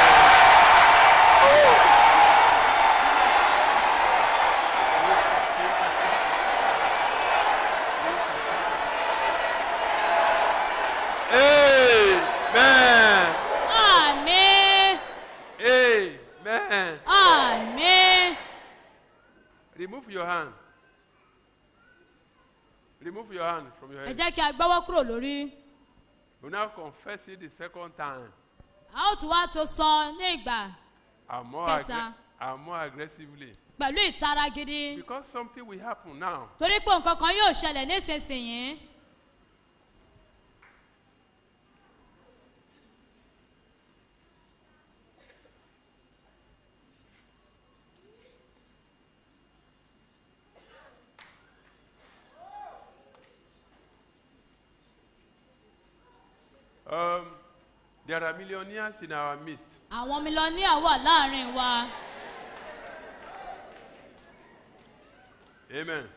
Amen. àmì Amen. àmì Remove your hand. Remove your hand from your ẹ head. jẹ́ kí a gbọ́wọ́ kúrò lórí We now confess it the second time. a ó tún wá tó sọ ní ìgbà Kẹta. and more aggressively. pẹ̀lú ìtara gidi because something will happen now. torí pé nǹkan kan yóò ṣẹlẹ̀ nísinsìnyí. Um, there are millionaires in our midst. àwọn mílíọ̀nìà wà láàárín wa Amen.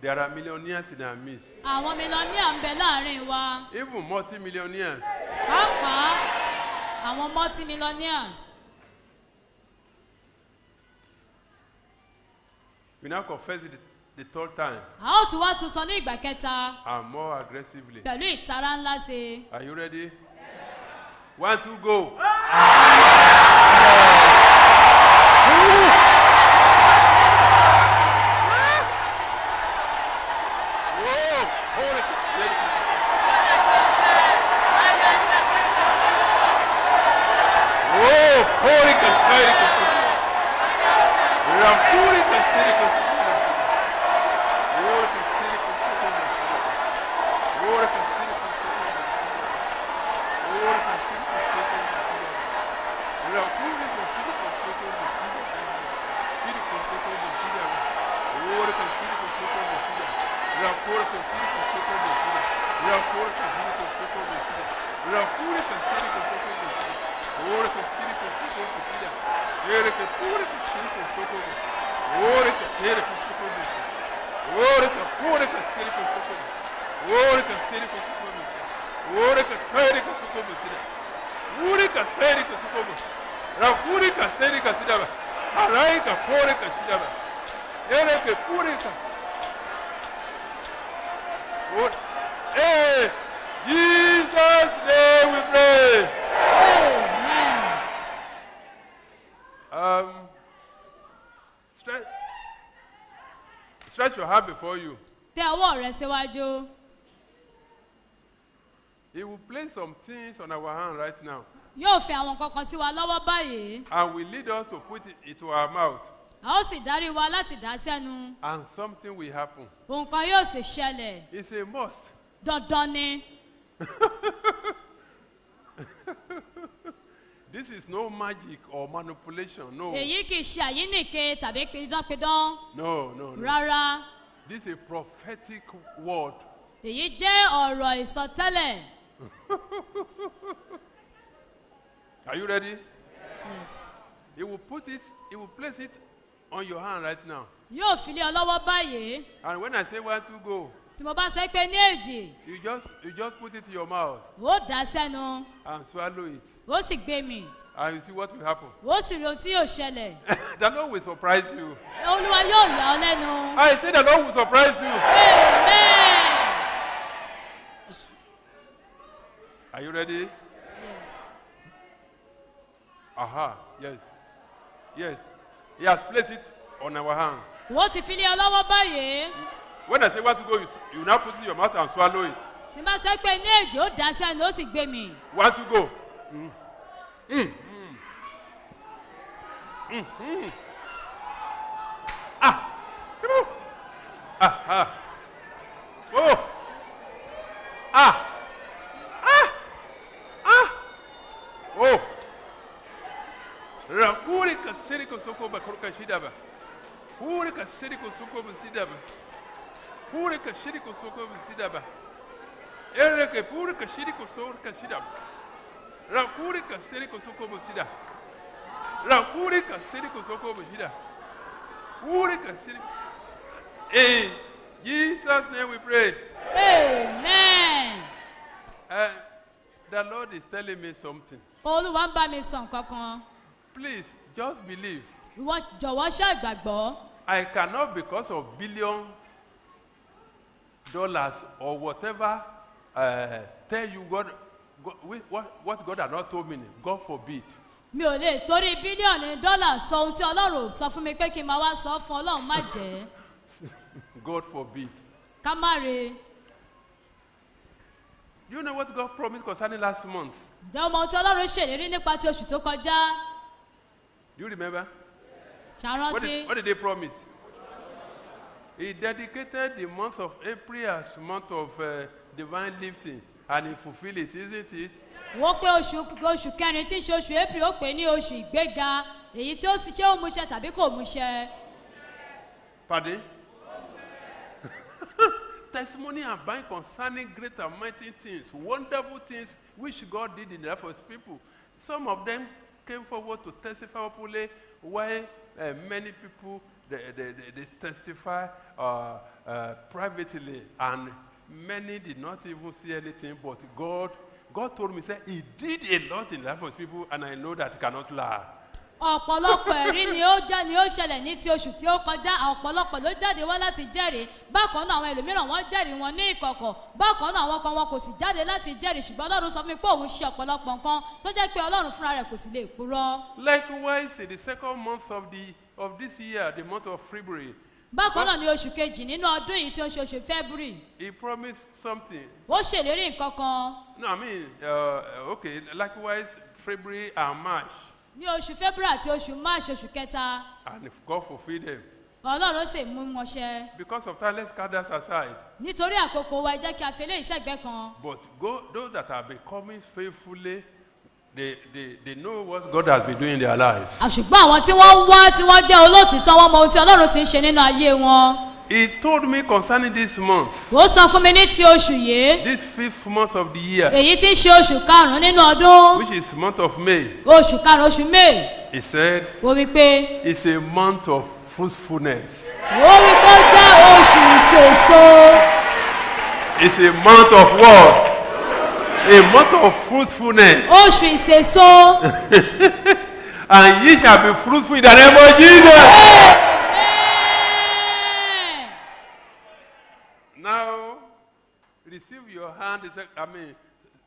There are millionaires in our midst. àwọn mílíọ̀nìà ń bẹ láàárín wa Even multi-millionaires. pàápàá àwọn multi-millionaires. We now confess it the third time a ó tún wá tún sọ ní ìgbà kẹta and more aggressively. pẹ̀lú ìtara ńlá i. Are you ready? One, two, go. Oh, before you. tẹ ọwọ́ rẹ síwájú. He will place some things on our hand right now yóò fi àwọn kankan sí wa lọ́wọ́ báyìí. and will lead us to put it into our mouth a ó sì darí wa láti dá sẹ́nu. and something will happen. nǹkan yóò sì ṣẹlẹ̀. It's a must. dandan ni. This is no magic or manipulation. No. èyí kì í ṣe àyínnìke tàbí pidánpidán. No, no, no. rárá. This is a prophetic word. èyí jẹ́ ọ̀rọ̀ ìsọtẹ́lẹ̀. Are you ready? Yes. He will put it, he will place it on your hand right now. yóò fi lé ọ lọ́wọ́ báyìí. And when I say one, two, go, tí mo bá sọ pé ní èjì you just you just put it in your mouth ó dá sẹ́nu and swallow it. ó sì gbé mi And you see what will happen. ó sì rí ohun tí yóò ṣẹlẹ̀. the Lord will surprise you. olúwa yóò yà ọ lẹ́nu. I say the Lord will surprise you. amen. Are you ready? Yes. Aha, yes. Yes. He has placed it on our hand. ó ti fi lé ọ lọ́wọ́ báyìí. When I say one to go, you, now put it in your mouth and swallow it. tí n bá sọ pé ní èjì ó dá sẹ́nu ó sì gbé mi. One to go. Mm. Mm. Mm. Mm. Ah. Woo. Ah. Ah. Oh. Ah. Ah. Ah. Oh. Rakuri kasiri kosoko ba kuruka shida ba. Kuri kasiri kosoko ba sida ba. Kuri kasiri kosoko ba sida ba. Ereke puri kashiri kosoko ka shida ba. Rakuri kasiri kosoko ba sida. Rakuri kasiri kosoko ba sida. Kuri kasiri. In Jesus' name we pray. amen. Uh, the Lord is telling me something. olúwa ń bá mi sọ nǹkan kan. Please, just believe. ìwọ jọ̀wọ́ ṣàgbàgbọ́. I cannot, because of billion dollars or whatever, uh, tell you God, God what, what God has not told me. God forbid. Mi ò lè torí bílíọ̀nù dọ́là sọ ohun tí ọlọ́run ò sọ fún mi pé kí n máa wá sọ fún ọlọ́run má jẹ́ God forbid. ká má re. Do you know what God promised concerning last month? ǹjẹ́ o mọ ohun tí ọlọ́run ṣèlérí nípa ti oṣù tó kọjá? Do you remember? What did, ṣàrántí what did they promise? He dedicated the month of April as month of uh, divine lifting, and he fulfilled it, isn't it? Wọ́n pé oṣù oṣù kẹrin tí ṣe oṣù april ó pè ní oṣù ìgbéga èyí tí ó sì ṣé ó múṣẹ tàbí kò múṣẹ. Pardon? Testimony and bind concerning great and mighty things, wonderful things which God did in the life of his people. Some of them came forward to testify openly, while uh, many people they, they, they, they testify uh, uh, privately, and many did not even see anything. But God, God told me, say He did a lot in the life of His people, and I know that He cannot lie. ọ̀pọ̀lọpọ̀ ẹ̀rí ni ó jẹ́ ni ó ṣẹlẹ̀ ní ti oṣù tí ó kọjá ọ̀pọ̀lọpọ̀ ló jáde wá láti jẹ́rìí bákan náà àwọn ẹlòmíràn wọ́n jẹ́rìí wọn ní ìkọ̀kọ̀ bákan náà àwọn kan wọn kò sì jáde láti jẹ́rìí ṣùgbọ́n ọlọ́run sọ fún mi pé òun ṣe ọ̀pọ̀lọpọ̀ nǹkan tó jẹ́ pé ọlọ́run fúnra rẹ̀ kò sì lè purọ́. Likewise, in the second month of the of this year, the month of February, bákan náà ni oṣù kejì nínú ọdún yìí tí ó ṣe oṣù february He promised something. ó ṣèlérí nǹkan kan No, I mean, uh, okay. Likewise, February and March, ní oṣù february àti oṣù march oṣù kẹta and if God fulfilled them. ọlọ́run sì mú wọn ṣẹ Because of time, let's cut that aside. nítorí àkókò wa ẹ jẹ́ kí a fi eléyìí sẹ́gbẹ́ kan But go, those that have been coming faithfully, they, they, they know what God has been doing in their lives. àṣùgbọ́n àwọn tí wọ́n wá tí wọ́n jẹ́ olóòtítọ́ wọn mọ ohun tí ọlọ́run ti ń ṣe nínú ayé wọn He told me concerning this month, ó sọ fún mi ní ti oṣù yìí this fifth month of the year, èyí tí ṣe oṣù karùn-ún nínú ọdún which is month of May. oṣù karùn-ún oṣù may He said, ó wí pé it's a month of fruitfulness. ó wí pé ó jẹ́ oṣù ìṣèso It's a month of what? A month of fruitfulness. oṣù ìṣèso and ye shall be fruitful in the name of Jesus. Now, receive your hand. The sec- I mean,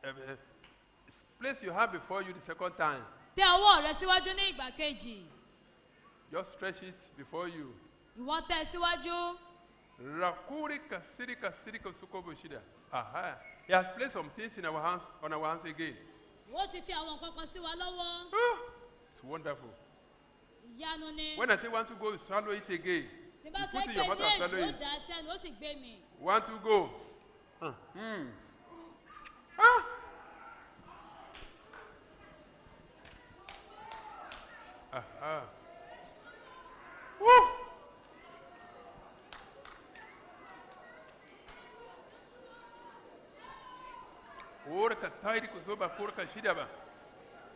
uh, uh, place your hand before you the second time. tẹ ọwọ́ rẹ síwájú ní ìgbà kejì Just stretch it before you. ìwọ́n tẹ síwájú Rakuri kasiri kasiri kosuko boshida. Aha. He has placed some things in our hands, on our hands again. ó ti fi àwọn nǹkan kan sí wa lọ́wọ́ It's wonderful. ìyanu ni When I say want to go, swallow it again. tí bá You sọ put in pé your mouth and ilé swallow ìlú ó it. dà á sẹ́nu ó sì gbé mi Want to go. Uh, hmm. Ah. Aha. Woo. Ora ka tairi ko so ba ka shida ba.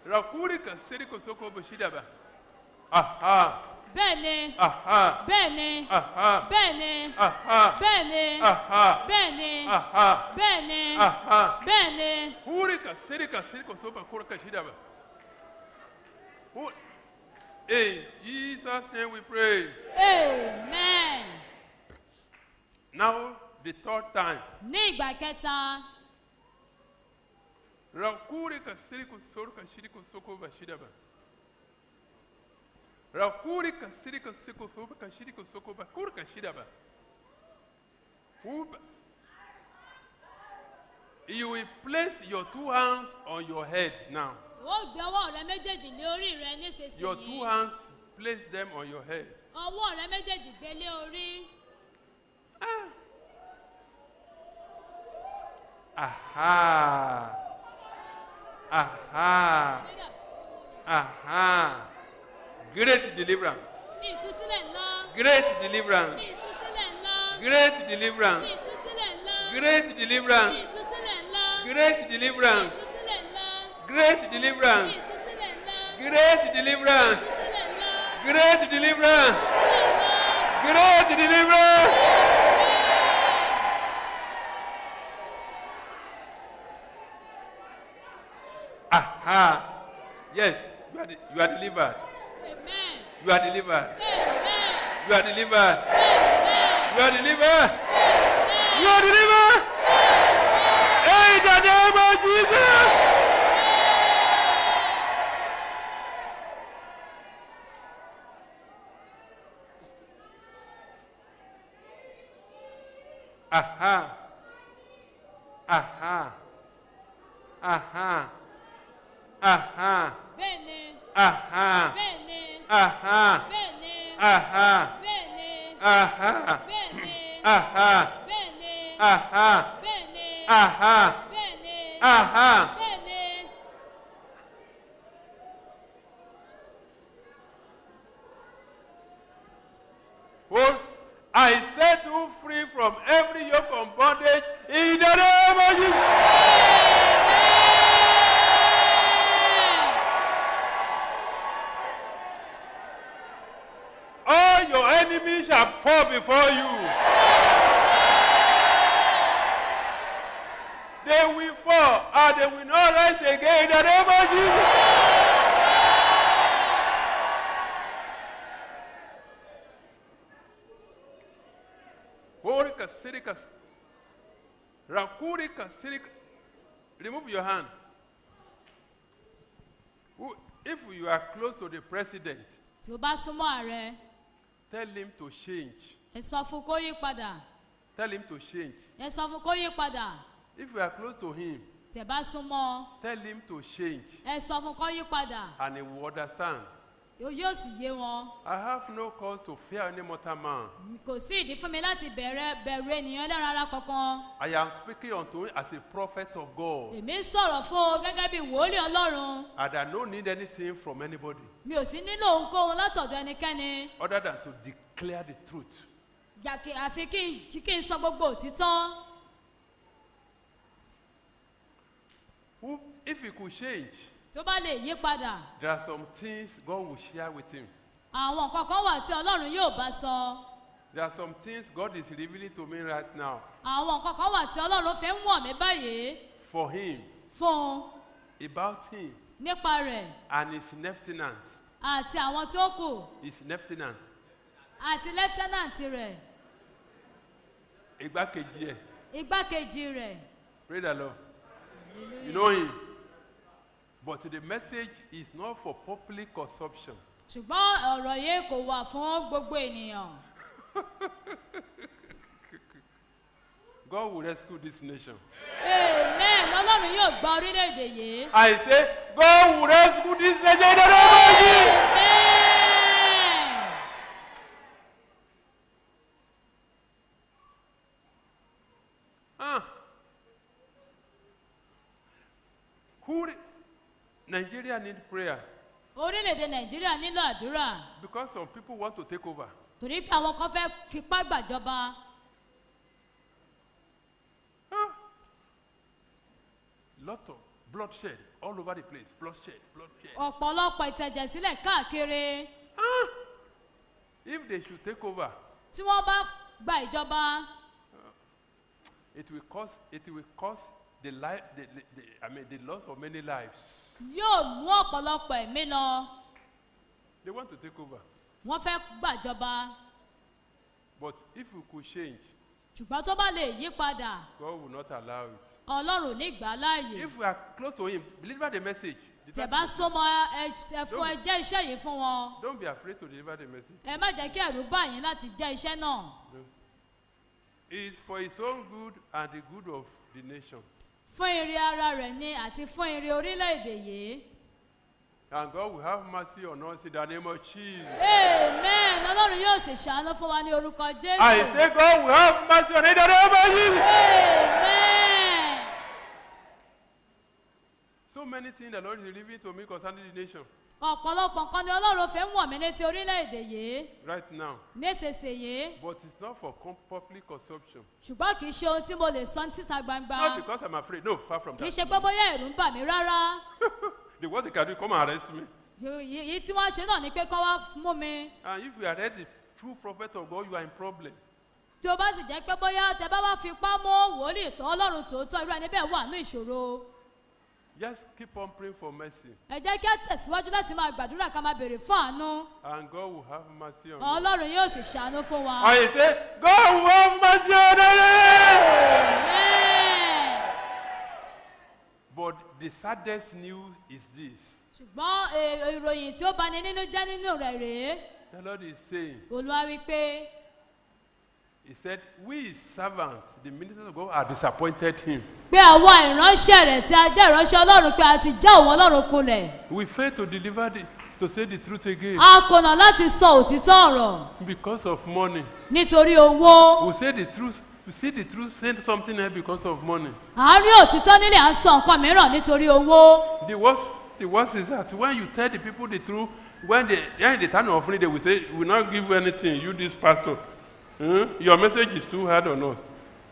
Rakuri ka siri ko so ko ba shida ba. Aha. bẹ́ẹ̀ ni Aha. bẹ́ẹ̀ ni Aha. bẹ́ẹ̀ ni Aha. bẹ́ẹ̀ ni Aha. bẹ́ẹ̀ ni Aha. bẹ́ẹ̀ ni Aha. bẹ́ẹ̀ ni Kuri ka siri ka siri ko so ba ka shida ba. In Jesus' name we pray. amen Now the third time. ní ìgbà kẹta Rakuri ka siri ko so ka shiri ko so ko ba shida ba. Rakuri ka siri ka siri ko so ka shiri ko so ko ba kuri ka shida ba. Who- You will place your two hands on your head now. ó gbé ọwọ́ rẹ méjèèjì lé orí rẹ Your two nísinsìnyí hands, place them on your head. ọwọ́ rẹ méjèèjì gbé lé orí Aha. Aha. Aha. Great deliverance. Great deliverance. Great deliverance. Great deliverance. Great deliverance. Great deliverance. Great deliverance. Great deliverance. Great deliverance. Aha. Yes, you are, you are delivered. amen You are delivered. amen You are delivered. Amen. You are delivered. You are delivered. In the name of Jesus. Aha. Aha. Aha. Bẹ́ẹ̀ni bẹ́ẹ̀ni bẹ́ẹ̀ni Aha. bẹ́ẹ̀ni Aha. bẹ́ẹ̀ni Aha. bẹ́ẹ̀ni. Oh, I set you free from every yoke of bondage in the name of Jesus. All your enemies shall fall before you. They will fall and they will not rise again in the name of Jesus. Horika sirika rakurika sirika. Remove your hand. Who- If you are close to the president, tí o bá súnmọ́ ààrẹ tell him to change. ẹ sọ fún kó yí padà Tell him to change. ẹ sọ fún kó yí padà If you are close to him, tẹ̀ bá súnmọ́ tell him to change ẹ sọ fún kó yí padà and he will understand. Yóò sì yé wọn I have no cause to fear any mortal man. kò sí ìdí fún mi láti bẹ̀rẹ̀ bẹ̀rù ènìyàn ẹlẹ́ran ara kankan I am speaking unto him as a prophet of God. èmi sọ̀rọ̀ fún o gẹ́gẹ́ bí wòlíì ọlọ́run And I don't need anything from anybody mi ò sí nílò ohunkóhun látọ̀dọ̀ ẹnikẹ́ni other than to declare the truth. jàkì àfi kí n sọ gbogbo òtítọ́ if he could change, tó bá lè yí padà there are some things God will share with him. àwọn nǹkan kan wà tí ọlọ́run yóò bá sọ There are some things God is revealing to me right now àwọn nǹkan kan wà tí ọlọ́run fi ń wọ̀n mí báyìí for him, fún about him, nípa rẹ̀ and his lieutenant. àti àwọn tó kù His lieutenant. àti lẹ́fítẹ́nàntì rẹ̀ Igbákejì ẹ̀. igbákejì rẹ̀ Praise the Lord. You know him. But the message is not for public consumption. ṣùgbọ́n ọ̀rọ̀ yìí kò wà fún gbogbo ènìyàn God will rescue this nation. amen ọlọ́run yóò gba orílẹ̀-èdè yìí I say, God will rescue this nation in the name of Jesus. amen Ah. Who, Nigeria need prayer orílẹ̀-èdè nàìjíríà nílò àdúrà because some people want to take over. torí pé àwọn kan fẹ́ fipá gbàjọba Lot of bloodshed all over the place. Bloodshed, bloodshed. ọ̀pọ̀lọpọ̀ ìtẹ̀jẹ̀sílẹ̀ káàkiri If they should take over, tí wọ́n bá gba ìjọba it will cause it will cause the life the, the, the, I mean the loss of many lives. yóò mú ọ̀pọ̀lọpọ̀ ẹ̀mí lọ They want to take over. wọ́n fẹ́ gbàjọba But if we could change, ṣùgbọ́n tó bá lè yí padà God will not allow it. ọlọ́run ní gbà láàyè If we are close to Him, deliver the message. tẹ̀ Deliver bá the súnmọ́ ẹ- ẹ̀fọ́ Don't- ẹjẹ́ iṣẹ́ yìí fún wọn Don't be afraid to deliver the message. ẹ má jẹ́ kí ẹ̀rú bà yín láti jẹ́ iṣẹ́ náà It's for His own good and the good of the nation. Fún ire ara rẹ̀ ni àti fún ire orílẹ̀-èdè yìí. And God will have mercy on us in the name of Jesus. amen. Ọlọ́run yóò sì ṣàánú fún wa ní orúkọ jésù. I say God will have mercy on us in the name of Jesus. amen. So many things the Lord is revealing to me concerning the nation ọ̀pọ̀lọpọ̀ nǹkan ni ọlọ́run fẹ́ ń wọ̀n mí létí orílẹ̀-èdè yìí right now. nísinsìnyí But it's not for public consumption. ṣùgbọ́n kì í ṣe ohun tí mo lè sọ ní síta gbangba Not because I'm afraid. No, far from kì í that. ṣe pé bóyá ẹ̀rù ń bà mí rárá The worst they can do, come and arrest me. yìí tí wọ́n ṣe náà ni pé kọ́ wá mú mi And if you are the true prophet of God, you are in problem. tí o bá sì jẹ́ pé bóyá tẹ bá wá fipá mú wòlíì tó ọlọ́run tòótọ́ irú ẹni bẹ́ẹ̀ wà ní ìṣòro Just keep on praying for mercy. ẹ jẹ́ kí á tẹ̀síwájú láti máa gbàdúrà ká máa béèrè fún àánú And God will have mercy on you. ọlọ́run yóò sì ṣàánú fún wa. I say, God will have mercy on us. But the saddest news is this. ṣùgbọ́n eh, ìròyìn tí ó bani nínú jẹ́ nínú rẹ̀ rèé The Lord is saying, olúwa wí pé He said, We his servants, the ministers of God, are disappointed him. pé àwọn ìránṣẹ́ rẹ̀ tí a jẹ́ ìránṣẹ́ ọlọ́run pé a ti já òun ọlọ́run kulẹ̀ We failed to deliver the, to say the truth again a kùnà láti sọ òtítọ́ ọ̀rọ̀ because of money. nítorí owó We say the truth, we say the truth, say something else because of money. à ń rí òtítọ́ nílẹ̀ à ń sọ nǹkan mìíràn nítorí owó The worst, the worst is that when you tell the people the truth, when they, yeah, the time of offering, they will say, we will not give you anything, you this pastor. Hmm? Your message is too hard on us.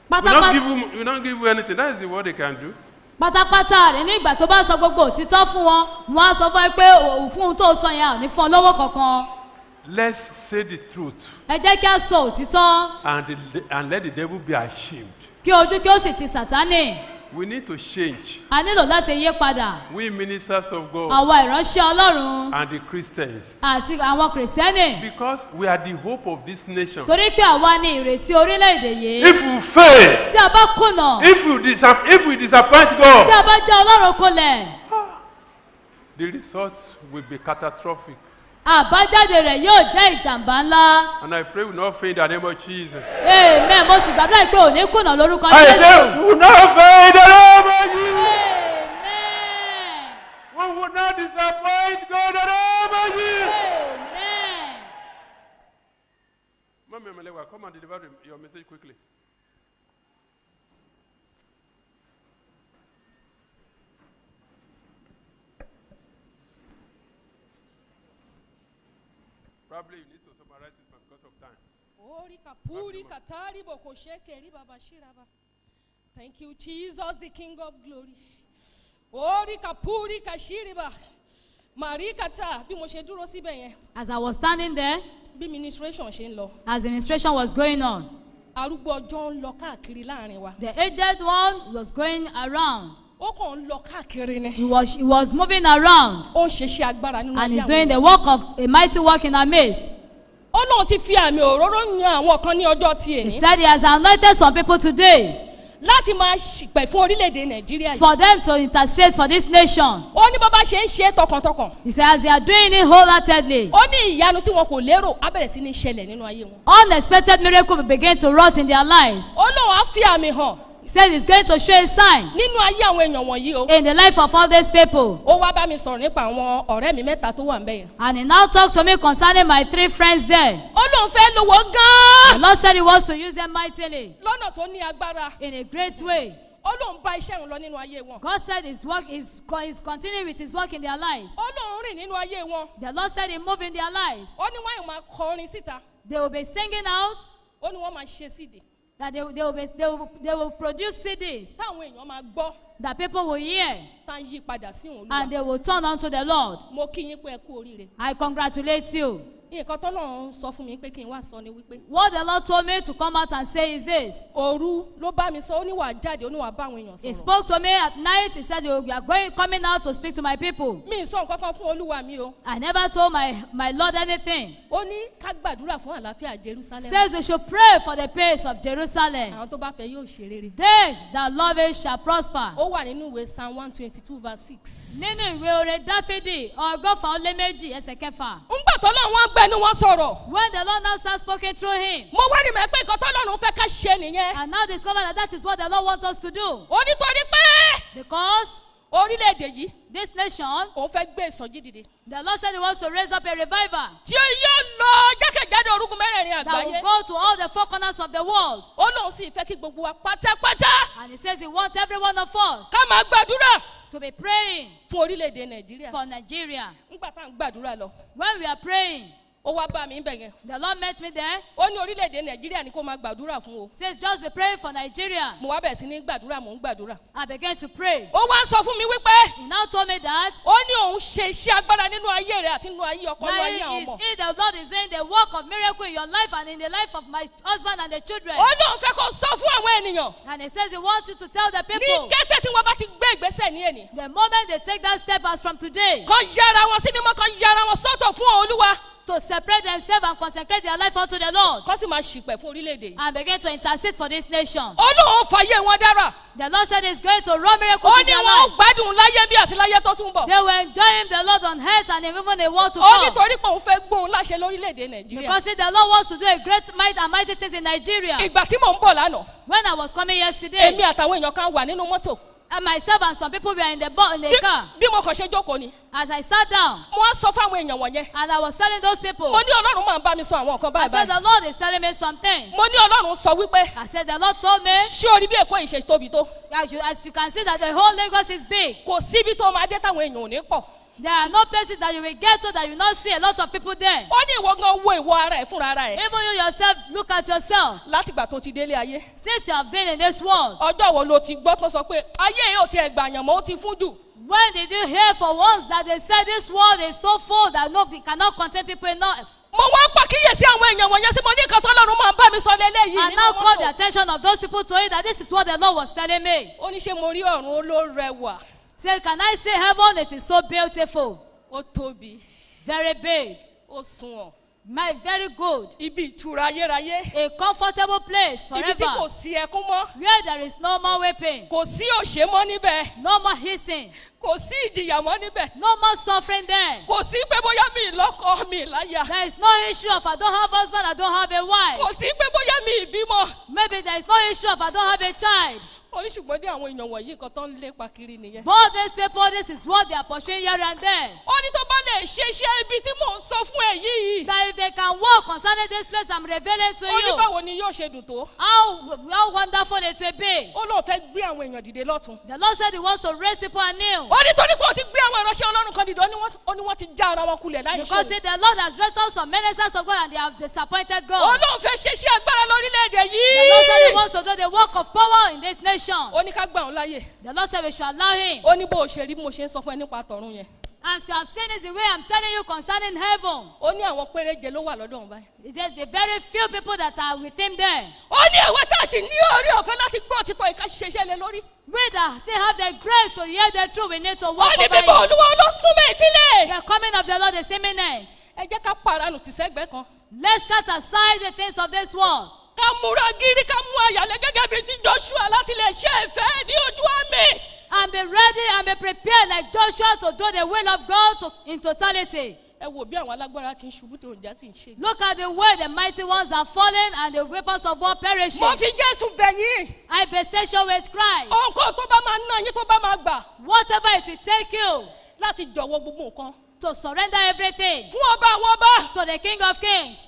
We Pátápátá- don't give you, we don't give you anything. That is what they can do. pátápátá rẹ̀ ní ìgbà tó bá sọ gbogbo òtítọ́ fún wọn wọn á sọ fún ẹ pé fún un tó sọ yẹn à ní fún ọ lọ́wọ́ kankan Let's say the truth ẹ jẹ́ kí a sọ òtítọ́ and, the, and let the devil be ashamed. kí ojú kí ó sì ti sàtánì We need to change. a nílò láti yí padà We ministers of God àwọn ìránṣẹ́ ọlọ́run and the Christians. àti àwọn kìrìsìtẹ́nì Because we are the hope of this nation. torí pé àwa ni ìrètí orílẹ̀-èdè yìí If we fail, tí a bá kùnà if we, disap- if we disappoint tí God, a bá jẹ́ ọlọ́run kulẹ̀ the result will be catastrophic. Àbájáde rẹ̀ yóò jẹ́ ìjàmbá ńlá And I pray we not fail in the name of Jesus. amen mo sì gbàdúrà pé òní kùnà lórúkọ I say jésù. we not fail in the name of Jesus. We will not disappoint God in the name of Jesus. Mami Amelewa, come and deliver your message quickly. Probably you need to summarize it because of time. Ori kapuri katari boko shekeri baba shiraba. Thank you, Jesus, the King of glory. Ori kapuri kashiriba. Màrí kata bí mo ṣe dúró síbẹ̀ yẹn. as i was standing there Bí ministration ṣe ń lọ. as the ministration was going on Arúgbó ọjọ́ ń lọ káàkiri láàárín wa. the aged one was going around Ó kàn ń lọ káàkiri ni. he was he was moving around Ó ń ṣe iṣẹ́ agbára nínú and ayé he's àwọn doing the work of a mighty work in our midst Ó lóun ti fi àmì òróró yan àwọn kan ní ọjọ́ tí he èní. said he has anointed some people today Láti máa ṣìpẹ̀ fún orílẹ̀-èdè Nàìjíríà for them to intercede for this nation Ó ní bó bá ṣe ń ṣe tọkàntọkàn. he said as they are doing it wholeheartedly Ó ní ìyanu tí wọn kò lérò á bẹ̀rẹ̀ sí ní ṣẹlẹ̀ nínú ayé wọn. unexpected miracle will begin to rot in their lives Ó lóun á fi àmì hàn. Said he's going to show a sign Nínú ayé àwọn èèyàn wọ̀nyí o. in the life of all these people Ó wá bá mi sọ̀rọ̀ nípa àwọn ọ̀rẹ́ mi mẹ́ta tó wà ń bẹ̀ yẹn. and he now talks to me concerning my three friends there Ó lóun fẹ́ lówó gan-an. the lord said he wants to use them mightily Lọ́nà tó ní agbára. in a great way Ó lóun bá iṣẹ́ òun lọ nínú ayé wọn. God said his work is, is continuing with his work in their lives. Ó lóun rìn nínú ayé wọn. The Lord said he moved in their lives. Ó ní wọ́n yóò máa kọrin síta. They will be singing out, Ó ní wọ́n máa ṣe sídì. That they, they, will, be, they, will, they will produce CDs Táwọn èèyàn máa gbọ́. that people will hear Tá ń yí padà sí òun and lúwa. they will turn unto the Lord. Mo kí yín pé ẹ kú oríire. I congratulate you. Nǹkan tọ́lọ́run sọ fún mi pé kí n wá sọ ni wípé. What the Lord told me to come out and say is this. Òru ló bá mi sọ, ó ní wàá jáde, ó ní wàá bá àwọn èèyàn He sọ̀rọ̀. spoke to me at night. He said, You are going, coming out to speak to my people. Mi sọ nǹkan kan fún olúwa mi o. I never told my, my Lord anything. Ó ní ká gbàdúrà fún àlàáfíà Jerusalem. Says we should pray for the peace of Jerusalem. Àwọn tó bá fẹ́ yóò ṣe rere. They that love it shall prosper. Ó wà nínú ìwé Psalm one twenty two verse six. nínú ìwé orin dáfídì ọgọ́fà ó lé méjì ẹsẹ̀ kẹfà. Ńgbà tọ́lọ́run wá gbẹnu wọn sọ̀rọ̀. when the lord now start speaking through him. Mo wá rí mẹ́ pé nǹkan tọ́lọ́run fẹ́ ká ṣe nìyẹn. and now discover that that is what the lord wants us to do. Ó nítorí pé because orílẹ̀-èdè yìí this nation. òun fẹ́ gbé ìsọjí dìde. the lord said he wants to raise up a revival. Tí yóò lọ jákèjádé orúkún mẹ́rẹ̀ẹ̀rin that will àgbáyé. go to all the four corners of the world. Ó lóun sì fẹ́ kí gbogbo wa pátápátá and he says he wants every one of us. ká máa gbàdúrà to be praying. fún orílẹ̀-èdè Nàìjíríà. for nigeria. Ńgbà tá à ń gbàdúrà lọ. when we are praying. Ó wá bá mi bẹ̀ yẹn. the lord met me there. Ó ní orílẹ̀-èdè Nàìjíríà ni kó máa gbàdúrà fún o. says just be praying for nigeria. Mo wá bẹ̀rẹ̀ sí ní gbàdúrà mò ń gbàdúrà. I began to pray. Ó wá sọ fún mi wípé. He now told me that. Ó ní òun ṣe iṣẹ́ agbára nínú ayé rẹ̀ àti nínú ayé ọkọ nínú ayé Now àwọn is ọmọ. he the Lord is doing the work of miracle in your life and in the life of my husband and the children. Ó ní òun fẹ́ kó sọ fún àwọn ènìyàn. And he says he wants you to tell the Ní people. kété tí wọ́n bá ti gbé ìgbésẹ̀ ní èní. The moment they take that step as from today. Kọ́ yára wọn sí mímọ́ kọ́ yára wọn sọ́tọ̀ fún Olúwa. To separate themselves and consecrate their life unto the Lord. Kọ́ sì máa ṣìpẹ̀ fún orílẹ̀-èdè. And begin to intercede for this nation. Ó ní òun fàyè wọn dára. The Lord said he's going to run miracles Ó in ní their wọn life. gbádùn láyé bí àti láyé tó tún bọ̀. They will enjoy him, the Lord on earth and even the world to Ó ní come. torí pé òun fẹ́ gbóhùn láṣẹ lórílẹ̀-èdè Nàìjíríà. Because the Lord wants to do a great might and mighty things in Nigeria. Ìgbà tí mò ń bọ̀ lánàá. When I was coming yesterday. Èmi àtàwọn èèyàn kan wà nínú mọ́tò. And myself and some people were in the boat in the car. Bí mo kàn ṣe jókòó ni. As I sat down. Mo á sọ fún àwọn èèyàn wọ̀nyẹn. And I was telling those people. Mo ní Ọlọ́run máa bá mi sọ àwọn nǹkan báyìí. I said the Lord is telling me some things. Mo ní Ọlọ́run sọ wípé. I said the Lord told me. Ṣé o rí bí Èkó yìí ṣe tóbi tó? As you as you can see that the whole Lagos is big. Kò síbi tó máa dé táwọn èèyàn ò ní pọ̀. There are no places that you will get to that you not see a lot of people there. Ó ní ìwọ gan wo ìwọ ara ẹ̀ fúnra ara ẹ̀. Even you yourself look at yourself. Látìgbà tó ti délé ayé. Since you have been in this world. Ọjọ́ wo lo ti gbọ́ tó sọ pé ayé yóò ti ẹ̀gbà àyàn ó ti fún jù? When did you hear for once that they said this world is so full that no cannot contain people enough? mo wá pàkíyèsí àwọn èèyàn wọ̀nyẹn sí mo ní nǹkan tó máa ń bá mi sọ lélẹ́yìí. and now call the attention of those people to it that this is what the Lord was telling me. ó ní ṣe mo rí ọ̀run olórẹwà. Say, can I say heaven? It is so beautiful. Ó tóbi. Very big. Ó sunwọ̀n. My very good. Ibi ìtura ayérayé. A comfortable place forever. Ibi tí kò sí ẹkún mọ́. Where there is no more weeping. Kò sí òṣè mọ́ níbẹ̀. No more hissing. Kò sí ìjìyà mọ́ níbẹ̀. No more suffering there. Kò sí pé bóyá mi lọ́kọ mi láyà. There is no issue of I don't have husband, I don't have a wife. Kò sí pé bóyá mi ìbímọ. Maybe there is no issue of I don't have a child ó ṣùgbọ́n dé àwọn èèyàn wọ̀nyí nǹkan tó ń lépa kiri nìyẹn. but these people this is what they are pursuing here and there. ó ní tó bá lè ṣe iṣẹ́ ibi tí mò ń sọ fún ẹ yìí. that if they can work concerning this place I'm revealing to you. ó ní báwo ni yóò ṣe dùn tó. how how wonderful it will be. ó lóun fẹ́ gbé àwọn èèyàn dìde lọ́tún. the Lord said he wants to raise people anew. ó ní torí pé ó ti gbé àwọn ìránṣẹ́ Ọlọ́run kan dìde ó ní wọ́n ti já ara wọn kulẹ̀ láì ṣòro. because see, the Lord has raised up some ministers of God and they have disappointed God. ó lóun fẹ́ ṣe iṣẹ́ agbára lórílẹ̀‐èdè yìí. the Lord said he wants to do the work of power in this nation salvation. ó ní ká gbà òun láàyè. the Lord said we should allow him. ó ní bó o ṣe rí mo ṣe ń sọ fún ẹ nípa àtọ̀run yẹn. As you have seen is the way I'm telling you concerning heaven. Ó ní àwọn péréje ló wà lọ́dọ̀ wọn. It is the very few people that are within there. Ó ní ìwé tá a sì ní orí ọ̀fẹ́ láti gbọ́ òtítọ́ ìka ṣiṣẹ́ iṣẹ́ lé lórí. We that still have the grace to hear the truth we need to walk over it. Ó ní bíbọ̀ olúwa olóṣùmẹ̀ ìtílẹ̀. The coming of the Lord is imminent. Ẹ jẹ́ ká paranù tìṣẹ́gbẹ́ kan. Let's cut aside the things of this world ká múra gírí ká mú àyàlẹ́ gẹ́gẹ́ bíi ti Joshua láti lè ṣe ìfẹ́ ní ojú àmì. and be ready I'm be prepared like Joshua to do the will of God to, in totality. ẹ wo bí àwọn alágbára ti ń ṣubú tó ń já sí ń look at the way the mighty ones are falling and the weapons of war perishing. mo fi Jésù bẹ̀. I beseech you with Christ. ohun tó bá máa ná yín tó bá máa gbà. whatever it will take you. láti jọ̀wọ́ gbogbo nǹkan. to surrender everything. fún ọba àwọn ọba. to the king of kings.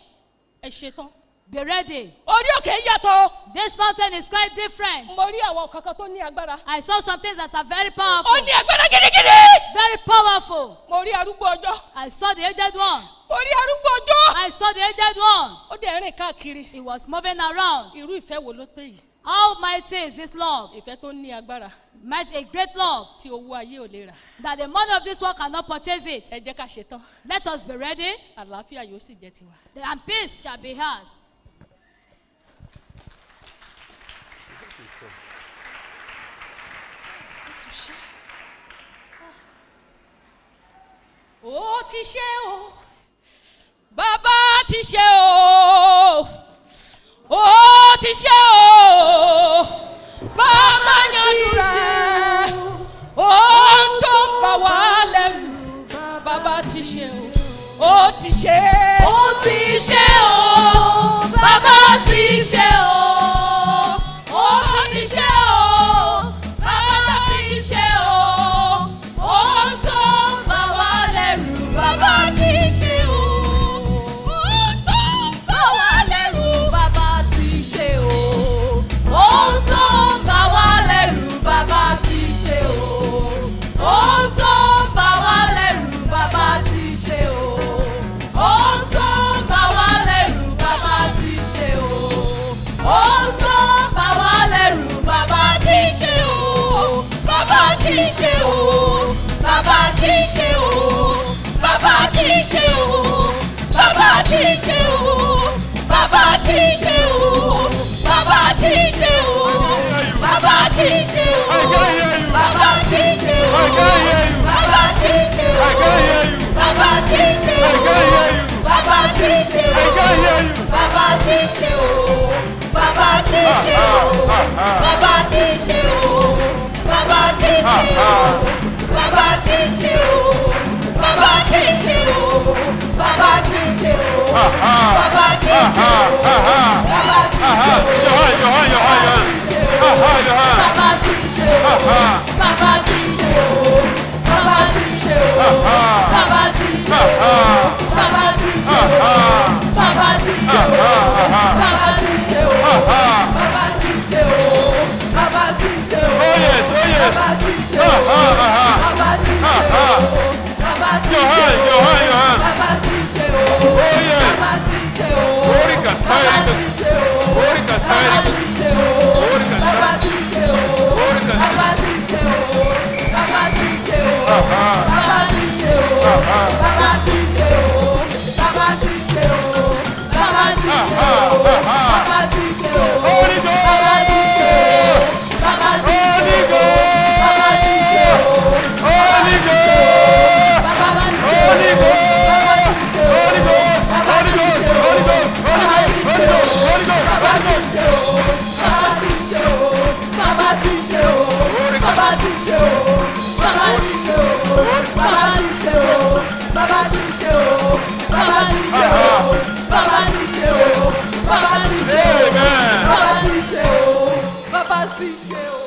ẹ ṣetán. Be ready. Orí òkè yàtọ̀. This mountain is quite different. Mo rí àwọn kankan tó ní agbára. I saw some things that are very powerful. Ó ní agbára gidigidi. Very powerful. Mo rí arúgbó ọjọ́. I saw the aged one. Mo rí arúgbó ọjọ́. I saw the aged one. Ó dẹ̀ rìn káàkiri. He was moving around. Irú ìfẹ́ wo ló pé yìí? How mighty is this love? Ìfẹ́ tó ní agbára. Might a great love. Tí owó ayé ò lè rà. That the money of this world cannot purchase it. Ẹ jẹ́ ká ṣe tán. Let us be ready. Àlàáfíà yóò sì jẹ́ tiwa. And peace shall be ours. ṣe. ó ti ṣe o bàbá ti ṣe o ó ti ṣe o bàbá yanjú rẹ̀ ohun tó ń Baba wá lẹ́nu bàbá o ó ti ṣe. ó ti ṣe o bàbá ti ṣe o. ti ṣe o bàbá ti ṣe o bàbá ti ṣe o bàbá ti ṣe o bàbá ti ṣe o bàbá ti ṣe o bàbá ti ṣe o bàbá ti ṣe o bàbá ti ṣe o bàbá ti ṣe o bàbá ti ṣe o bàbá ti ṣe o bàbá ti ṣe o bàbá ti ṣe o bàbá ti ṣe o bàbá ti ṣe o bàbá ti ṣe o bàbá ti ṣe o bàbá ti ṣe o bàbá ti ṣe o bàbá ti ṣe o bàbá ti ṣe o bàbá ti ṣe o bàbá ti ṣe o bàbá ti ṣe o bàbá ti ṣe o bàbá ti ṣe o. Your hand, your hand, your hand. Oh yes. Glory can fire it. Glory can fire it. Glory can fire it. Glory can fire it. Baba. Baba. Baba ti ṣe o. Baba ti ṣe o. Baba ti ṣe o. Baba ti ṣe o. ṣe o. Bàbá ti ṣe o. Bàbá ti ṣe o. Bàbá ti ṣe o. Bàbá ti ṣe o. Bàbá ti ṣe o. Bàbá ti ṣe o. Bàbá ti ṣe o. Bàbá ti ṣe o.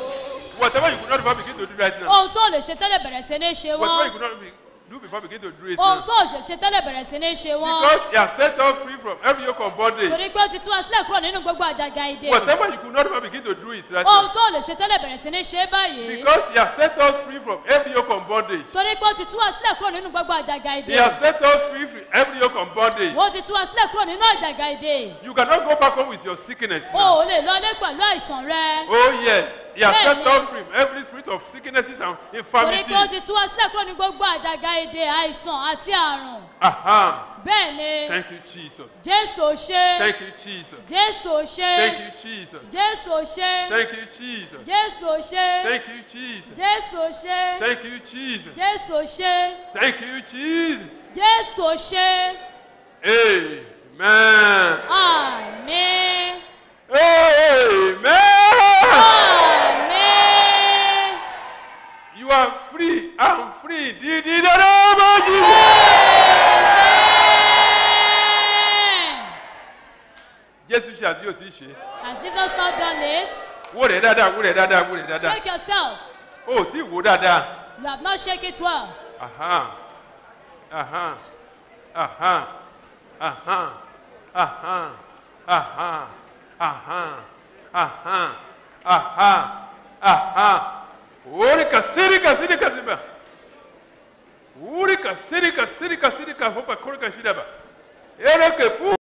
Whatever you could not before begin to do right now. ohun tó lè ṣe tẹ́lẹ̀ bẹ̀rẹ̀ sí ní ṣe Whatever you wọ́n could not be, do before begin to do it ohun now. tó ṣe tẹ́lẹ̀ bẹ̀rẹ̀ sí ní ṣe wọ́n Because he has set us free from every yoke of bondage. torí pé ó ti tú wa sílẹ̀ kúrò nínú gbogbo àjàgà ìdè Whatever you could not before begin to do it right ohun now. tó lè ṣe tẹ́lẹ̀ bẹ̀rẹ̀ sí ní ṣe báyìí Because he has set us free from every yoke of bondage. torí pé ó ti tú wa sílẹ̀ kúrò nínú gbogbo àjàgà He ìdè has set us free from every yoke of bondage. ó ti tú wa sílẹ̀ kúrò nínú àjàgà ìdè You cannot go back home with your sickness o now. ò lè lọlé pẹ̀lú àìsàn rẹ Oh yes, he has set free from every spirit of sicknesses and torí infirmity. pé ó ti tú wa sílẹ̀ kúrò ní gbogbo àjàgà ìdè àìsàn àti àrùn bẹ́ẹ̀ ni Thank you, Jesus. jésù ò ṣe Thank you, Jesus. jésù ò ṣe Thank you, Jesus. jésù ò ṣe Thank you, Jesus. jésù ò ṣe Thank you, Jesus. jésù ò ṣe Thank you, Jesus. jésù ò ṣe Thank you, Jesus. jésù ò ṣe Amen. àmín Amen. àmín You are free. I'm free. Did you know Jesus? Jésù ṣe àbí òtí ṣe. has jesus not done it Wó rẹ̀ dáadáa, wó rẹ̀ dáadáa, wó rẹ̀ dáadáa. shake yourself O ò tí ì dáadáa. you have not shake it well Aha. Aha. Aha. Aha. Aha. Aha. Aha. Aha. Aha. Aha wuri kasiri kasiri kasiri ba wuri kasiri kasiri kasiri ka hopa kurka shida ba ere pu